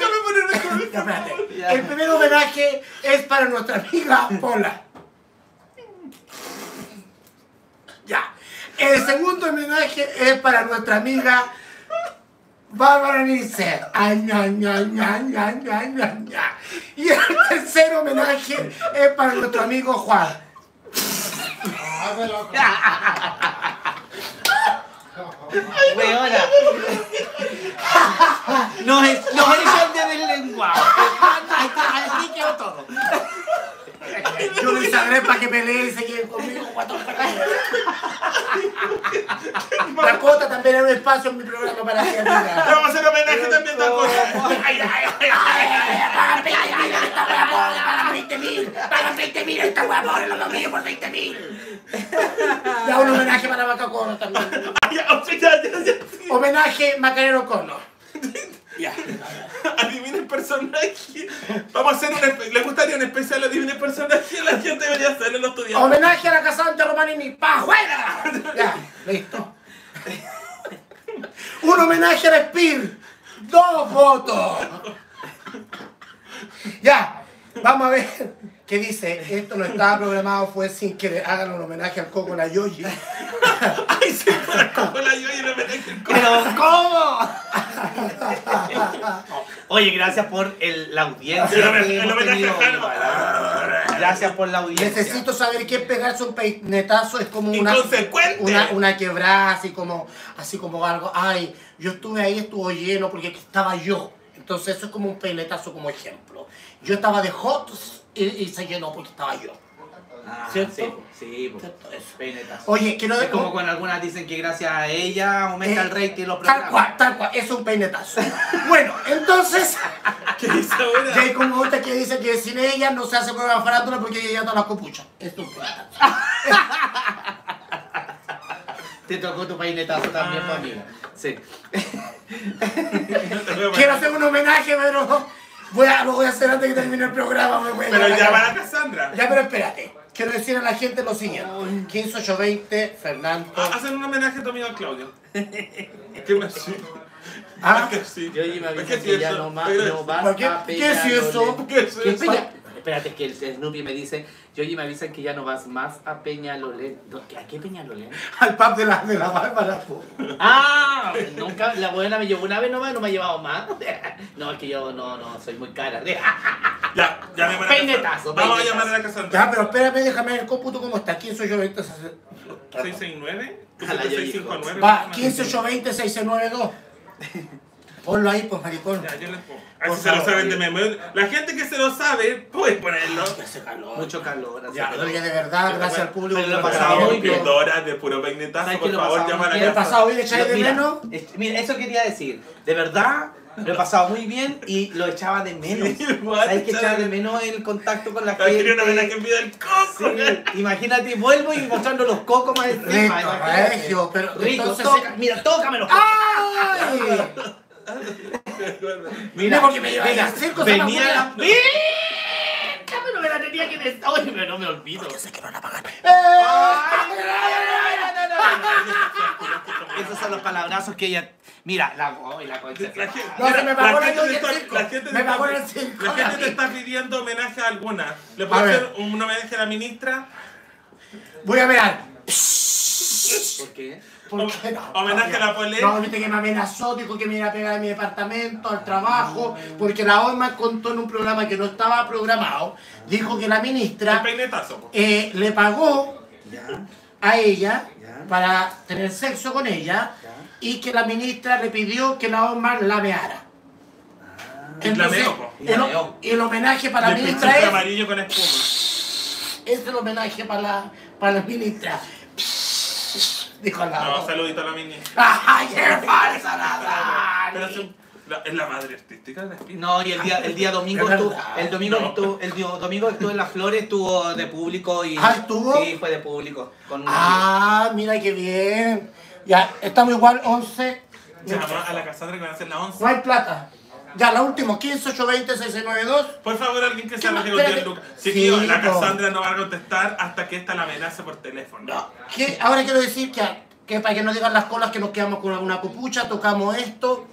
El primer homenaje es para nuestra amiga Pola. Ya. El segundo homenaje es para nuestra amiga Bárbara Nice. Y el tercer homenaje es para nuestro amigo Juan. Weona. Nos, nos echan del lenguaje. Aquí quedó todo. Yo lo adrede para que peleen y se queden conmigo cuatro La cota también era un espacio en mi programa para que. Vamos a hacer homenaje también a Coco. Ay, ay, ay, ay, pagan 20 esta wea pobre, pagan 20 mil, pagan 20 mil esta wea pobre, los domingos por 20 mil. Ya un homenaje para Macacono también. Homenaje Macareno Cono. Ya. Adivine el personaje. Vamos a hacer un. ¿Le gustaría un especial adivine el personaje? La gente debería hacerlo en los estudiantes. Homenaje a la casante Romanini. ¡Pa' afuera! Ya, listo. Un homenaje al Spear. Dos votos. Ya, vamos a ver qué dice. Esto no estaba programado, fue sin que le hagan un homenaje al Coco la Yoyi. Ay, sí, para Coco la yo y el homenaje al Coco. Pero ¿cómo? Oye, gracias por el- la audiencia. El el homenaje a Gracias por la audiencia. Necesito saber qué pegarse un peinetazo es como una, una, una quebrada, así como, así como algo. Ay, yo estuve ahí, estuvo lleno porque aquí estaba yo. Entonces eso es como un peinetazo como ejemplo. Yo estaba de hot y, y se llenó porque estaba yo. Ah, ¿Cierto? Sí, sí, pues, ¿Cierto? Oye, quiero Es como cuando algunas dicen que gracias a ella aumenta el Eh, rating de los Tal programas. cual, tal cual, es un peinetazo. bueno, entonces, ¿Qué dice ahora? ya hay como otra que dice que sin ella no se hace programa farándula porque ella ya toda la copucha. Es un peinetazo. Te tocó tu peinetazo también, Ah. pues, amiga. Sí. Quiero hacer un homenaje, pero voy a, lo voy a hacer antes que termine el programa. me voy a Pero ya va la Cassandra. Ya, pero espérate. Quiero decir a la gente lo siguiente. 15820, Fernando. Ah, Hacen un homenaje a tu amigo Claudio. ¿Qué me? Ah, ¿Qué sí? Yo y me ¿Qué avisan sí que ya eso? no, más, ¿Qué no vas ¿Por qué? a ¿Qué es eso? ¿Qué es ¿Qué eso? Espérate, que el Snoopy me dice, yo y me avisan que ya no vas más a Peñalolén. ¿A qué Peñalolén? al pub de la, de la Bárbara. Ah, nunca, la buena me llevó una vez nomás, no me ha llevado más. No, es que yo no, no, soy muy cara. Ya, llamemos a la Peinetazo, Cassandra. Vamos a llamar a la Cassandra. Ya, pero espérame, déjame ver el cómputo cómo está. 15820. 669. A la Yoyi 659. Va, 15820, 692. Ponlo ahí, pues, maricón. Ya, yo les pongo. Así se lo saben de memoria. La gente que se lo sabe, puede ponerlo. Ya hace calor. Mucho calor. Ya, que- oye, de verdad, gracias al público. Pero lo que muy bien. Pildora de puro peinetazo, ¿Sabes por favor, llama a la pasado bien echáis de mira, menos? es- mira, eso quería decir. De verdad, lo he pasado muy bien y lo echaba de menos. Sí, ¿Sabes que echaba de- menos el contacto con la Ay, quería una gente? homenaje en vida del coco. Sí, imagínate, vuelvo y mostrando los cocos más encima. Rico, regio, pero Rico, entonces- toca, mira, tócame los cocos. ¡Ay! Mira, porque me venía. ¡Mira! Pero me la tenía que decir. Oye, pero no me olvido. Yo sé que no la pagan. No. Esos son los palabrazos que ella. Mira, la. Oh, la concha. La gente, No, se me pagó la la gente te Me está- pagó el circo, La gente te está pidiendo homenaje a alguna. ¿Le puedo hacer un homenaje a la ministra? Voy a ver. ¿Por qué? ¿Por qué no? Homenaje a la Polé. No, viste que me amenazó, dijo que me iba a pegar en mi departamento, al trabajo, porque la OMA contó en un programa que no estaba programado, dijo que la ministra eh, le pagó Ya. a ella Ya. para tener sexo con ella Ya. y que la ministra le pidió que la OMA la meara. Y la. Y la el, homenaje para la ministra es, amarillo con espuma. es el homenaje para la, para la ministra. Dijo la No, OMA. saludito a la ministra. ¡Ay, qué falsa la Pero es, un- la- es la madre artística de la espina. No, y el día, el día domingo Es estuvo, el domingo No. estuvo, el día- domingo estuvo en las flores, estuvo de público y. Ah, ¿estuvo? Sí, fue de público. Con Ah, mira qué bien. Ya, estamos igual 11. Llama a la Cassandra que van a hacer la 11. No hay plata. Ya, la última, 15, 8, 20, 692. Por favor, alguien que se arregle con 10 Espérate. lucas. Sí, Sí, tío, la. Cassandra no va a contestar hasta que esta la amenace por teléfono. No, que ahora quiero decir que, que para que no digan las colas que nos quedamos con alguna copucha, tocamos esto.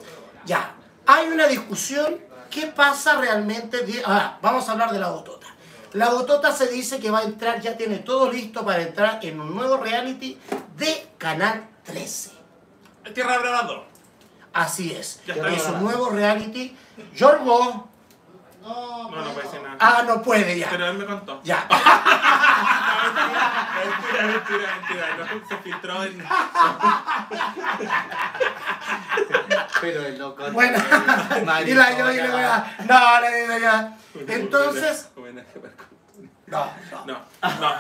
Ya, hay una discusión. ¿Qué pasa realmente? Ahora, vamos a hablar de la botota. La botota se dice que va a entrar, ya tiene todo listo para entrar en un nuevo reality de Canal 13. Tierra Brava 2. Así es. Ya está. Es un nuevo reality. Yorgo. No, no puede decir nada. Ah, no puede ya. Pero él me contó. Ya. Mentira, mentira, mentira. No, se filtró en. Pero el loco. Bueno, y la yo y le voy a. No, le digo ya. Entonces. No, no. No, no.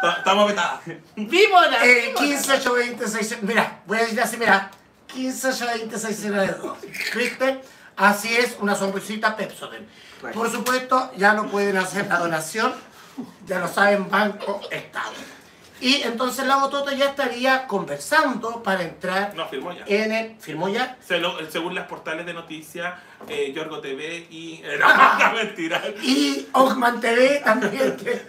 Ta- Estamos vetadas. ¡Víbora! Eh, 15, 8, 20, 6. Mira, voy a decir así, mira. 15 20 602. ¿Viste? Así es, una sonrisita Pepsodent. Por supuesto, ya no pueden hacer la donación, ya lo saben, Banco Estado. Y entonces la botota ya estaría conversando para entrar No, firmó ya. en el... ¿Firmó ya? Se lo- según las portales de noticias, eh, Yorgo TV y... eh, no, no, mentira. Y Ogman TV también, que...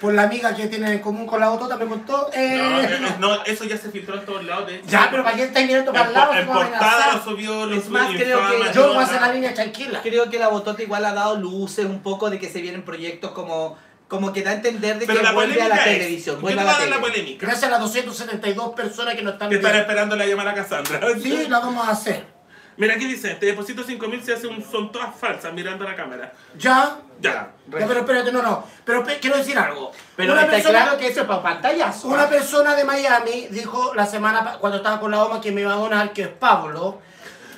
Por la amiga que tienen en común con la botota me contó... eh, No, no, eso ya se filtró en todos lados. De hecho. Ya, pero ¿para qué estáis mirando para el lado? en ¿Cómo van a portada lo subió, lo Es subió más, creo que Yo voy a hacer la línea tranquila. Creo que la botota igual ha dado luces un poco de que se vienen proyectos como, como que da a entender de Pero que la vuelve a la es- televisión. ¿qué Vuelve a la la polémica? Gracias a las 272 personas que nos están Que están esperando la llamada a Cassandra. Sí, la vamos a hacer. Mira, aquí dice, te deposito 5.000 si hace un, son todas falsas mirando a la cámara. Ya. Ya. Ya, pero espérate, no, no. Pero pe- quiero decir algo. Pero una está persona, claro que eso es para pantallazo. una persona de Miami dijo la semana pa- cuando estaba con la OMA que me iba a donar, que es Pablo.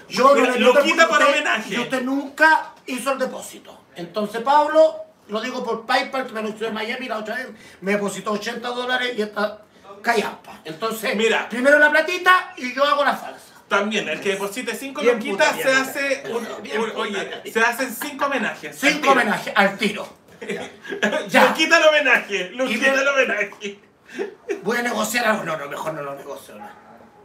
Yo Mira, le- lo quita por usted- homenaje. Y usted nunca hizo el depósito. Entonces Pablo, lo digo por PayPal, que me lo hizo de Miami la otra vez, me depositó 80 dólares y está callampa. Entonces, Mira. primero la platita y yo hago la falsa. También, el que deposite 5 Bien loquitas puta, se hace. un- un- oye, se hacen 5 homenajes. Cinco homenajes al tiro. Ya. Ya. Lo quita el homenaje. Lo quita el homenaje. Voy a negociar algo. No, no, mejor no lo negocio. no.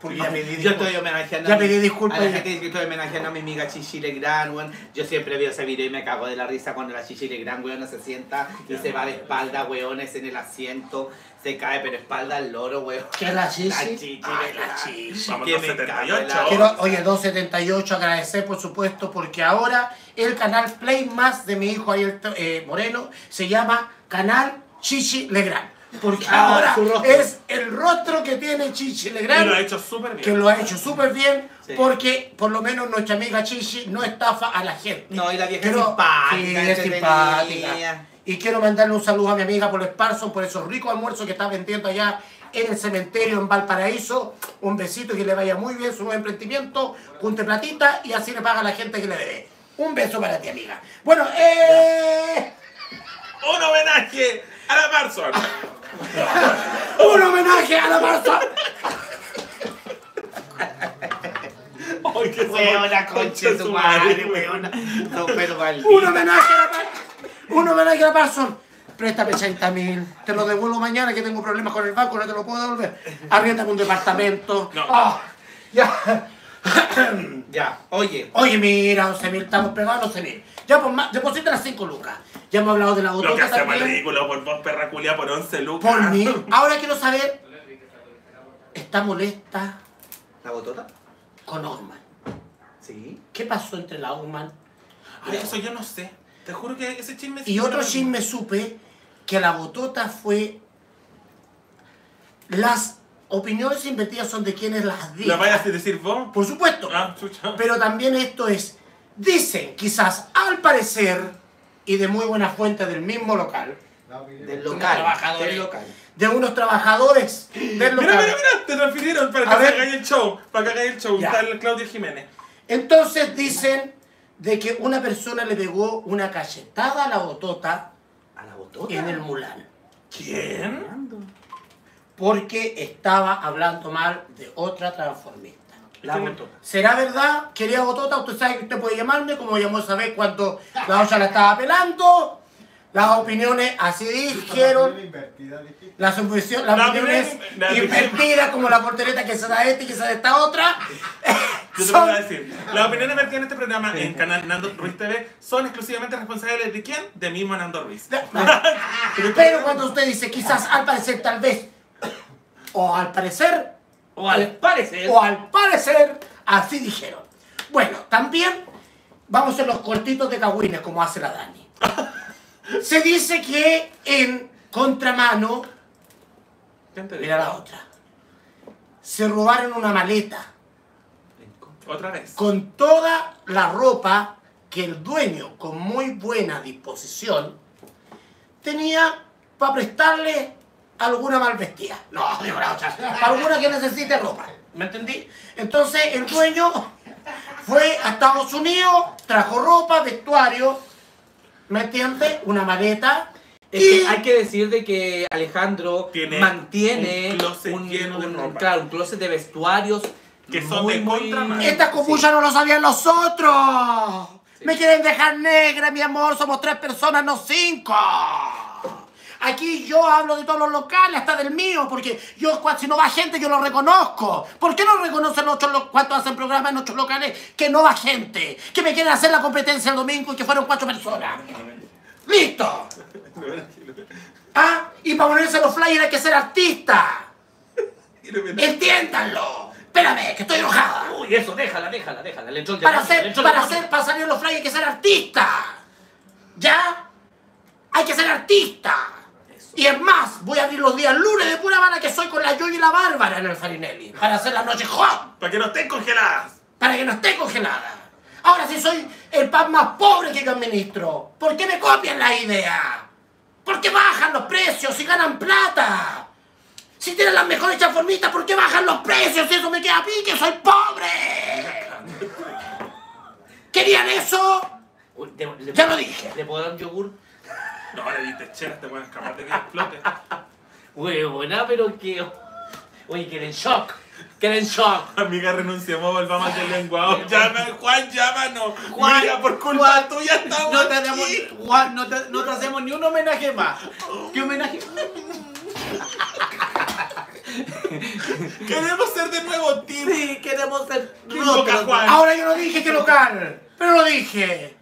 Porque ya pedí Yo estoy homenajeando Ya a mi- pedí disculpas a la ya. gente que estoy homenajeando a mi amiga Chichi Legrand, weón. Yo siempre veo ese video y me cago de la risa cuando la Chichi Legrand, weón, se sienta y se va de espalda, weones, en el asiento. Se cae, pero espalda al loro, weón. ¿Qué es la La chichi? Chichi Ay, la chichi. Vamos, Que me 278. cago en la- Quiero, oye, 278, agradecer por supuesto, porque ahora el canal Play Más de mi hijo Ariel eh, Moreno se llama Canal Chichi Legrand. Porque Ah, ahora su rostro. es el rostro que tiene Chichi Y Legrand. lo ha hecho súper que lo ha hecho súper bien, Sí. porque por lo menos nuestra amiga Chichi no estafa a la gente. No, y la vieja Quiero- simpática, sí, es simpática. Y quiero mandarle un saludo a mi amiga Paul Sparson por esos ricos almuerzos que está vendiendo allá en el cementerio en Valparaíso. Un besito y que le vaya muy bien su nuevo emprendimiento. Punte platita y así le paga a la gente que le debe. Un beso para ti, amiga. Bueno, eh, Un homenaje a la Parson. un homenaje a la Barça. Ay, qué Weona, conche su madre, weona. No, pero maldito. Un homenaje a la Barça. Un homenaje a la Barça. Préstame 80 mil. Te lo devuelvo mañana que tengo problemas con el banco, no te lo puedo devolver. Arriéndame un departamento. No. Ah, ya. Ya, oye. Oye, mira, 11 mil, estamos pegados a 11 mil. Ya, pues, más, deposita las 5 lucas. Ya hemos hablado de la Lo que botota hacemos el ridículo por vos, perra culia, por 11 lucas. Por mí. Ahora quiero saber, ¿está molesta ¿La botota? con Ogman? Sí. ¿Qué pasó entre la Ogman? Ay, eso yo no sé. Te juro que ese chisme... Y otro chisme supe que la botota fue... Las opiniones invertidas son de quienes las ¿La dicen. vayas a decir vos? Por supuesto. Ah, chucha. Pero también esto es, dicen, quizás al parecer, y de muy buena fuente del mismo local, Del local. Del local. de unos trabajadores del Mira, local. mira, mira, te transfirieron para A que hagáis el show. Para que hagáis el show. Ya. Está el Claudio Jiménez. Entonces dicen de que una persona le pegó una cachetada a la botota ¿A la botota? en el Mulán. ¿Quién? Porque estaba hablando mal de otra transformista. La botota. ¿Será verdad, querida botota? Usted sabe que usted puede llamarme, como llamó esa vez cuando la olla la estaba pelando. Las opiniones así dijeron. Las opiniones, las La opiniones invertidas, como la portereta que se da esta y que se da esta otra. Yo te voy a decir, las opiniones vertidas en este programa en canal Nando Ruiz TV son exclusivamente responsables de quién? De mismo Nando Ruiz. Pero cuando usted dice quizás al parecer, tal vez, o al parecer, O al eh, parecer. o al parecer, así dijeron. Bueno, también vamos a hacer los cortitos de cagüines como hace la Dani. Se dice que en contramano, mira la otra, se robaron una maleta Otra vez. con toda la ropa que el dueño, con muy buena disposición, tenía para prestarle alguna mal vestida. No, digo la otra, alguna que necesite ropa. ¿Me entendí? Entonces el dueño fue a Estados Unidos, trajo ropa, vestuario, ¿me entiendes? Una maleta. Es y que hay que decir de que Alejandro Tiene mantiene un closet lleno de un- ropa. claro, un closet de vestuarios que son Muy, de muy-. Esta copucha no lo sabían los otros. Me quieren dejar negra, mi amor. Somos tres personas, no cinco. Aquí yo hablo de todos los locales, hasta del mío, porque yo si no va gente yo lo reconozco. ¿Por qué no reconocen ocho lo- cuántos hacen programas en ocho locales que no va gente? Que me quieren hacer la competencia el domingo y que fueron cuatro personas. ¡Listo! ¿Ah? Y para ponerse los flyers hay que ser artista. Entiéndanlo. Espérame, que estoy enojada. Uy, eso, déjala, déjala, déjala. Para hacer, el para hacer, para salir los flyers hay que ser artista. ¿Ya? Hay que ser artista. Y es más, voy a abrir los días lunes de pura bala que soy con la Yoyi y la Bárbara en el Farinelli. Para hacer la noche hot. Para que no estén congeladas. Para que no esté congelada. Ahora sí soy el pan más pobre que yo administro. ¿Por qué me copian la idea? ¿Por qué bajan los precios y ganan plata? Si tienen las mejores transformistas, ¿por qué bajan los precios? Eso me queda a mí, que soy pobre. ¿Querían eso? Ya lo dije. ¿Le puedo dar un yogur? No, le diste chela, te puedes escapar de que explote. Huevona, pero que... Oye, quedé en shock. Quedé en shock. Amiga, renunciamos, volvamos del lenguado. Llama, Juan, llámanos. Juan, Mira, por culpa Juan, tuya estamos No te, hacemos, aquí. Juan, no, te, no te hacemos ni un homenaje más. ¿Qué homenaje? Queremos ser de nuevo team. Sí, queremos ser rotos. Juan. Ahora yo no dije que local, pero lo dije.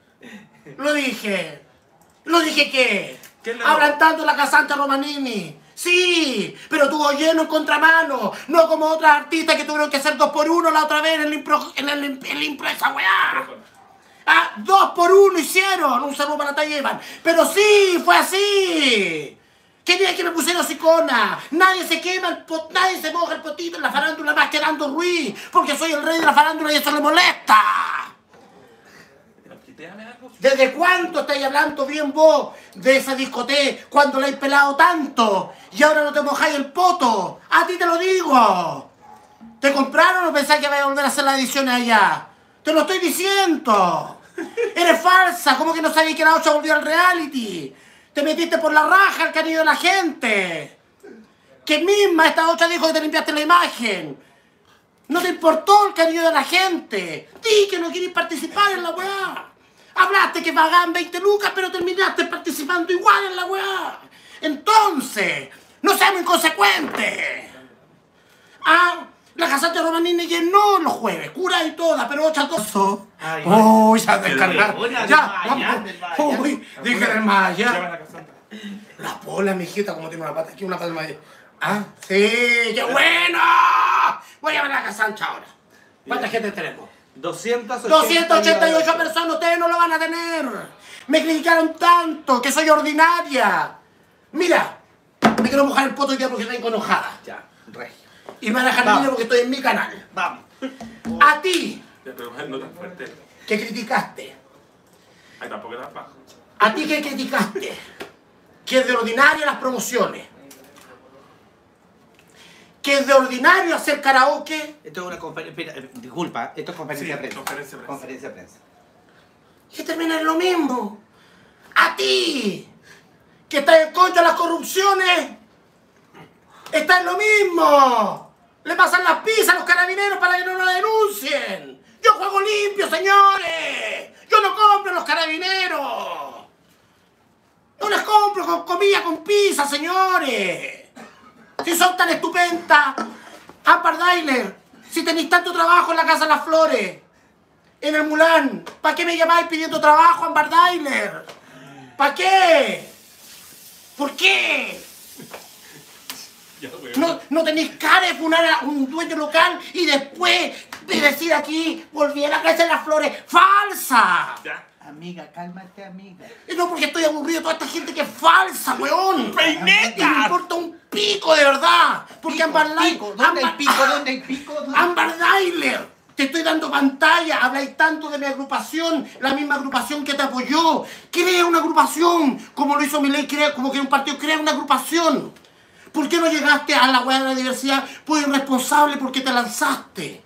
Lo dije. Lo dije que. ¿Qué de la casanta Romanini. Sí, pero tuvo lleno en contramano. No como otras artistas que tuvieron que hacer dos por uno la otra vez en el impro, en el, en la impro esa weá. Ah, dos por uno hicieron. Un saludo para Tayevan. Pero sí, fue así. Quería que me pusiera sicona. Nadie se quema el pot, nadie se moja el potito en la farándula más que Dando Ruiz. Porque soy el rey de la farándula y eso le molesta. ¿Desde cuándo estáis hablando bien vos de esa discoteca cuando la he pelado tanto y ahora no te mojáis el poto? A ti te lo digo. ¿Te compraron o pensáis que vais a volver a hacer la edición allá? Te lo estoy diciendo. Eres falsa, ¿cómo que no sabías que la 8 volvió al reality? Te metiste por la raja el cariño de la gente. Que misma esta 8 dijo que te limpiaste la imagen. No te importó el cariño de la gente. Di que no querés participar en la weá. Hablaste que pagaban 20 lucas, pero terminaste participando igual en la weá. Entonces, no seamos inconsecuentes. Ah, la casante Romanini llenó los jueves, cura y toda, pero cosa. Ay, Uy, ya descargar. Ya, Maya, vamos. Maya. Uy, dije del Maya. La pola, mijita, como tiene una pata aquí, una pata más. Ah, sí, qué bueno. Voy a a la casancha ahora. ¿Cuánta gente tenemos? 288 288 personas, ustedes no lo van a tener. Me criticaron tanto que soy ordinaria. Mira, me quiero mojar el poto hoy día porque estoy enojada. Ya, regio. Y me van a dejar Vamos. porque estoy en mi canal. Vamos. A ti, Ya, pero no tan fuerte. que criticaste. Ay, tampoco bajo. A ti que criticaste. Que es de ordinario las promociones. Que es de ordinario hacer karaoke. Esto es una conferencia. Disculpa, esto es conferencia Sí, de prensa. conferencia de prensa. Conferencia de prensa. Y termina en lo mismo. A ti, que estás en contra de las corrupciones, está en lo mismo. Le pasan las pizzas a los carabineros para que no nos denuncien. Yo juego limpio, señores. Yo no compro a los carabineros. No les compro con comida con pizza, señores. Si son tan estupendas. Ampar Dailer, si tenéis tanto trabajo en la Casa de las Flores, en el Mulan. ¿Para qué me llamáis pidiendo trabajo, Amber Dailer? ¿Para qué? ¿Por qué? No, no tenéis cara de funar a un dueño local y después de decir aquí, volví a la casa de las flores. ¡Falsa! Amiga, cálmate, amiga. Y no porque estoy aburrido de toda esta gente que es falsa, weón. ¡Peineta! Me importa un pico de verdad. Porque Amber Dailer... Pico, ¿Dónde hay pico? ¿Dónde hay pico? ¿Dónde- Amber Dailer, te estoy dando pantalla, habláis tanto de mi agrupación, la misma agrupación que te apoyó. Crea una agrupación, como lo hizo Milei, crea, como que un partido crea una agrupación. ¿Por qué no llegaste a la hueá de la diversidad? Pues irresponsable porque te lanzaste.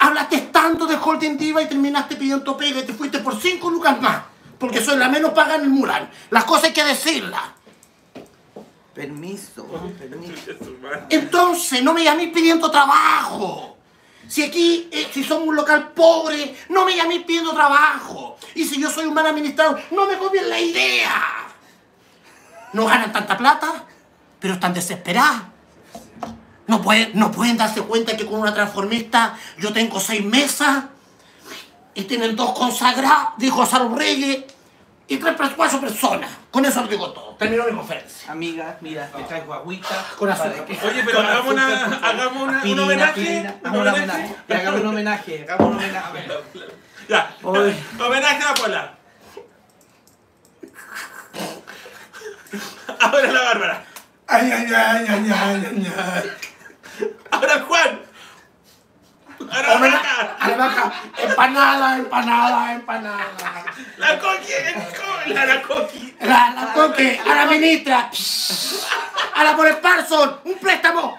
Hablaste tanto de Holding Diva y terminaste pidiendo pega y te fuiste por cinco lucas más. Porque soy la menos paga en el Mural. Las cosas hay que decirlas. Permiso, permiso. Entonces, no me llaméis pidiendo trabajo. Si aquí, eh, si somos un local pobre, no me llaméis pidiendo trabajo. Y si yo soy un mal administrador, no me copien la idea. No ganan tanta plata, pero están desesperadas. No pueden, no pueden darse cuenta que con una transformista yo tengo seis mesas y tienen dos consagradas, dijo Salud Reyes, y tres, cuatro personas. Con eso lo digo todo. Terminó mi conferencia. Amiga, mira, te traigo agüita. Con azúcar. que- Oye, pero hagamos una- hagamos una- un homenaje, aspirina, un hagamos un homenaje. homenaje. Hagamos un homenaje, hagamos un homenaje. Ya, Oye. homenaje a Pola. Ahora la Bárbara. Ay, ay, ay, ay, ay, ay, ay. Ahora Juan. Ahora la Homena- Maca. a la vaca, empanada, empanada, empanada. La Coqui. La, la Coqui. La, la coque, a la ministra. A la por el Parson, un préstamo.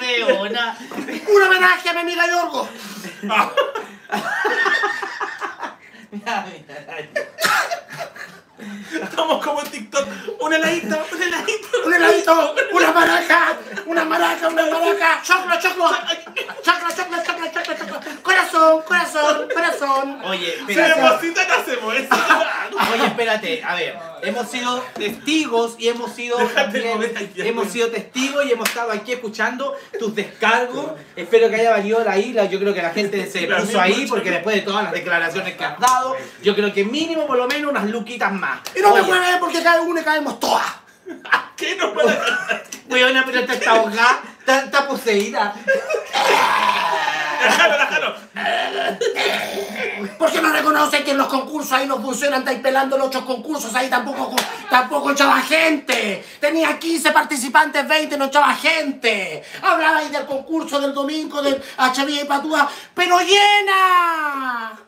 Leona. Un homenaje a mi amiga Yorgo. Estamos como en TikTok. Un heladito, un heladito. Un heladito, una maraca, una maraca, una maraca. Choclo, choclo, choclo, choclo, choclo. Corazón, corazón, corazón. Oye, espérate. hacemos eso. Oye, espérate, a ver, hemos sido testigos y hemos sido también- hemos sido testigos y hemos estado aquí escuchando tus descargos. Espero que haya valido la isla. Yo creo que la gente se La puso misma. ahí porque después de todas las declaraciones que has dado, yo creo que mínimo por lo menos unas luquitas más. Y no me Oye, mueve porque cada uno caemos todas. ¿Qué nos puede Weona, pero esta está ahogada, está, está poseída. ¿Por qué no reconocen que en los concursos ahí no funcionan? Estáis pelando los otros concursos, ahí tampoco, tampoco echaba gente. Tenía 15 participantes, 20, no echaba gente. Hablabais del concurso del domingo del Achavía y Patúa, pero llena.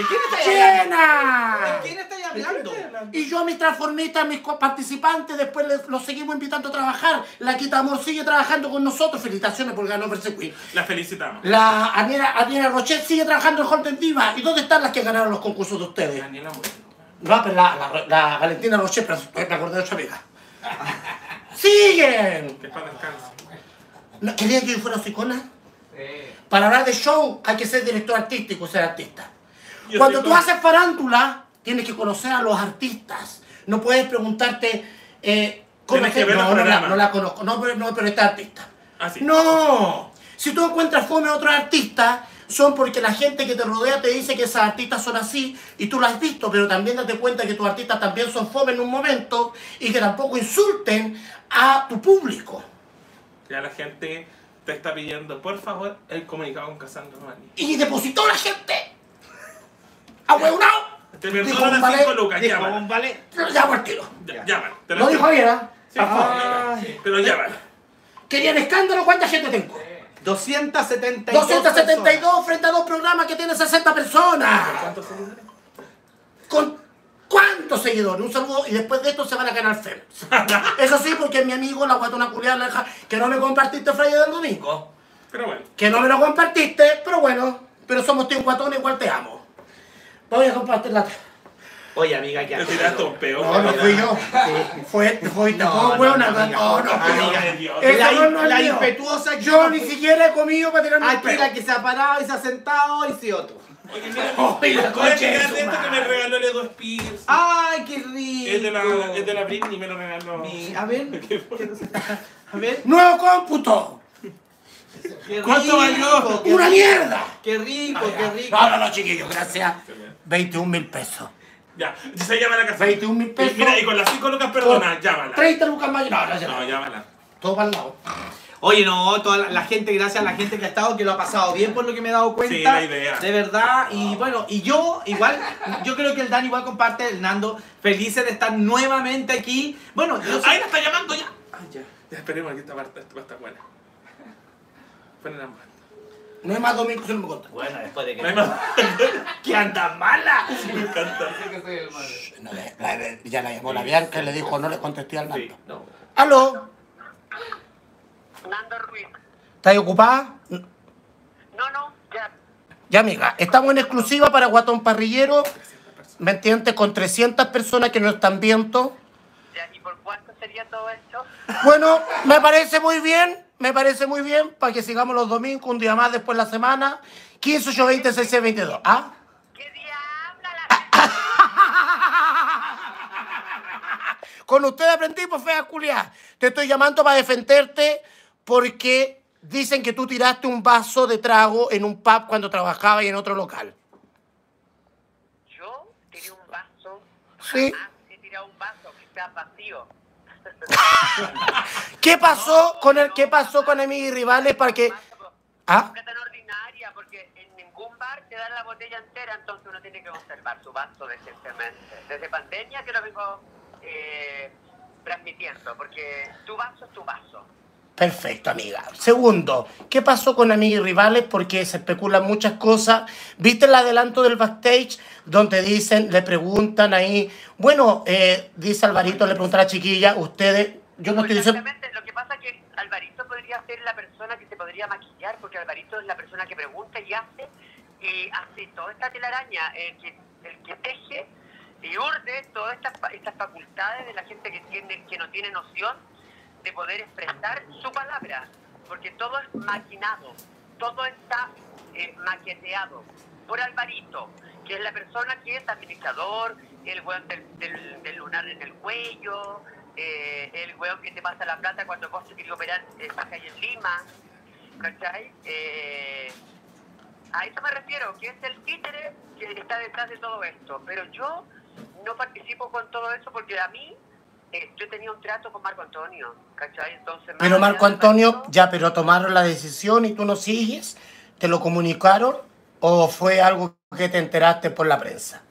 ¿De quién estáis hablando? ¡Llena! ¿De quién estáis hablando? Y yo a mis transformistas, a mis participantes, después les- los seguimos invitando a trabajar. La Quita Amor sigue trabajando con nosotros. Felicitaciones por ganar Verse Queen. La felicitamos. La Aniela, Aniela Rochet sigue trabajando en Holden Diva. ¿Y dónde están las que ganaron los concursos de ustedes? Daniela Moreno. No, pero la, la, la Valentina Rochet, pero me acordé de otra amiga. ¡Siguen! Que para descanso. ¿No- ¿Querían que yo fuera psicona? Para hablar de show hay que ser director artístico, ser artista. Cuando tú haces farándula, tienes que conocer a los artistas. No puedes preguntarte... Eh, que conocer- ver los no, no, la, no la conozco. No, no, pero está artista. Ah, sí. No. Si tú encuentras fome a otros artistas, son porque la gente que te rodea te dice que esas artistas son así y tú lo has visto, pero también date cuenta que tus artistas también son fome en un momento y que tampoco insulten a tu público. Ya la gente te está pidiendo, por favor, el comunicado con Casandra Mani. Y depositó la gente. ¡Ahueonao! Te Dijo perdonan un las 5 ballet, lucas, Dijo llámala. un ballet. Lo llamo al tiro. Lo dijo ayer, ¿ah? Pero llámala. ¿Querían escándalo? ¿Cuánta gente tengo? 272. 272 frente a dos programas que tienen 60 personas. ¿Cuántos seguidores? ¿Con cuántos seguidores? Un saludo y después de esto se van a ganar Fem. Eso sí, porque mi amigo, la guatona culiada, la que no me compartiste Friday del domingo. Pero bueno. Que no me lo compartiste, pero bueno, pero somos tío guatón, igual te amo. Voy a compartir la... Oye, amiga, ¿qué Te haces? tiraste un. No, no fui yo. Fue, fue, No, no, no, no, no, amiga. La, es impetuosa aquí Yo ni siquiera he comido para tirarme un Aquí peo. la que se ha parado y se ha sentado y sí otro. Oye, mira, Ay, la su de esto que me regaló el Edo Spears. ¡Ay, qué rico! Es de la, es de la Britney, me lo regaló. Mi- A ver, a ver. Nuevo cómputo. Qué ¿Cuánto rico, valió? Una rico, mierda. Qué rico, qué rico. No, no, no, chiquillos, gracias. 21 mil pesos. Ya, se llama la casa. 21 mil pesos. Mira, y con las 5 lucas, perdona, llámala. 30 lucas más. No, no, No, no. llámala. Todo para el lado. Oye, no, toda la, la gente, gracias a la gente que ha estado, que lo ha pasado bien por lo que me he dado cuenta. Sí, la idea. De verdad, y bueno, y yo, igual, yo creo que el Dan igual comparte, el Nando, felices de estar nuevamente aquí. Bueno, yo ¡Ay, la está llamando ya! Ay, ya. Ya, esperemos que esta parte esta va a estar buena. Ponen la mano. No hay más domingo si no me contas. Bueno, después de que... No hay más. ¡Que anda mala! Me encanta. No, la- la- ya la llamó la Bianca y le dijo, no le contesté al Sí, Nando. no. ¿Aló? Nando Ruiz. ¿Estás ocupada? No, no, ya. Ya, amiga, estamos en exclusiva para Guatón Parrillero. ¿Me entiendes? Con 300 personas que nos están viendo. ya. ¿Y por cuánto sería todo esto? Bueno, me parece muy bien. Me parece muy bien para que sigamos los domingos, un día más después de la semana. 15, 8, 20, 6, 22. ¿Ah? ¿Qué diabla la Con usted aprendí, pues fea culiá. Te estoy llamando para defenderte porque dicen que tú tiraste un vaso de trago en un pub cuando trabajabas y en otro local. Yo tiré un vaso. Sí. Jamás he tirado un vaso que está vacío. ¿Qué pasó con el qué pasó con amigos y rivales para que Ah, tan ordinaria porque en ningún bar te dan la botella entera, entonces uno tiene que conservar su vaso decentemente. Desde pandemia que lo vengo eh, transmitiendo, porque tu vaso es tu vaso. Perfecto, amiga. Segundo, ¿qué pasó con amigos y rivales? Porque se especulan muchas cosas. ¿Viste el adelanto del backstage donde dicen, le preguntan ahí, bueno, eh, dice Alvarito, le pregunta a la chiquilla, ustedes, yo no estoy diciendo... Lo que pasa es que Alvarito podría ser la persona que se podría maquillar, porque Alvarito es la persona que pregunta y hace, y hace toda esta telaraña, el que, el que teje y urde todas estas, estas facultades de la gente que, tiene, que no tiene noción de poder expresar su palabra, porque todo es maquinado, todo está eh, maqueteado por Alvarito, que es la persona que es administrador, el weón del, del- lunar en el cuello, eh, el weón que te pasa la plata cuando vos te querías operar en Lima, ¿cachai? Eh, a eso me refiero, que es el títere que está detrás de todo esto. Pero yo no participo con todo eso porque a mí, eh, yo tenía un trato con Marco Antonio, ¿cachai? Entonces, Pero Marco de Antonio, ya, pero tomaron la decisión y tú no sigues, ¿te lo comunicaron o fue algo que te enteraste por la prensa?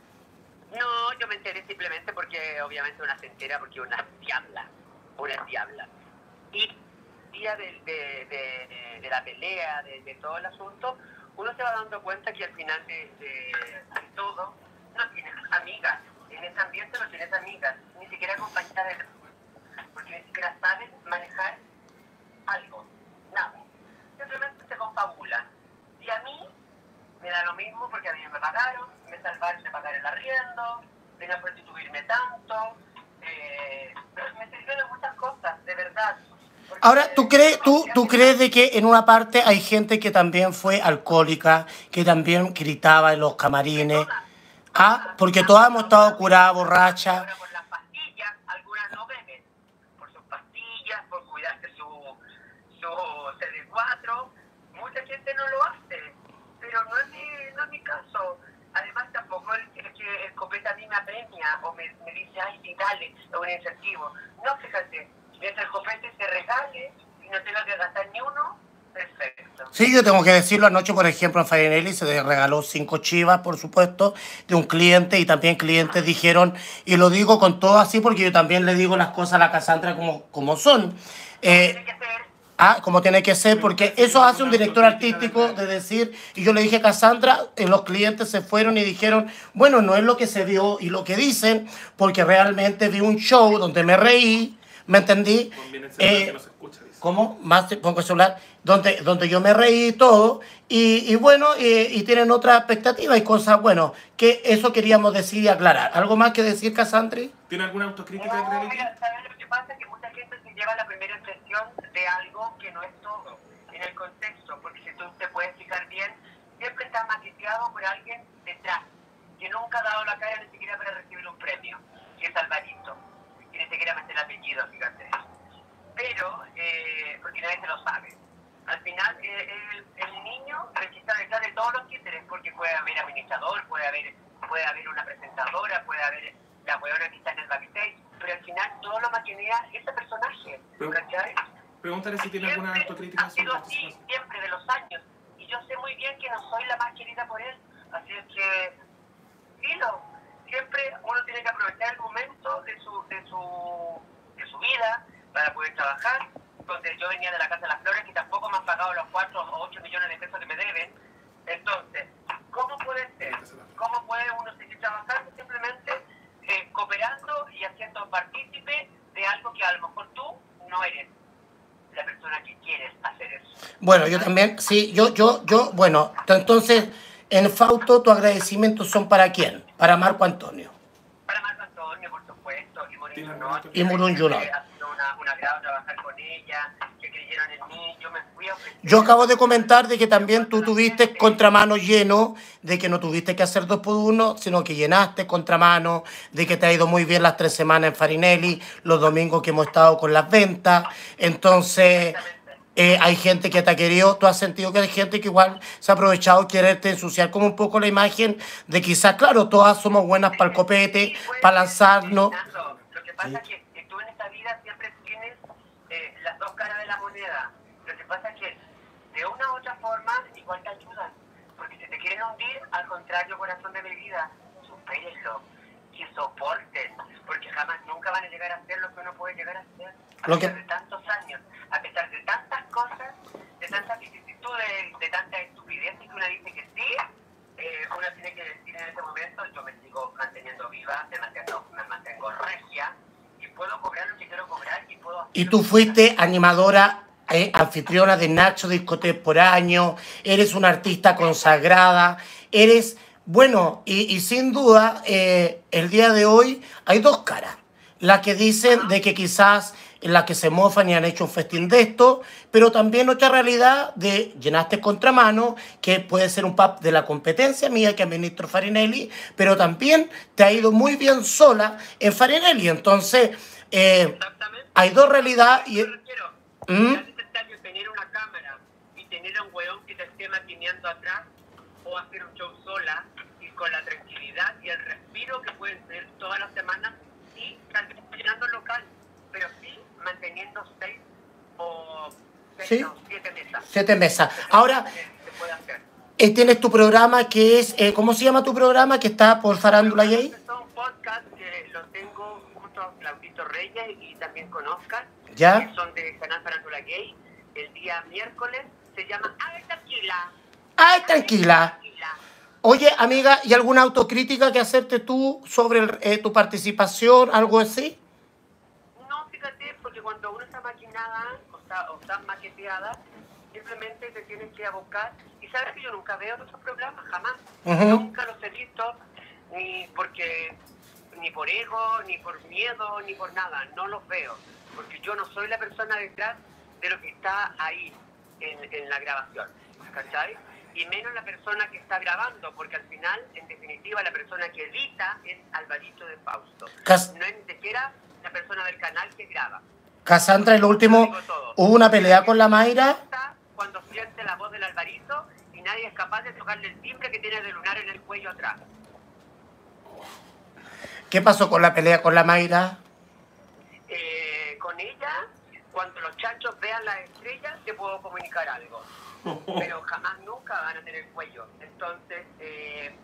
No, yo me enteré simplemente porque obviamente una se entera porque una diabla, una diabla. Y día del- de, de- de la pelea, de, de todo el asunto, uno se va dando cuenta que al final de, de- de todo no tienes amigas. En ese ambiente no tienes amigas, ni siquiera compañeras de porque ni siquiera saben manejar algo, nada. Simplemente se confabulan. Y a mí me da lo mismo porque a mí me pagaron, me salvaron de pagar el arriendo, de no prostituirme tanto, eh, pero me sirvieron muchas cosas, de verdad. Ahora, ¿tú crees, tú, tú crees de que en una parte hay gente que también fue alcohólica, que también gritaba en los camarines? Ah, porque todas hemos estado curadas, borrachas. Por las pastillas, algunas no beben. Por sus pastillas, por cuidarse su, su CD4. Mucha gente no lo hace. Pero no es mi, no es mi caso. Además, tampoco es que el copeta a mí me apremia o me, me dice, ay, sí, dale, es un incentivo. No, fíjate, mientras el copete se regale y no tenga que gastar ni uno, perfecto. Sí, yo tengo que decirlo. Anoche, por ejemplo, en Farinelli se le regaló cinco chivas, por supuesto, de un cliente y también clientes dijeron, y lo digo con todo así porque yo también le digo las cosas a la Casandra como, como son. Eh, Tiene que ser Ah, como tiene que ser, porque eso hace un director artístico de decir, y yo le dije a Cassandra, y los clientes se fueron y dijeron, bueno, no es lo que se vio y lo que dicen, porque realmente vi un show donde me reí, ¿me entendí? Eh, que. ¿Cómo? Más te pongo el celular, donde, donde yo me reí y todo, y, y bueno, y, y tienen otra expectativa y cosas, bueno, que eso queríamos decir y aclarar. ¿Algo más que decir, Cassandri? ¿Tiene alguna autocrítica de No, reality? mira, ¿sabes lo que pasa? Que mucha gente se lleva la primera impresión de algo que no es todo en el contexto, porque si tú te puedes fijar bien, siempre está maqueteado por alguien detrás, que nunca ha dado la cara ni siquiera para recibir un premio, que es Alvarito, y ni siquiera me el apellido, fíjate. Pero, eh, porque nadie se lo sabe. Al final, eh, el, el niño está detrás de todos los títeres, porque puede haber administrador, puede haber, puede haber una presentadora, puede haber la huevona que está en el backstage, pero al final todo lo maquinea ese personaje, Pero-. Pregúntale si tiene alguna autocrítica ha sido así, siempre, de los años. Y yo sé muy bien que no soy la más querida por él. Así es que, dilo. Siempre uno tiene que aprovechar el momento de su, de su, de su vida para poder trabajar. Entonces yo venía de la Casa de las Flores que tampoco me han pagado los 4 o 8 millones de pesos que me deben. Entonces, ¿cómo puede ser? ¿Cómo puede uno seguir trabajando? Simplemente eh, cooperando y haciendo partícipe de algo que a lo mejor tú no eres la persona que quieres hacer eso. Bueno, yo también, sí, yo, yo, yo, bueno, entonces, en Fausto, ¿tus agradecimientos son para quién? Para Marco Antonio. Para Marco Antonio, por supuesto, y no. alguna Y Mourinho no. Un agrado trabajar con ella, que creyeron en mí, yo me fui a. Yo acabo de comentar de que también tú tuviste contramano lleno, de que no tuviste que hacer dos por uno, sino que llenaste contramano, de que te ha ido muy bien las tres semanas en Farinelli, los domingos que hemos estado con las ventas. Entonces, eh, hay gente que te ha querido, tú has sentido que hay gente que igual se ha aprovechado de quererte ensuciar como un poco la imagen de quizás, claro, todas somos buenas para el copete, para lanzarnos. Lo que pasa es que, que tú en esta vida siempre tienes caras de la moneda. Lo que pasa es que de una u otra forma igual te ayudan. Porque si te quieren hundir, al contrario, corazón de mi vida, supérenlo. Que soporten. Porque jamás, nunca van a llegar a ser lo que uno puede llegar a ser. A Lo que- pesar de tantos años, a pesar de tantas cosas, de tantas vicisitudes, de tantas estupideces que uno dice que sí, eh, uno tiene que decir en ese momento, yo me sigo manteniendo viva, me mantengo, me mantengo regia y puedo cobrar lo que y tú fuiste animadora, eh, anfitriona de Nacho Discoteca por año, eres una artista consagrada, eres, bueno, y, sin duda, eh, el día de hoy hay dos caras. La que dicen de que quizás la que se mofan y han hecho un festín de esto, pero también otra realidad de llenaste contramano, que puede ser un pub de la competencia mía, que administro Farinelli, pero también te ha ido muy bien sola en Farinelli. Entonces, eh, Exactamente. hay dos realidades y... ¿Mm? Es necesario tener una cámara y tener a un weón que te esté maquineando atrás o hacer un show sola y con la tranquilidad y el respiro que pueden tener todas las semanas y llenando el local, pero sí manteniendo seis o seis, Sí. no, siete mesas. Siete mesas. Ahora, Se, puede hacer. eh, tienes tu programa que es, eh, ¿cómo se llama tu programa? Que está por Farándula Gay. Este Es un podcast que lo tengo junto Reyes y también con Oscar. ¿Ya? que son de Canal Farándula Gay. El día miércoles se llama Ay, tranquila. Ay, tranquila. Oye, amiga, ¿y alguna autocrítica que hacerte tú sobre el- eh, tu participación, algo así? No, fíjate, porque cuando uno está maquinada o está, o está maqueteada, simplemente te tienes que abocar. Y sabes que yo nunca veo esos programas, jamás. Nunca los he visto, ni porque ni por ego, ni por miedo, ni por nada. No los veo, porque yo no soy la persona detrás de lo que está ahí en, en la grabación. ¿Cachai? Y menos la persona que está grabando, porque al final, en definitiva, la persona que edita es Alvarito de Fausto. Cas- No es ni siquiera la persona del canal que graba. Cassandra, en lo último, hubo una pelea con la Mayra. Cuando siente la voz del Alvarito y nadie es capaz de tocarle el timbre que tiene de lunar en el cuello atrás. ¿Qué pasó con la pelea con la Mayra? Eh, con ella, cuando los chanchos vean las estrellas, te puedo comunicar algo. Pero jamás nunca van a tener cuello. Entonces, eh,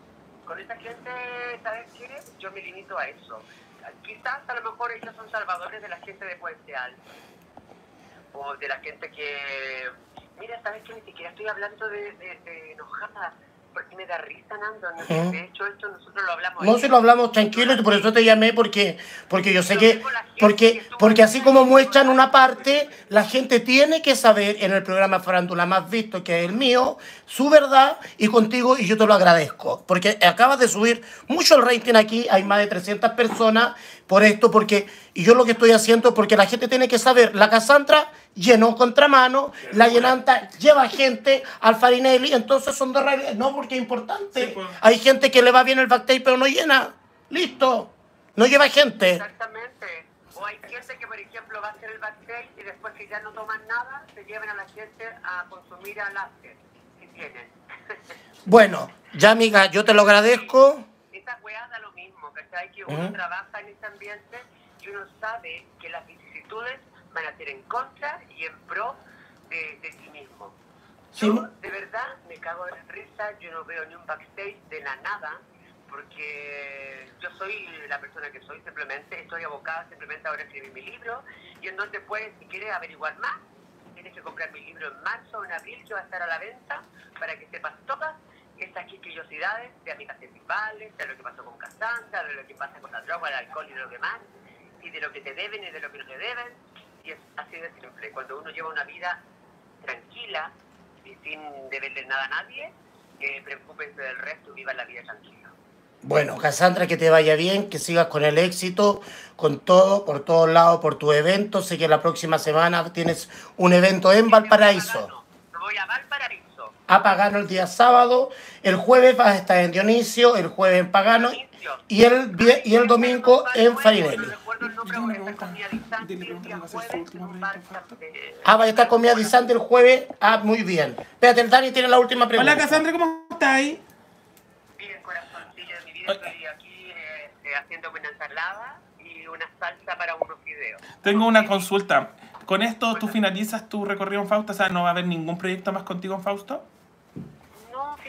con esa gente, ¿sabes qué? Yo me limito a eso. Quizás a lo mejor ellos son salvadores de la gente de Puente Alto. O de la gente que... Mira, ¿sabes qué? Ni siquiera estoy hablando de, de, de enojada. Porque me da risa, Nando. ¿no? Ujú. De hecho, esto nosotros lo hablamos. No, si lo hablamos tranquilo y por eso te llamé, porque, porque yo sé Pero que, porque, porque así como muestran una parte, la gente tiene que saber en el programa Farándula más visto, que es el mío, su verdad y contigo, y yo te lo agradezco, porque acabas de subir mucho el rating aquí, hay más de 300 personas por esto, porque, y yo lo que estoy haciendo, porque la gente tiene que saber, la Cassandra llenó contramano, la llenanta lleva gente al Farinelli, entonces son dos realidades, no porque es importante, Sí, pues. hay gente que le va bien el backstage pero no llena, listo, no lleva gente. Exactamente. O hay gente que, por ejemplo, va a hacer el backstage y después que ya no toman nada, se llevan a la gente a consumir al after. Si tienen. Bueno, ya amiga, yo te lo agradezco. Esa weá da lo mismo, ¿cachai? Que uno Ujú. trabaja en este ambiente y uno sabe que las vicisitudes van a ser en contra y en pro de, de sí mismo. Sí. Yo, de verdad, me cago de risa, yo no veo ni un backstage de la nada, porque yo soy la persona que soy, simplemente estoy abocada simplemente ahora a escribir mi libro, y en donde puedes, si quieres averiguar más, tienes que comprar mi libro en marzo o en abril, que va a estar a la venta, para que sepas todas estas quisquillosidades de amigas principales, de lo que pasó con Cassandra, de lo que pasa con la droga, el alcohol y lo demás, y de lo que te deben y de lo que no te deben, y es así de simple. Cuando uno lleva una vida tranquila y sin deberle nada a nadie, eh, preocúpense del resto y vivan la vida tranquila. Bueno, Cassandra, que te vaya bien, que sigas con el éxito, con todo, por todos lados, por tu evento. Sé que la próxima semana tienes un evento en Valparaíso. Me voy a Valparaíso. A Pagano el día sábado, el jueves vas a estar en Dionisio, el jueves en Pagano y el, y el domingo en Farinelli. No recuerdo el nombre, voy a estar con mi distante el día jueves. Ah, vaya a estar con mi Adisante el jueves. Ah, muy bien. Espérate, el Dani tiene la última pregunta. Hola Cassandra, ¿cómo estáis? Bien, corazoncillo de mi vida, estoy aquí eh, haciendo una ensalada y una salsa para unos videos. Tengo una consulta. ¿Con esto tú finalizas tu recorrido en Fausto? O sea, ¿no va a haber ningún proyecto más contigo en Fausto?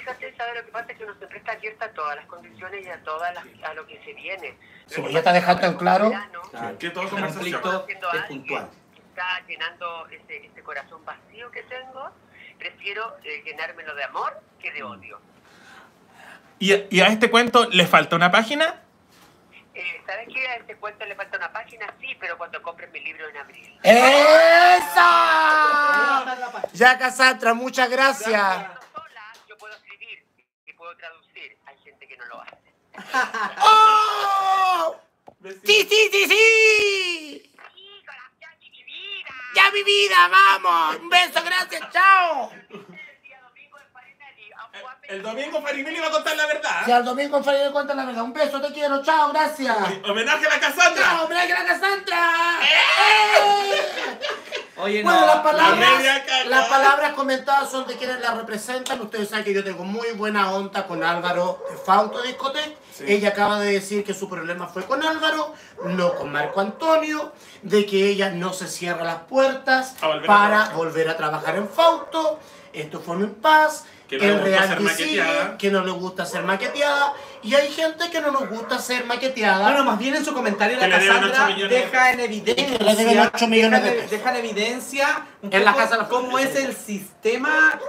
Fíjate, ¿sabes lo que pasa? Es que uno siempre está abierta a todas las condiciones y a, todas las, a lo que se viene. Sí, pues ya te dejaste en claro. Claro, Que todo conflicto es puntual. que está llenando ese, ese corazón vacío que tengo, prefiero eh, llenármelo de amor que de odio. ¿Y, y a este cuento le falta una página? Eh, ¿Sabes qué? A este cuento le falta una página, sí, pero cuando compren mi libro en abril. ¡Esa! Ya, Cassandra, muchas gracias. Yo sola, yo puedo escribir y puedo traducir. Hay gente que no lo hace. ¡Oh! ¡Sí, sí, sí, sí! ¡Sí! ¡Ya, mi vida, vamos! Un beso, gracias, chao. El domingo a Farinelli va a contar la verdad. Si al domingo en Farinelli cuenta la verdad. Un beso, te quiero, chao, gracias. Homenaje a la Cassandra. ¡Chao, hombre, que la Cassandra! ¡Eh! Oye, Bueno, no, las la palabras, las palabras comentadas son de quienes la representan. Ustedes saben que yo tengo muy buena onda con Álvaro de Fauto Discote. Ella acaba de decir que su problema fue con Álvaro, no con Marco Antonio, de que ella no se cierra las puertas volver para volver a trabajar en Fauto. Esto fue en paz. Que no le el ser maqueteada. que no le gusta ser maqueteada. Y hay gente que no nos gusta ser maqueteada. Bueno, más bien en su comentario la Cassandra deja en evidencia, Que le deben ocho millones de deja, pesos. deja en evidencia un En la poco casa cómo es el sistema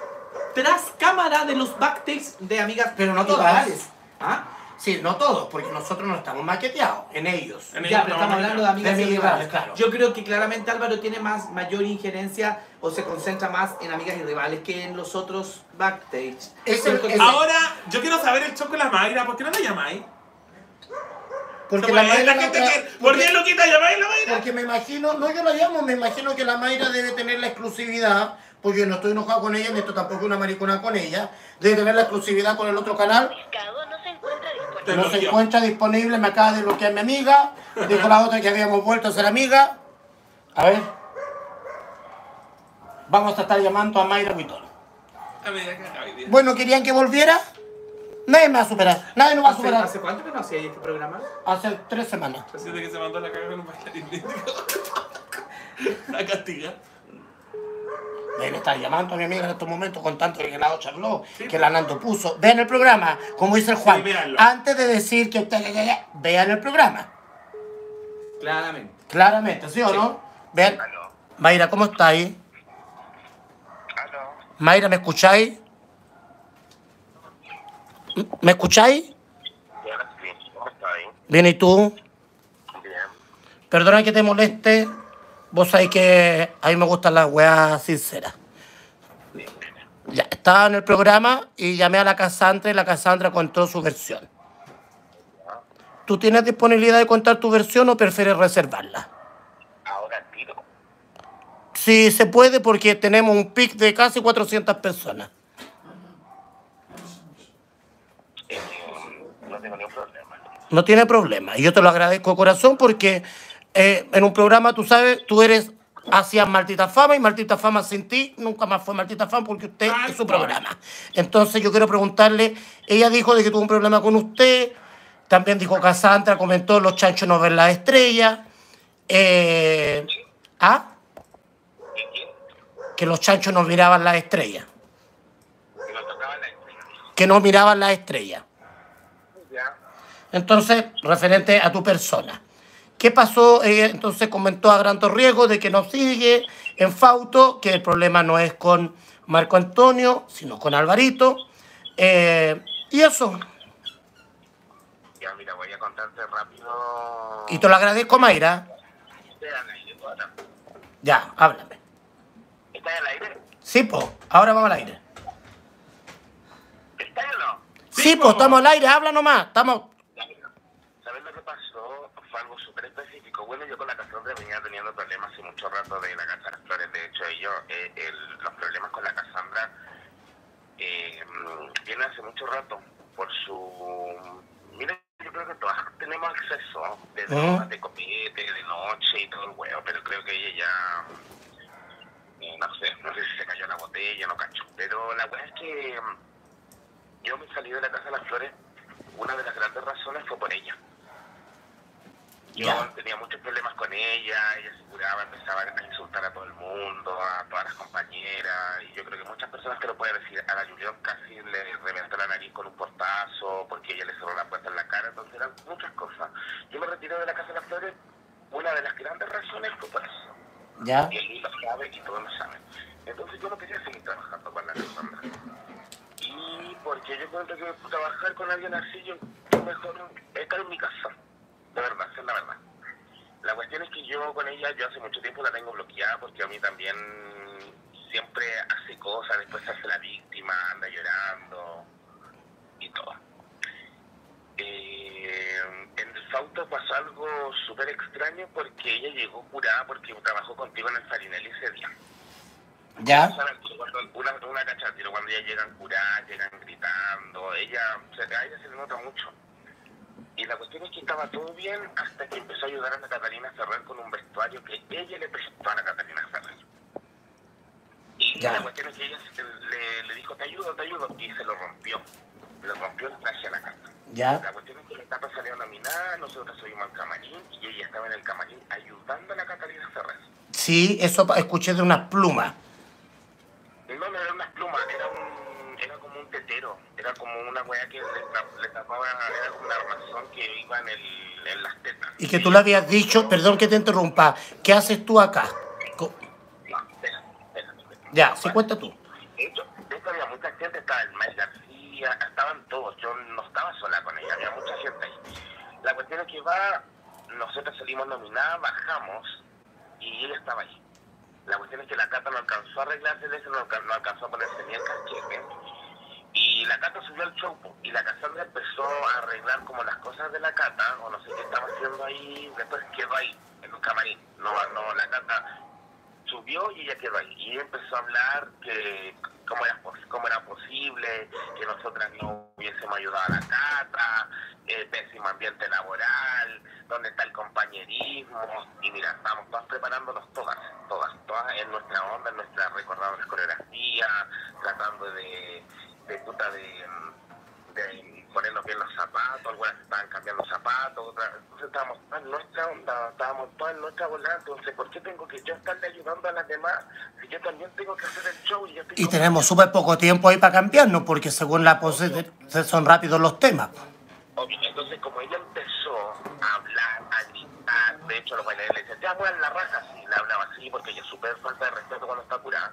tras cámara de los backstage de amigas Pero no todas. rivales. ¿Ah? Sí, no todos, porque nosotros no estamos maqueteados, en ellos. En Ya, ellos pero no estamos hablando de amigas De y mis rivales. rivales, claro. Yo creo que claramente Álvaro tiene más mayor injerencia o se concentra más en amigas y rivales que en los otros backstage. Es el- Ahora, yo quiero saber el choco de la Mayra. ¿Por qué no la llamáis? Porque la Mayra la gente que- ¿Por porque- qué lo quita llamáis la Mayra? Porque me imagino, no yo la llamo, me imagino que la Mayra debe tener la exclusividad, porque yo no estoy enojado con ella, ni esto tampoco es una maricona con ella, debe tener la exclusividad con el otro canal, Pescado no se encuentra disponible. Te no se encuentra disponible, me acaba de bloquear mi amiga, dijo la otra que habíamos vuelto a ser amiga. A ver. Vamos a estar llamando a Mayra Huitón. A medida que acabe el día. Bueno, ¿querían que volviera? Nadie me va a superar, nadie nos va a ¿Hace, superar. ¿Hace cuánto que no hacía este programa? Hace tres semanas. Así de que se mandó la cagada con un bailarín. La castiga. Ven, está llamando a mi amiga en estos momentos con tanto que la habló, que la Nando puso. Vean el programa, como dice el Juan. Sí, antes de decir que vean el programa. Claramente. Claramente, ¿sí o no? Vean. Aló, Mayra, ¿cómo estáis? aló. Mayra, ¿me escucháis? ¿Me escucháis? Ya, sí, ¿cómo está ahí? Bien, ¿y tú? Bien. Perdona que te moleste. Vos sabés que a mí me gustan las weas sinceras. Ya, estaba en el programa y llamé a la Cassandra y la Cassandra contó su versión. ¿Tú tienes disponibilidad de contar tu versión o prefieres reservarla? Ahora tiro. Sí, se puede porque tenemos un pic de casi 400 personas. Eh, no tengo ningún problema. No tiene problema. Y yo te lo agradezco de corazón porque eh, en un programa, tú sabes, tú eres hacia Maldita Fama y Maldita Fama sin ti nunca más fue Maldita Fama porque usted es su programa. Entonces yo quiero preguntarle, ella dijo de que tuvo un problema con usted, también dijo Cassandra, comentó los chanchos no ven las estrellas. Eh, ¿Ah? Que los chanchos no miraban las estrellas. Que nos tocaba la estrella. Que no miraban las estrellas. Entonces, referente a tu persona. ¿Qué pasó? Entonces comentó a gran riesgo de que no sigue en Fauto, que el problema no es con Marco Antonio, sino con Alvarito. Eh, y eso. Ya, mira, voy a contarte rápido. Y te lo agradezco, Mayra. Ya, háblame. ¿Estás al aire? Sí, po, ahora vamos al aire. ¿Estás o no? Sí, pues estamos al aire, habla nomás. Estamos. ¿Sabes lo que pasó? Fue algo súper específico. Bueno, yo con la Cassandra venía teniendo problemas hace mucho rato de la Casa de las Flores. De hecho, ellos, eh, el- los problemas con la Cassandra eh, vienen hace mucho rato por su... Mira, yo creo que todas tenemos acceso de drogas, de copete, de noche y todo el huevo, pero creo que ella ya... eh, no sé, no sé si se cayó la botella, no cacho. Pero la verdad es que yo me salí de la Casa de las Flores, una de las grandes razones fue por ella. Yo tenía muchos problemas con ella, ella se curaba, empezaba a insultar a todo el mundo, a todas las compañeras, y yo creo que muchas personas que lo pueden decir, a la Julián casi le reventó la nariz con un portazo, porque ella le cerró la puerta en la cara, entonces eran muchas cosas. Yo me retiré de la Casa de las Flores, una de las grandes razones fue por eso. Ya. Y él lo sabe y todos lo saben. Entonces yo no quería seguir trabajando con la Cassandra. Y porque yo creo que trabajar con alguien así, yo, yo mejor estar en mi casa. De verdad, es la verdad. La cuestión es que yo con ella, yo hace mucho tiempo la tengo bloqueada porque a mí también siempre hace cosas, después se hace la víctima, anda llorando y todo. Eh, en el Fausto pasó algo súper extraño porque ella llegó curada porque trabajó contigo en el Farinelli ese día. Ya. Una, una cacha, tiro, cuando ellas llegan curadas, llegan gritando, ella, a ella se le nota mucho. Y la cuestión es que estaba todo bien hasta que empezó a ayudar a la Catalina Ferrer con un vestuario que ella le prestó a la Catalina Ferrer. Y Ya. la cuestión es que ella se- le, le dijo, te ayudo, te ayudo, y se lo rompió. Le rompió el traje a la casa. Ya. La cuestión es que la etapa salió nominada, nosotros subimos al camarín y ella estaba en el camarín ayudando a la Catalina Ferrer. Sí, eso escuché de unas plumas. No, no era unas plumas, era un, tetero, era como una weá que le, le tapaba, era como una armazón que iba en, el, en las tetas. Y que tú le habías dicho, perdón que te interrumpa, ¿qué haces tú acá? Co- No, espera, espera, espera. Ya, sí, cuenta tú. De hecho, de hecho había mucha gente, estaba el Mike García, estaban todos, yo no estaba sola con ella, había mucha gente ahí. La cuestión es que va, nosotros salimos nominadas, bajamos y ella estaba ahí. La cuestión es que la Cata no alcanzó a arreglarse no alcanzó a ponerse ni el cachete. Y la Cata subió al show y la Cassandra empezó a arreglar como las cosas de la Cata, o no sé qué estaba haciendo ahí, después quedó ahí, en un camarín. No, no, la Cata subió y ella quedó ahí. Y ella empezó a hablar que cómo era, cómo era posible que nosotras no hubiésemos ayudado a la Cata, eh, pésimo ambiente laboral, dónde está el compañerismo. Y mira, estamos todas preparándonos todas, todas, todas en nuestra onda, en nuestra recordando las coreografías, tratando de, de puta de, de ponernos bien los zapatos, algunas estaban cambiando zapatos, otras, entonces estábamos todas en nuestra onda, estábamos todas en nuestra volada, entonces ¿por qué tengo que yo estarle ayudando a las demás si yo también tengo que hacer el show y yo estoy Y tenemos súper poco tiempo ahí para cambiarnos, porque según la pose se- son rápidos los temas. Entonces, como ella empezó a hablar, a gritar, de hecho, los bailarines le decían, ya, muevan la raja, sí, le hablaba así, porque ella es súper falta de respeto cuando está curada.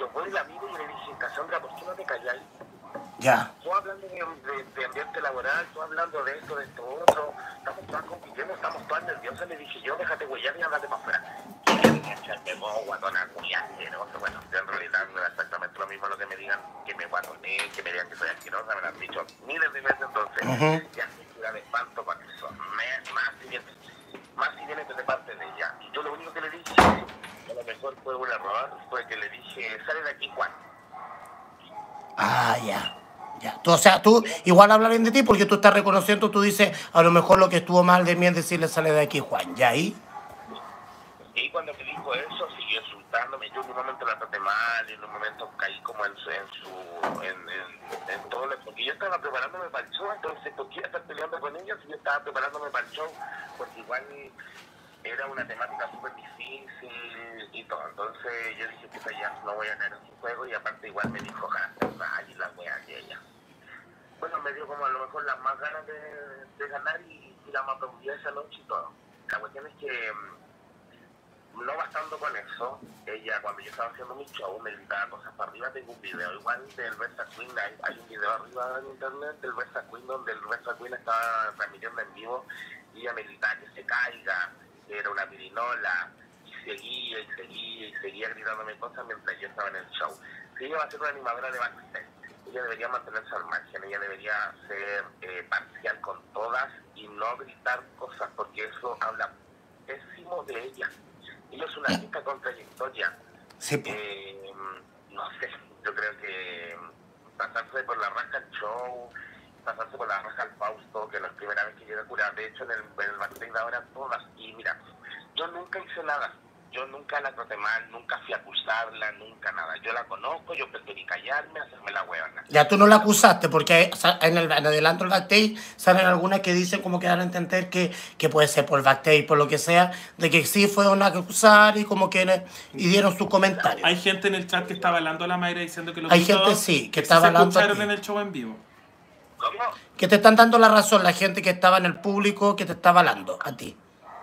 Yo voy la miro y le dije, Cassandra, ¿por qué no te calláis? Ya. Tú hablando de, de- de ambiente laboral, tú hablando de esto, de esto, otro, estamos todas compitiendo, estamos todas nerviosas, le dije yo, déjate huellar y andate para afuera. Y ella venía a echarme mojo, guatona, muy asqueroso, bueno, yo en realidad no era exactamente lo mismo lo que me digan, que me guatoné, que me digan que soy asquerosa, me lo han dicho miles de veces, entonces, Ujú. ya se de espanto para eso, me- más si viene, más si viene de parte de ella. Y yo lo único que le dije, a lo mejor fue un error, fue que le dije, sale de aquí Juan. Ah, ya. Ya. Tú, o sea, tú igual habla bien de ti porque tú estás reconociendo, tú dices, a lo mejor lo que estuvo mal de mí es decirle sale de aquí, Juan. ¿Ya ahí? Y cuando me dijo eso, siguió insultándome. Yo en un momento la traté mal, y en un momento caí como en su. En su en, en, en todo lo, porque yo estaba preparándome para el show, entonces, ¿por qué estar peleando con ella si yo estaba preparándome para el show? Porque igual era una temática súper difícil y todo. Entonces, yo dije que ya no voy a ganar su juego, y aparte, igual me dijo, ganas, y la wea que ella. Bueno, me dio como a lo mejor las más ganas de, ganar y, y la aplaudida esa noche y todo. La cuestión es que. mm, no bastando con eso, ella cuando yo estaba haciendo mi show me gritaba cosas para arriba, tengo un video igual del Versa Queen, hay, hay un video arriba en internet del Versa Queen donde el Versa Queen estaba transmitiendo en vivo y ella me gritaba que se caiga, que era una pirinola, y seguía y seguía y seguía gritándome cosas mientras yo estaba en el show. Sí, ella va a ser una animadora de backstage. ella debería mantenerse al margen, ella debería ser eh, parcial con todas y no gritar cosas, porque eso habla pésimo de ella. Ella es una artista con trayectoria. Sí, po. Eh, no sé, yo creo que pasarse por la raja show, pasarse por la raja el Fausto, que es primera vez que llega a curar, de hecho en el, en el de ahora todas, y mira, yo nunca hice nada, yo nunca la traté mal, nunca fui a acusarla, nunca nada, yo la conozco, yo preferí callarme, hacerme la huevona. Ya tú no la acusaste, porque en el en adelanto del backstage salen algunas que dicen como que dan a entender que, que puede ser por backstage, por lo que sea, de que sí fue una que acusar y como que le- y dieron sus comentarios. Hay gente en el chat que está avalando a la Mayra diciendo que los Hay gente, sí, que sí está se a escucharon en el show en vivo. ¿Cómo? Que te están dando la razón la gente que estaba en el público que te está avalando a ti.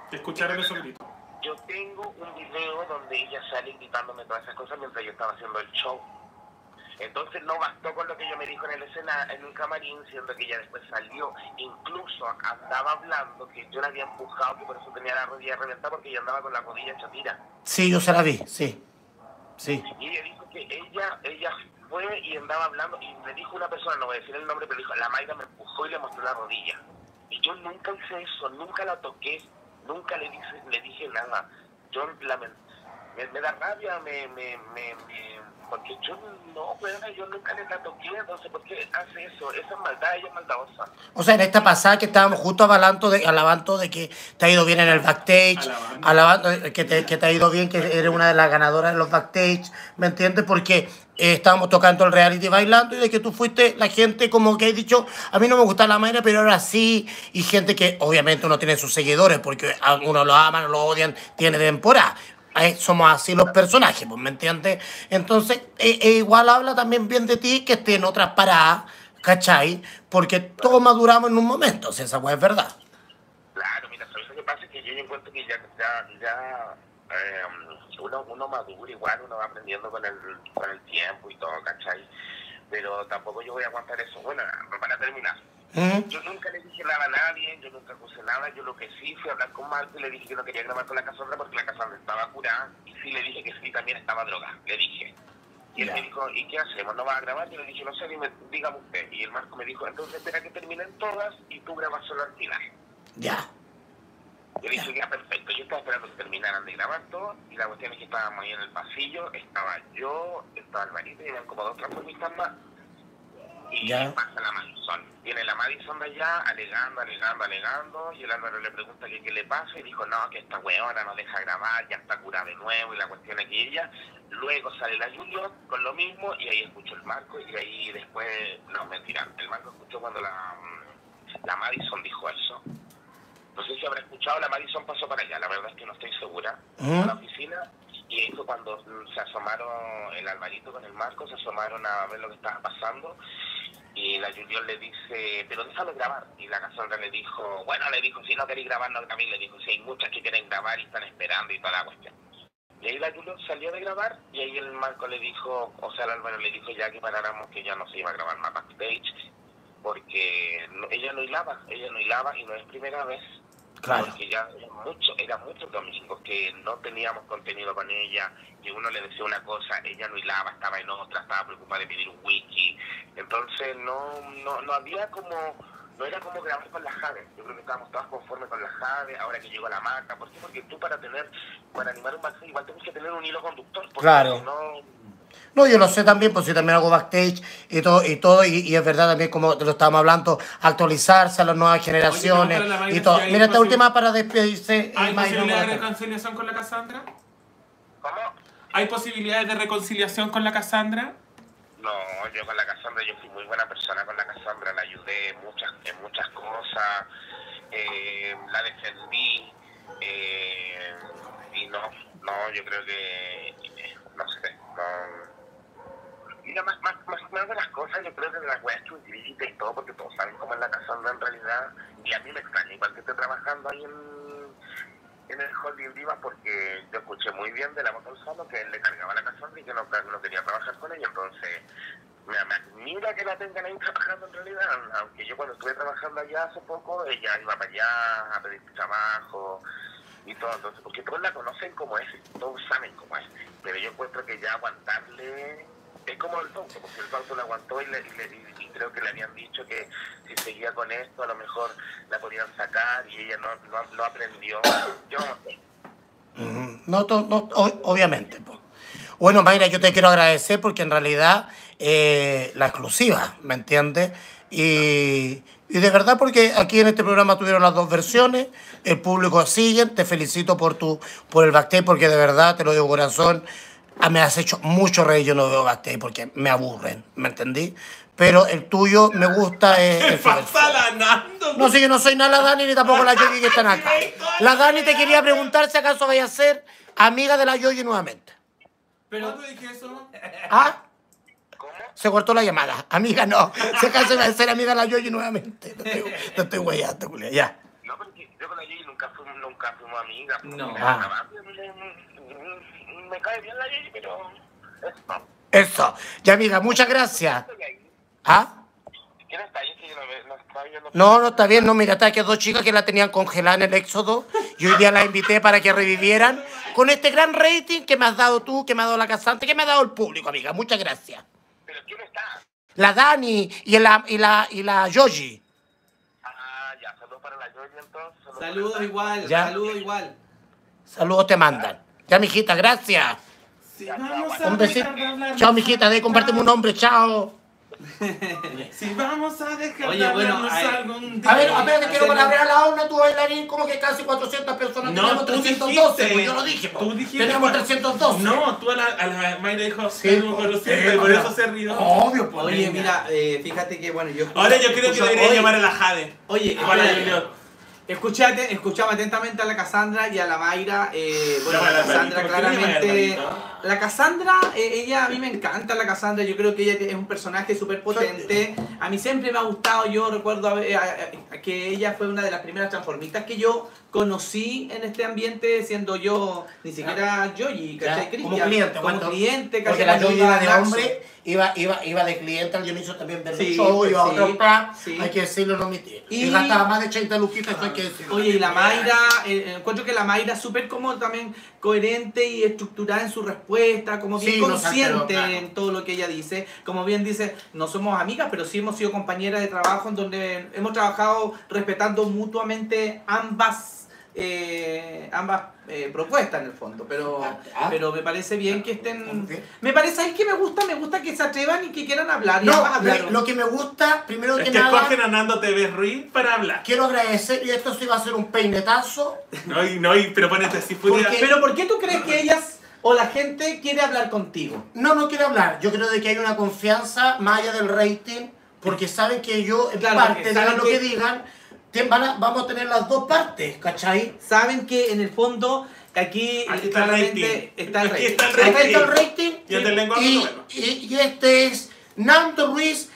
Que escucharon esos gritos. Yo tengo un video donde ella sale gritándome todas esas cosas mientras yo estaba haciendo el show. Entonces no bastó con lo que ella me dijo en el escena, en un camarín, siendo que ella después salió. Incluso andaba hablando que yo la había empujado, que por eso tenía la rodilla reventada, porque ella andaba con la rodilla hecha tira. Sí, yo se la vi, sí. Sí. Y ella dijo que ella, ella fue y andaba hablando, y me dijo una persona, no voy a decir el nombre, pero dijo, la Mayra me empujó y le mostró la rodilla. Y yo nunca hice eso, nunca la toqué, nunca le dije, le dije nada. Yo lamen- me, me da rabia, me, me, me, me- porque yo no, bueno, yo nunca le la toqué, entonces, ¿por qué hace eso? Esa es maldad, ella es maldadosa. O sea, en esta pasada que estábamos justo avalando de, alabando de que te ha ido bien en el backstage, Alabando. alabando de que te, que te ha ido bien, que eres una de las ganadoras de los backstage, ¿me entiendes? Porque eh, estábamos tocando el reality bailando y de que tú fuiste la gente como que he dicho, a mí no me gusta la manera, pero ahora sí, y gente que obviamente uno tiene sus seguidores, porque uno lo aman o lo odian, tiene temporada. Somos así los personajes, pues, ¿me entiendes? Entonces, eh, eh, igual habla también bien de ti que esté en otras paradas, ¿cachai? Porque todos maduramos en un momento, si esa es verdad. Claro, mira, ¿sabes lo que pasa? Es que yo encuentro que ya, ya, ya eh, uno, uno madura igual, uno va aprendiendo con el, con el tiempo y todo, ¿cachai? Pero tampoco yo voy a aguantar eso. Bueno, para terminar, Yo nunca le dije nada a nadie, yo nunca acusé nada, yo lo que sí fui a hablar con Marco y le dije que no quería grabar con la Casandra porque la Casandra estaba curada y sí le dije que sí también estaba drogada, le dije. Y él me dijo, ¿y qué hacemos? ¿No vas a grabar? Yo le dije, no sé, dime, dígame usted. Y el Marco me dijo, entonces espera que terminen todas y tú grabas solo al final. Ya. Yo dije, ya, perfecto. Yo estaba esperando que terminaran de grabar todo y la cuestión es que estábamos ahí en el pasillo, estaba yo, estaba Alvarito y eran como dos transformistas más. Y Ya. pasa la Madison. Viene la Madison de allá alegando, alegando, alegando y el Álvaro le pregunta que qué le pasa y dijo, no, que esta weona no deja grabar, ya está curada de nuevo y la cuestión es que ella. Luego sale la Julio con lo mismo y ahí escuchó el Marco y ahí después, no, mentira, el Marco escuchó cuando la, la Madison dijo eso. No sé si habrá escuchado, la Madison pasó para allá, la verdad es que no estoy segura, ¿Mm? a la oficina. Y fue cuando se asomaron el Alvarito con el Marco, se asomaron a ver lo que estaba pasando. Y la Julión le dice, pero déjalo grabar. Y la Cassandra le dijo, bueno, le dijo, si no queréis grabar, no grabéis. Le dijo, si hay muchas que quieren grabar y están esperando y toda la cuestión. Y ahí la Julión salió de grabar y ahí el Marco le dijo, o sea, el Álvaro le dijo ya que paráramos que ya no se iba a grabar más backstage porque no- ella no hilaba, ella no hilaba y no es primera vez. Claro. Porque ya era mucho, era muchos domingos que no teníamos contenido con ella, que uno le decía una cosa, ella no hilaba, estaba en otra, estaba preocupada de pedir un wiki. Entonces no, no, no había como, no era como grabar con la Jade. Yo creo que estábamos todas conformes con la Jade, ahora que llegó la marca. ¿Por qué? Porque tú para tener, para animar un backstage igual tienes que tener un hilo conductor. Porque Claro. si no, No, yo lo sé también, pues yo también hago backstage y todo, y todo, y, y es verdad también como te lo estábamos hablando, actualizarse a las nuevas generaciones Mayra y todo. Mira esta última para despedirse. ¿Hay Mayra, posibilidades de reconciliación con la Cassandra? ¿cómo? ¿Hay posibilidades de reconciliación con la Cassandra? No, yo con la Cassandra, yo fui muy buena persona con la Cassandra, la ayudé en muchas, en muchas cosas, eh, la defendí, eh, y no, no, yo creo que, no sé, no. Mira, más, más, más, de las cosas, yo creo que de las weas chunguitas y todo, porque todos saben cómo es la Cassandra en realidad, y a mí me extraña, igual que esté trabajando ahí en, en el Holding Diva, porque yo escuché muy bien de la Gonzalo que él le cargaba la Cassandra y que no, no quería trabajar con ella, entonces me admira que la tengan ahí trabajando en realidad, aunque yo cuando estuve trabajando allá hace poco, ella iba para allá a pedir trabajo y todo, entonces, porque todos la conocen como es, todos saben cómo es, pero yo encuentro que ya aguantarle es como el Fausto, porque el Fausto lo aguantó y, le- y creo que le habían dicho que si seguía con esto a lo mejor la podían sacar y ella no, no, aprendió. Yo no sé. No, to- no, obviamente. Bueno, Mayra, yo te quiero agradecer porque en realidad eh, la exclusiva, ¿me entiendes? Y, y de verdad porque aquí en este programa tuvieron las dos versiones, el público sigue, te felicito por tu por el backstage porque de verdad, te lo digo corazón, ah, me has hecho mucho reír, yo no veo backstage porque me aburren, ¿me entendí? Pero el tuyo me gusta es... ¿Qué el Super pasa, la Nando? no, sí que no soy nada la Dani ni tampoco la Yoyi que están acá. La Dani te quería preguntar si acaso vaya a ser amiga de la Yoyi nuevamente. ¿Cuándo dije eso? ¿Ah? Se cortó la llamada. Amiga no. Acaso va a ser amiga de la Yoyi nuevamente. Te estoy, te estoy weyando, Julia. Ya. No, porque yo con la Yeye nunca fuimos, nunca fuimos amigas. No. Ah. Me, me cae bien la Yeye, pero eso no. Eso. Ya, amiga, muchas gracias. ¿Ah? ¿Quién está ahí? Es que yo no, no viendo. No, no está bien, no, mira, está que dos chicas que la tenían congelada en el éxodo y hoy día la invité para que revivieran con este gran rating que me has dado tú, que me ha dado la casante, que me ha dado el público, amiga. Muchas gracias. ¿Pero quién está? La Dani y la, y la, y la Yoyi. Ah, ya, saludos para la entonces. saludos igual, Ya. saludos igual. Saludos te mandan. Ya, mijita, gracias. Si vamos a Un besito. Chao, mijita, de compárteme un nombre, chao. Si vamos a dejar Oye, de bueno, hay- algún día. A ver, a ver, te quiero Hacemos- palabrear a la onda, tu bailarín, como que casi 400 personas. No, tenemos tú 312, dijiste. pues yo lo dije. po. Tú dijiste. Tenemos cuando- 312. No, tú a la, a la Mayra dijo, Sí, tenemos po. 400, Sí, por eso se rió. Obvio, pues. Oye, mira, eh, fíjate que bueno, yo. Ahora yo creo que debería llamar a la Jade. Oye, Escuchate, escuchaba atentamente a la Cassandra y a la Mayra. Eh, bueno, la al Cassandra Alvarito, ¿por qué no llama al claramente. La Cassandra, eh, ella a mí me encanta la Cassandra. Yo creo que ella es un personaje súper potente. A mí siempre me ha gustado. Yo recuerdo a ver- a- que ella fue una de las primeras transformistas que yo conocí en este ambiente, siendo yo ni siquiera Ya, ¿cachai? como cliente, Como cliente, Porque la Cuando Yoyi iba iba a de hombre, iba, iba, iba de cliente al Dionisio también ver Sí, show, iba a sí, otro plan, sí. hay que decirlo, no omitir. Y- Y, gastaba más de 30 luquitas, eso hay que decirlo. Oye, y la Mayra, eh, encuentro que la Mayra es súper como también coherente y estructurada en su respuesta, como bien no alteró, consciente claro. en todo lo que ella dice. Como bien dice, no somos amigas, pero sí hemos sido compañeras de trabajo en donde hemos trabajado respetando mutuamente ambas eh, ambas eh, propuestas en el fondo. Pero, Ah. pero me parece bien que ¿Cómo estén... que? Me parece, ¿sabes qué me gusta? Me gusta que se atrevan y que quieran hablar. No, hablaron. lo que me gusta, primero Es que que nada, escogen a Nando TV Ruiz para hablar. quiero agradecer, y esto sí va a ser un peinetazo, No, y, no, y- pero ponete así. Porque- Pero ¿por qué tú crees que ellas o la gente quiere hablar contigo? No, no quiero hablar. Yo creo de que hay una confianza más allá del rating, porque saben que yo, en Claro, parte, saben lo que- que digan, van a- vamos a tener las dos partes, ¿cachai? saben que en el fondo aquí, Aquí está el rating. está el Aquí rating. está el Acá rating. está el rating. Y el del lenguaje y, nuevo. y- y este es Nando Ruiz,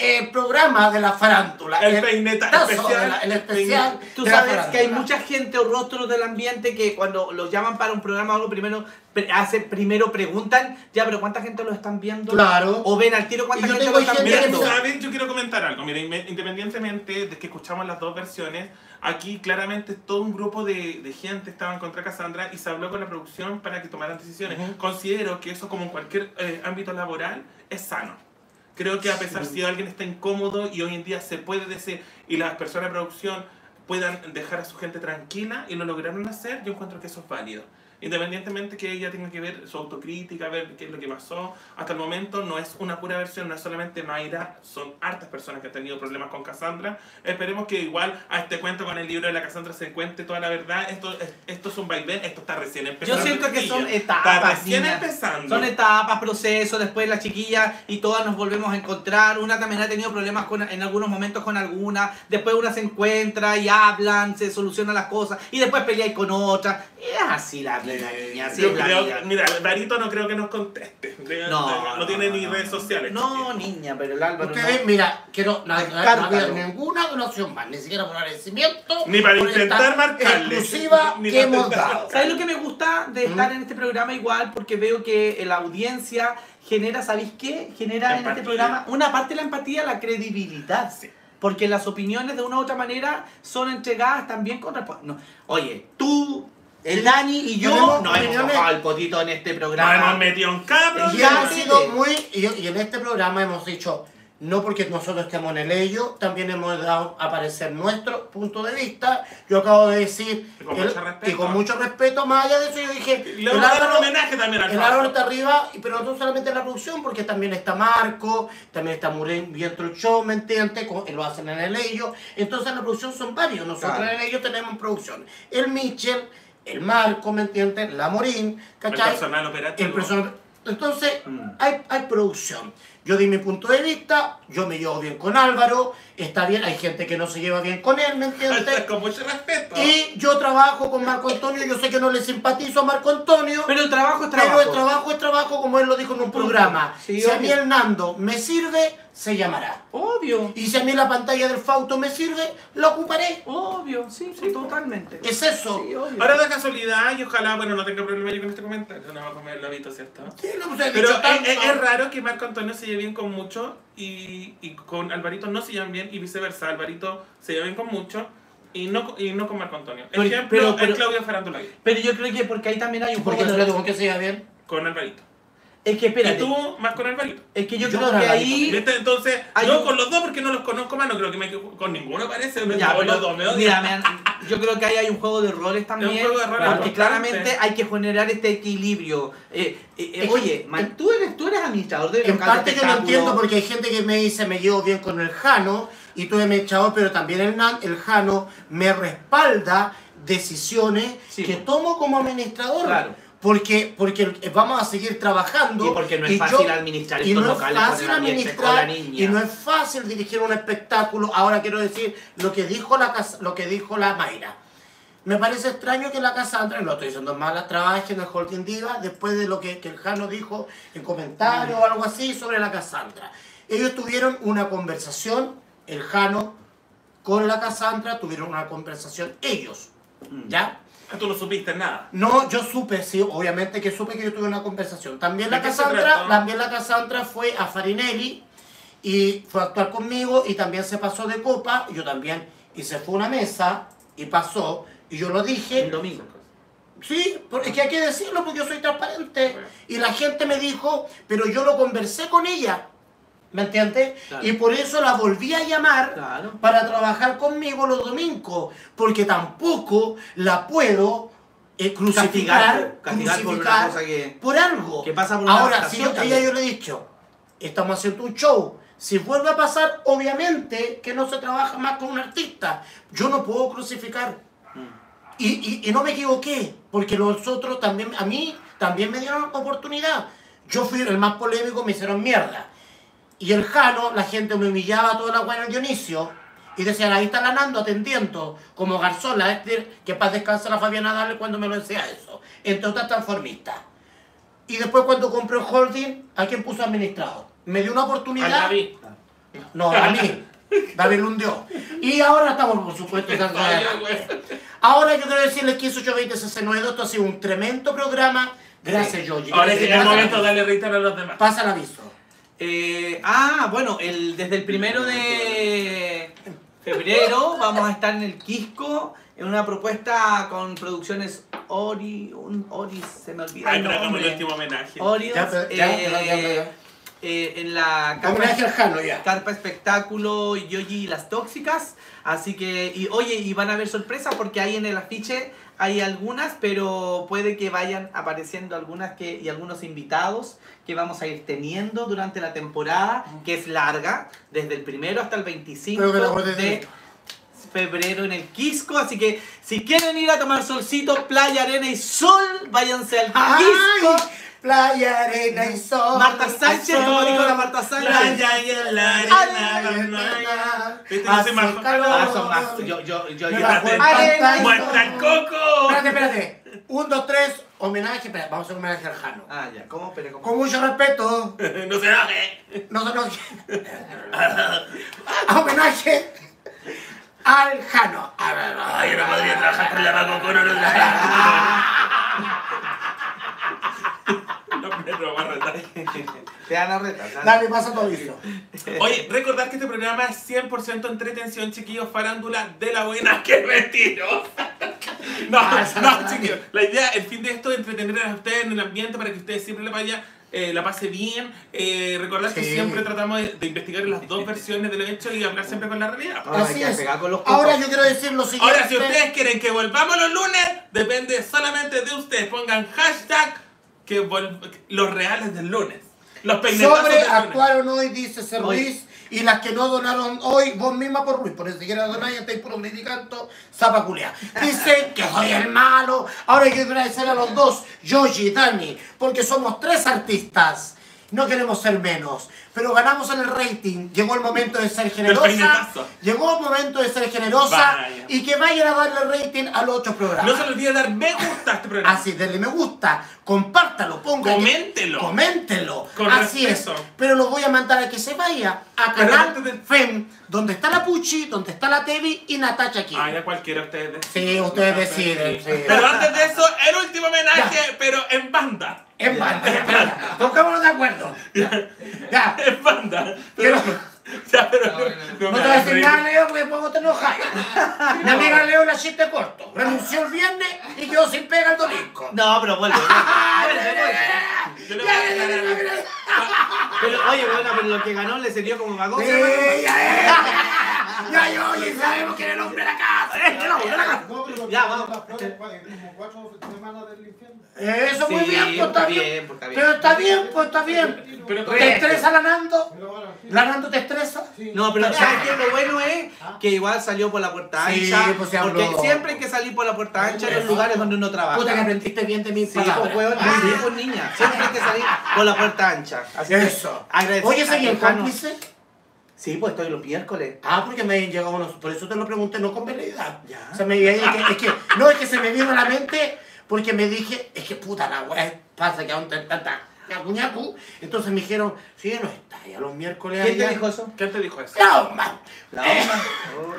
eh, programa de la farándula. El peineta tazo especial. la- el especial. Tú de la sabes que hay mucha gente o rostros del ambiente que cuando los llaman para un programa o algo primero hace, primero preguntan, ya, pero ¿cuánta gente lo están viendo? Claro. O ven al tiro cuánta gente lo están gente Mira, viendo. me- ¿sabes? Yo quiero comentar algo. Mira, independientemente de que escuchamos las dos versiones, aquí claramente todo un grupo de, de gente estaba en contra de Cassandra y se habló con la producción para que tomaran decisiones. Ujú. Considero que eso, como en cualquier eh, ámbito laboral, es sano. Creo que a pesar si alguien está incómodo y hoy en día se puede decir y las personas de producción puedan dejar a su gente tranquila y lo lograron hacer, yo encuentro que eso es válido. Independientemente que ella tenga que ver su autocrítica, ver qué es lo que pasó, hasta el momento no es una pura versión, no es solamente Mayra, son hartas personas que han tenido problemas con Cassandra. Esperemos que igual a este cuento con el libro de la Cassandra se encuentre toda la verdad. Esto, es- esto es un vaivén, esto está recién Yo empezando. siento que son etapas. Está recién niña. empezando. Son etapas, procesos, después la chiquilla y todas nos volvemos a encontrar. Una también ha tenido problemas con, en algunos momentos con alguna, después una se encuentra y hablan, se solucionan las cosas y después peleáis con otra. Y es así la vida, niña, así Yo la creo- mira, Barito no creo que nos conteste. De- No, de- no tiene ni redes sociales. No, niña, pero el Álvaro Ustedes, no. mira, quiero, no, no- no había ninguna donación más, ni siquiera por agradecimiento. Ni para intentar marcarle. Exclusiva Ni que hemos dado. ¿Sabes lo que me gusta de estar en este programa igual? Porque veo que la audiencia genera, ¿sabéis qué? Genera en este Empatía. programa una parte de la empatía, la credibilidad. Sí. Porque las opiniones de una u otra manera son entregadas también con respuesta. No. Oye, tú El Dani y yo nos hemos bajado el potito en este programa. hemos metido en cabros. Y sí, sido muy. Y, y en este programa hemos dicho, no porque nosotros estemos en el ello, también hemos dado a aparecer nuestro punto de vista. Yo acabo de decir. Y con el- mucho respeto. y con mucho respeto, más allá de eso, yo dije. Le vamos a dar un homenaje también al El. Álvaro está arriba, pero no solamente en la producción, porque también está Marco, también está Muren Viento el Show, ¿me entiendes? Como- Lo hacen en el ello. Entonces en la producción son varios. Nosotros Claro. en el ello tenemos producción. El Mitchell, el Marco, ¿me entiendes? La Morín, El ¿cachai? personal operativo. El personal- Entonces, Mm. hay, hay producción. Yo di mi punto de vista, yo me llevo bien con Álvaro, está bien, hay gente que no se lleva bien con él, ¿me entiendes? Con mucho respeto. Y yo trabajo con Marco Antonio, yo sé que no le simpatizo a Marco Antonio, Pero el trabajo es trabajo. pero el trabajo es trabajo, como él lo dijo en un programa. Sí, si a mí el Nando me sirve, se llamará. Obvio, Y si a mí la pantalla del Fauto me sirve, la ocuparé. obvio, sí, sí, totalmente. Es eso. Sí, obvio. Ahora de casualidad, y ojalá, bueno, no tenga problema yo con este comentario, no va a comer el lobito, ¿cierto? Sí, no, pues, Pero dicho es, es- es raro que Marco Antonio se lleve bien con mucho y, y con Alvarito no se llevan bien y viceversa. Alvarito se lleva bien con mucho y no, y no con Marco Antonio. Pero- Ejemplo, pero- pero- es Claudio Farándula Pero yo creo que porque ahí también hay un Porque poco no le de... digo que se lleva bien. con Alvarito. Es que Y espérate, tú más con Alvarito. es que yo, Yo creo con que ahí... ¿Viste? Entonces, Hay yo un- con los dos porque no los conozco más, no creo que me con ninguno parece. Me Ya, con los dos me odian. mira, me han- yo creo que ahí hay un juego de roles también. Es un juego de roles porque claramente hay que generar este equilibrio. Eh, eh, eh, oye, man, tú, eres, tú eres administrador de En parte yo no espectáculo. entiendo porque hay gente que me dice me llevo bien con el Jano y tú me echado, pero también el, el Jano me respalda decisiones Sí, que tomo como administrador. Claro. Porque, porque vamos a seguir trabajando. Y porque no es y fácil administrar y estos no locales es fácil con la administrar niña. y no es fácil dirigir un espectáculo. Ahora quiero decir lo que dijo la lo que dijo la Mayra. Me parece extraño que la Cassandra, no estoy diciendo malas, trabaje en el Holding Diva después de lo que, que el Jano dijo en comentarios o algo así sobre la Cassandra. Ellos tuvieron una conversación, el Jano con la Cassandra tuvieron una conversación ellos, Mm. ¿ya? Ah, Tú no supiste nada. No, yo supe, sí, obviamente que supe que yo tuve una conversación. También la ¿De qué se Cassandra, trató? también la Cassandra fue a Farinelli y fue a actuar conmigo y también se pasó de copa, yo también, y se fue a una mesa y pasó, y yo lo dije, El domingo. Sí, porque es que hay que decirlo porque yo soy transparente. Y la gente me dijo, pero yo lo conversé con ella. ¿Me entiendes? Claro. Y por eso la volví a llamar Claro. para trabajar conmigo los domingos. Porque tampoco la puedo eh, crucificar, Castigar, castigar por una crucificar cosa que- por algo. que pasa por una Ahora, si yo, ella yo le he dicho, estamos haciendo un show. Si vuelve a pasar, obviamente que no se trabaja más con un artista. Yo no puedo crucificar. Y, y, y no me equivoqué, porque los otros también, a mí también me dieron oportunidad. Yo fui el más polémico, me hicieron mierda. Y el Jano, la gente me humillaba toda la buena Dionisio. Y decían, ahí está la Nando atendiendo, como Garzón, la Esther, que paz descansa la Fabiana Dale cuando me lo decía eso. Entre otras transformistas. Y después cuando compré el holding, ¿a quién puso administrado? Me dio una oportunidad. David. No, a mí. David lo hundió. Y ahora estamos, por supuesto. Ahora yo quiero decirles que 18820 esto ha sido un tremendo programa. Gracias, Georgie. Ahora es el momento de darle a los demás. Pasa el aviso. Eh, ah, bueno, el, desde el primero de febrero vamos a estar en el Quisco en una propuesta con producciones Ori, un, Ori, se me olvida Ay, el pero hagamos el nombre. último homenaje. Orios, Ya, pero- ya, eh, ya, ya, ya, ya. eh, en la carpa, Jano ya. carpa espectáculo Yoyi y las tóxicas. Así que, y oye, y van a haber sorpresas porque ahí en el afiche hay algunas, pero puede que vayan apareciendo algunas que, y algunos invitados que vamos a ir teniendo durante la temporada, que es larga, desde el primero hasta el 25 Creo que la acuerdo de febrero en el Quisco. Así que si quieren ir a tomar solcito, playa, arena y sol, váyanse al Quisco. ¡Ay! Playa, arena y sol. Marta Sánchez, como dijo la Marta Sánchez. Playa y en la arena. ¿Viste? Yo soy Hace más calor. Ah, son más. Yo, yo, yo, el. ¡Muestra el coco! Espérate, espérate. Un, dos, tres. Homenaje. Espera, vamos a hacer homenaje al Jano. Ah, ya, ¿cómo? Pero ¿cómo? Con mucho respeto. No se enoje. No se nos... homenaje al Jano. Ay, yo no podría trabajar con la Paco Coro. No, voy a retar. Te van a retar. Dale, pasa tu aviso. Oye, recordar que este programa es 100% entretención, chiquillos, farándula de la buena que retiro. No, Ah, no, la- chiquillos. La idea, el fin de esto es entretener a ustedes en el ambiente para que ustedes siempre la vaya. eh, la pase bien, eh, recordar que siempre tratamos de, de investigar las dos versiones de los hechos y hablar siempre con la realidad. Ay, Así es. Ahora yo quiero decir lo siguiente. Ahora, si ustedes quieren que volvamos los lunes, depende solamente de ustedes. Pongan hashtag que los reales del lunes. Los peinetazos Sobre del lunes. actuaron hoy, dice Ser. Ruiz, y las que no donaron hoy, vos misma por Ruiz, por eso siquiera donar, ya estáis puro medicanto, zapa culia. Dicen que soy el malo. Ahora hay que agradecer a los dos, Yoshi y Dani, porque somos tres artistas. No queremos ser menos, pero ganamos en el rating. Llegó el momento de ser generosa. Llegó el momento de ser generosa Vaya. y que vayan a darle rating a los otros programas. No se les olvide dar me gusta a este programa. Así, denle me gusta, compártalo, póngale. Coméntelo. Coméntelo. Con Así respeto. es. Pero lo voy a mandar a que se vaya a Canal de- FEM, donde está la Puchi, donde está la Tevi y Natacha aquí. Ah, ya cualquiera de ustedes. Sí, ustedes deciden. sí. Pero antes de eso, el último homenaje, pero en banda. En banda, ya, pongámonos de acuerdo. Ya. En banda. Quiero- Ya, pero no, te voy a decir nada, Leo, porque te enojas. Mi amiga Leo la chiste corto. Renunció el viernes y quedó sin pega el domingo. No, pero vuelve. Pero, oye, bueno, pero lo que ganó le sirvió como. Sí, ya, ya, ya, sabemos que era el hombre de la casa. el hombre de la casa. Ya, vamos. Las flores, como cuatro semanas del infierno. Eso muy Sí, bien, pues está está bien. bien, pues, está bien. Pero está bien, pues está bien. Pero ¿Te estresa la Nando? ¿La Nando te estresa? Sí. No, pero ¿sabes qué? Lo bueno es que igual salió por la puerta Sí, ancha. pues porque siempre hay que salir por la puerta ancha en los lugares donde uno trabaja. Puta que aprendiste bien de mis Sí, palabras. pues, niña. Siempre hay que salir por la puerta ancha. Así Eso. Oye, ¿seguí el cómplice? Sí, pues estoy los miércoles. Ah, porque me habían llegado unos... Por eso te lo pregunté, no con veleidad. Ya. Se me había ido, que- es que, no, es que se me vino a la mente porque me dije, es que puta la weá, pasa que aún te tanta. Entonces me dijeron, sí, no está, ya los miércoles ¿Quién te dijo eso? ¿Quién te dijo eso? No, man. La Eh, Oma.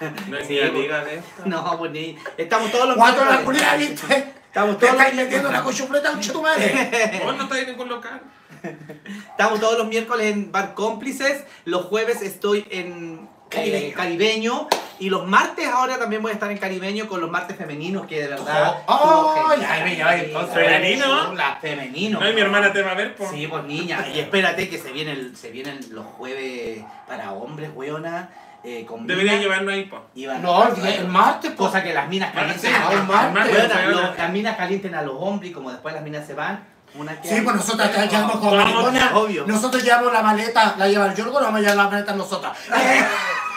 No es Sí, ni pues. amiga de esto. No, pues ni. Estamos todos los Cuatro la culia, ¿viste? Estamos Te todos estáis los metiendo la cochufleta a un tu madre. Vos no estás en ningún local. Estamos todos los miércoles en Bar Cómplices. Los jueves estoy en Caribeño. eh, Caribeño. Y los martes ahora también voy a estar en Caribeño con los martes femeninos, que de verdad. Oh, oh, genial. ya, ya, entonces. ¿Femenino? La femenino. No, y mi hermana te va a ver, po. Sí, pues niña. Y espérate que se vienen, se vienen los jueves para hombres, weona. Eh, con Debería minas. llevarnos ahí, po. A- No, el, el martes, pues. Cosa que las minas calienten. Sí, a- el martes. Los- las minas calienten a los hombres y como después las minas se van, una que Sí, pues nosotros acá quedamos con Vamos, maricones. obvio. Nosotros llevamos la maleta, la lleva el Yorgo, no vamos a llevar la maleta nosotras.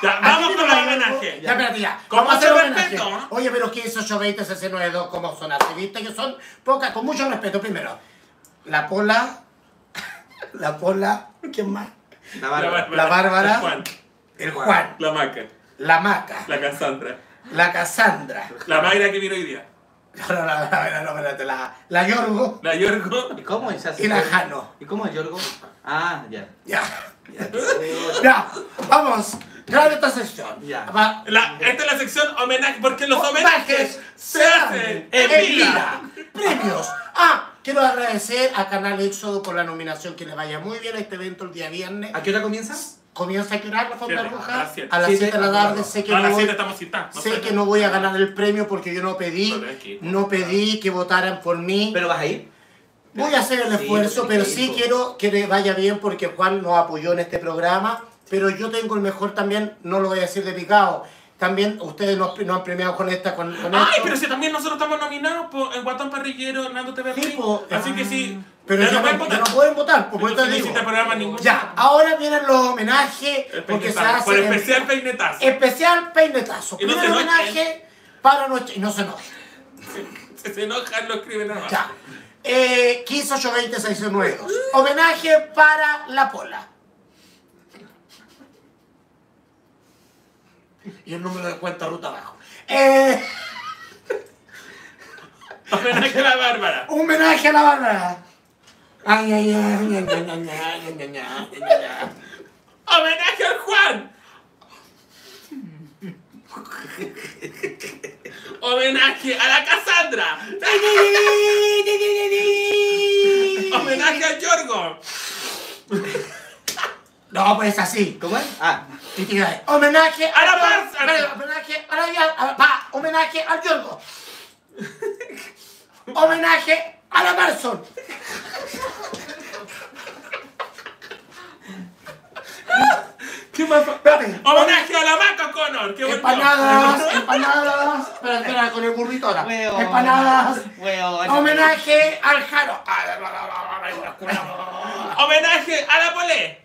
Ya, vamos con llevo. homenajes. Ya, espérate, ya. A hacer mucho homenaje. respeto, ¿no? Oye, pero 15, 8, 20, 692, ¿cómo son así? ¿Viste que son pocas? Con mucho respeto, primero. La Pola. La Pola. ¿Quién más? La barba. La Bárbara. El Juan. El Juan. La Maca. La Maca. La Cassandra. La Cassandra. La Mayra que vino hoy día. No, no, no, no, no, espérate, la, la Yorgo La Yorgo. ¿Y cómo es así? y la Jano. ¿Y cómo es Yorgo? Ah, ya. Ya. Ya. Vamos. Graba esta sección. Ya. Va- La, esta es la sección homenaje, porque los Homenajes homenajes se hacen en vida. vida. Premios. Ah, quiero agradecer a Canal Éxodo por la nominación, que le vaya muy bien a este evento el día viernes. ¿A qué hora comienza? Comienza a quedar la Fonda Siete, Roja a las siete. a las Siete. 7 de la tarde. Sé que No, voy- 7 estamos citados. no Sé sé. que no voy a ganar el premio porque yo no pedí, aquí. no pedí que votaran por mí. ¿Pero vas a ir? Voy a hacer el Sí, esfuerzo, pero pero sí, quiero que le vaya bien porque Juan nos apoyó en este programa. Pero yo tengo el mejor también, no lo voy a decir de picado. También ustedes nos, nos han premiado con esta, con, con Ay, esto. pero si también nosotros estamos nominados por el Guatón Parrillero, Nando TV Sí, po. Así que sí. Pero ya ya no no, ya votar. no pueden votar, por no digo. programa ningún. Ya, ahora vienen los homenajes El porque se hace Por especial peinetazo. especial peinetazo. No Primer se enojen. homenaje para nuestro... Y no se enojen. Si se enojan, lo escriben nada más. Ya. Eh, 15, 8, 20, 6, 9, 2. Homenaje para la pola. Y el número de cuenta ruta abajo. Eh, Homenaje a la Bárbara. homenaje a la Bárbara. Ay, ay, ay, ay, ay, ay, ay, ay, ay, ay, ay, ay. Homenaje al Juan. Homenaje a la Cassandra. Homenaje a Yorgo. No, pues así. ¿Cómo es? Ah, homenaje A la espera, Homenaje a la a- pa, homenaje al Yorgo. homenaje a la Barson. ¿Qué más? Espérate. Homenaje a la Maca Connor. Qué. Empanadas, empanadas. Espera, espera, con el burrito ahora. Empanadas. Homenaje al Jaro. Homenaje a la Polé.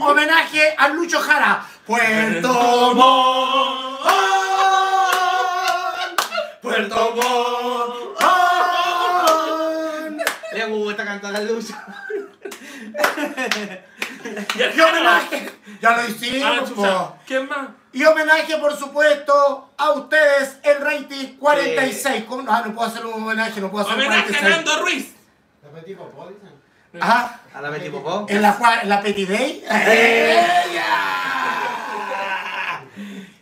Homenaje al Lucho Jara. Puerto Montt. Puerto Montt. Le gusta cantar la luz. Y homenaje. Ya lo hicimos. A po. ¿Quién más? Y homenaje, por supuesto, a ustedes, el rating 46. ¿Cómo? No, no puedo hacer un homenaje, no puedo hacer un Homenaje a 46. Nando Ruiz. Ajá. A la Betty Popó. En la, en la Petit Day.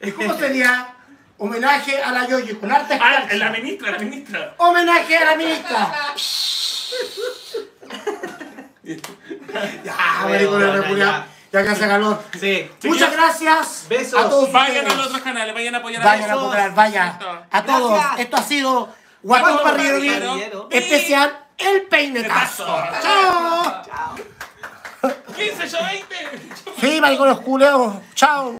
¿Y cómo sería? Homenaje a la Yoyi con arte Ah, la ministra, la ministra. Homenaje a la ministra. ya, ya, que hace calor. Sí. Muchas gracias Besos. a todos Vayan a los otros canales, vayan a apoyar a Vayan a apoyar, vaya. A todos. Gracias. Esto ha sido Guatón Parrillero. especial El Peinetazo. Chao. 15, yo 20. Sí, maricones culeos. Chao.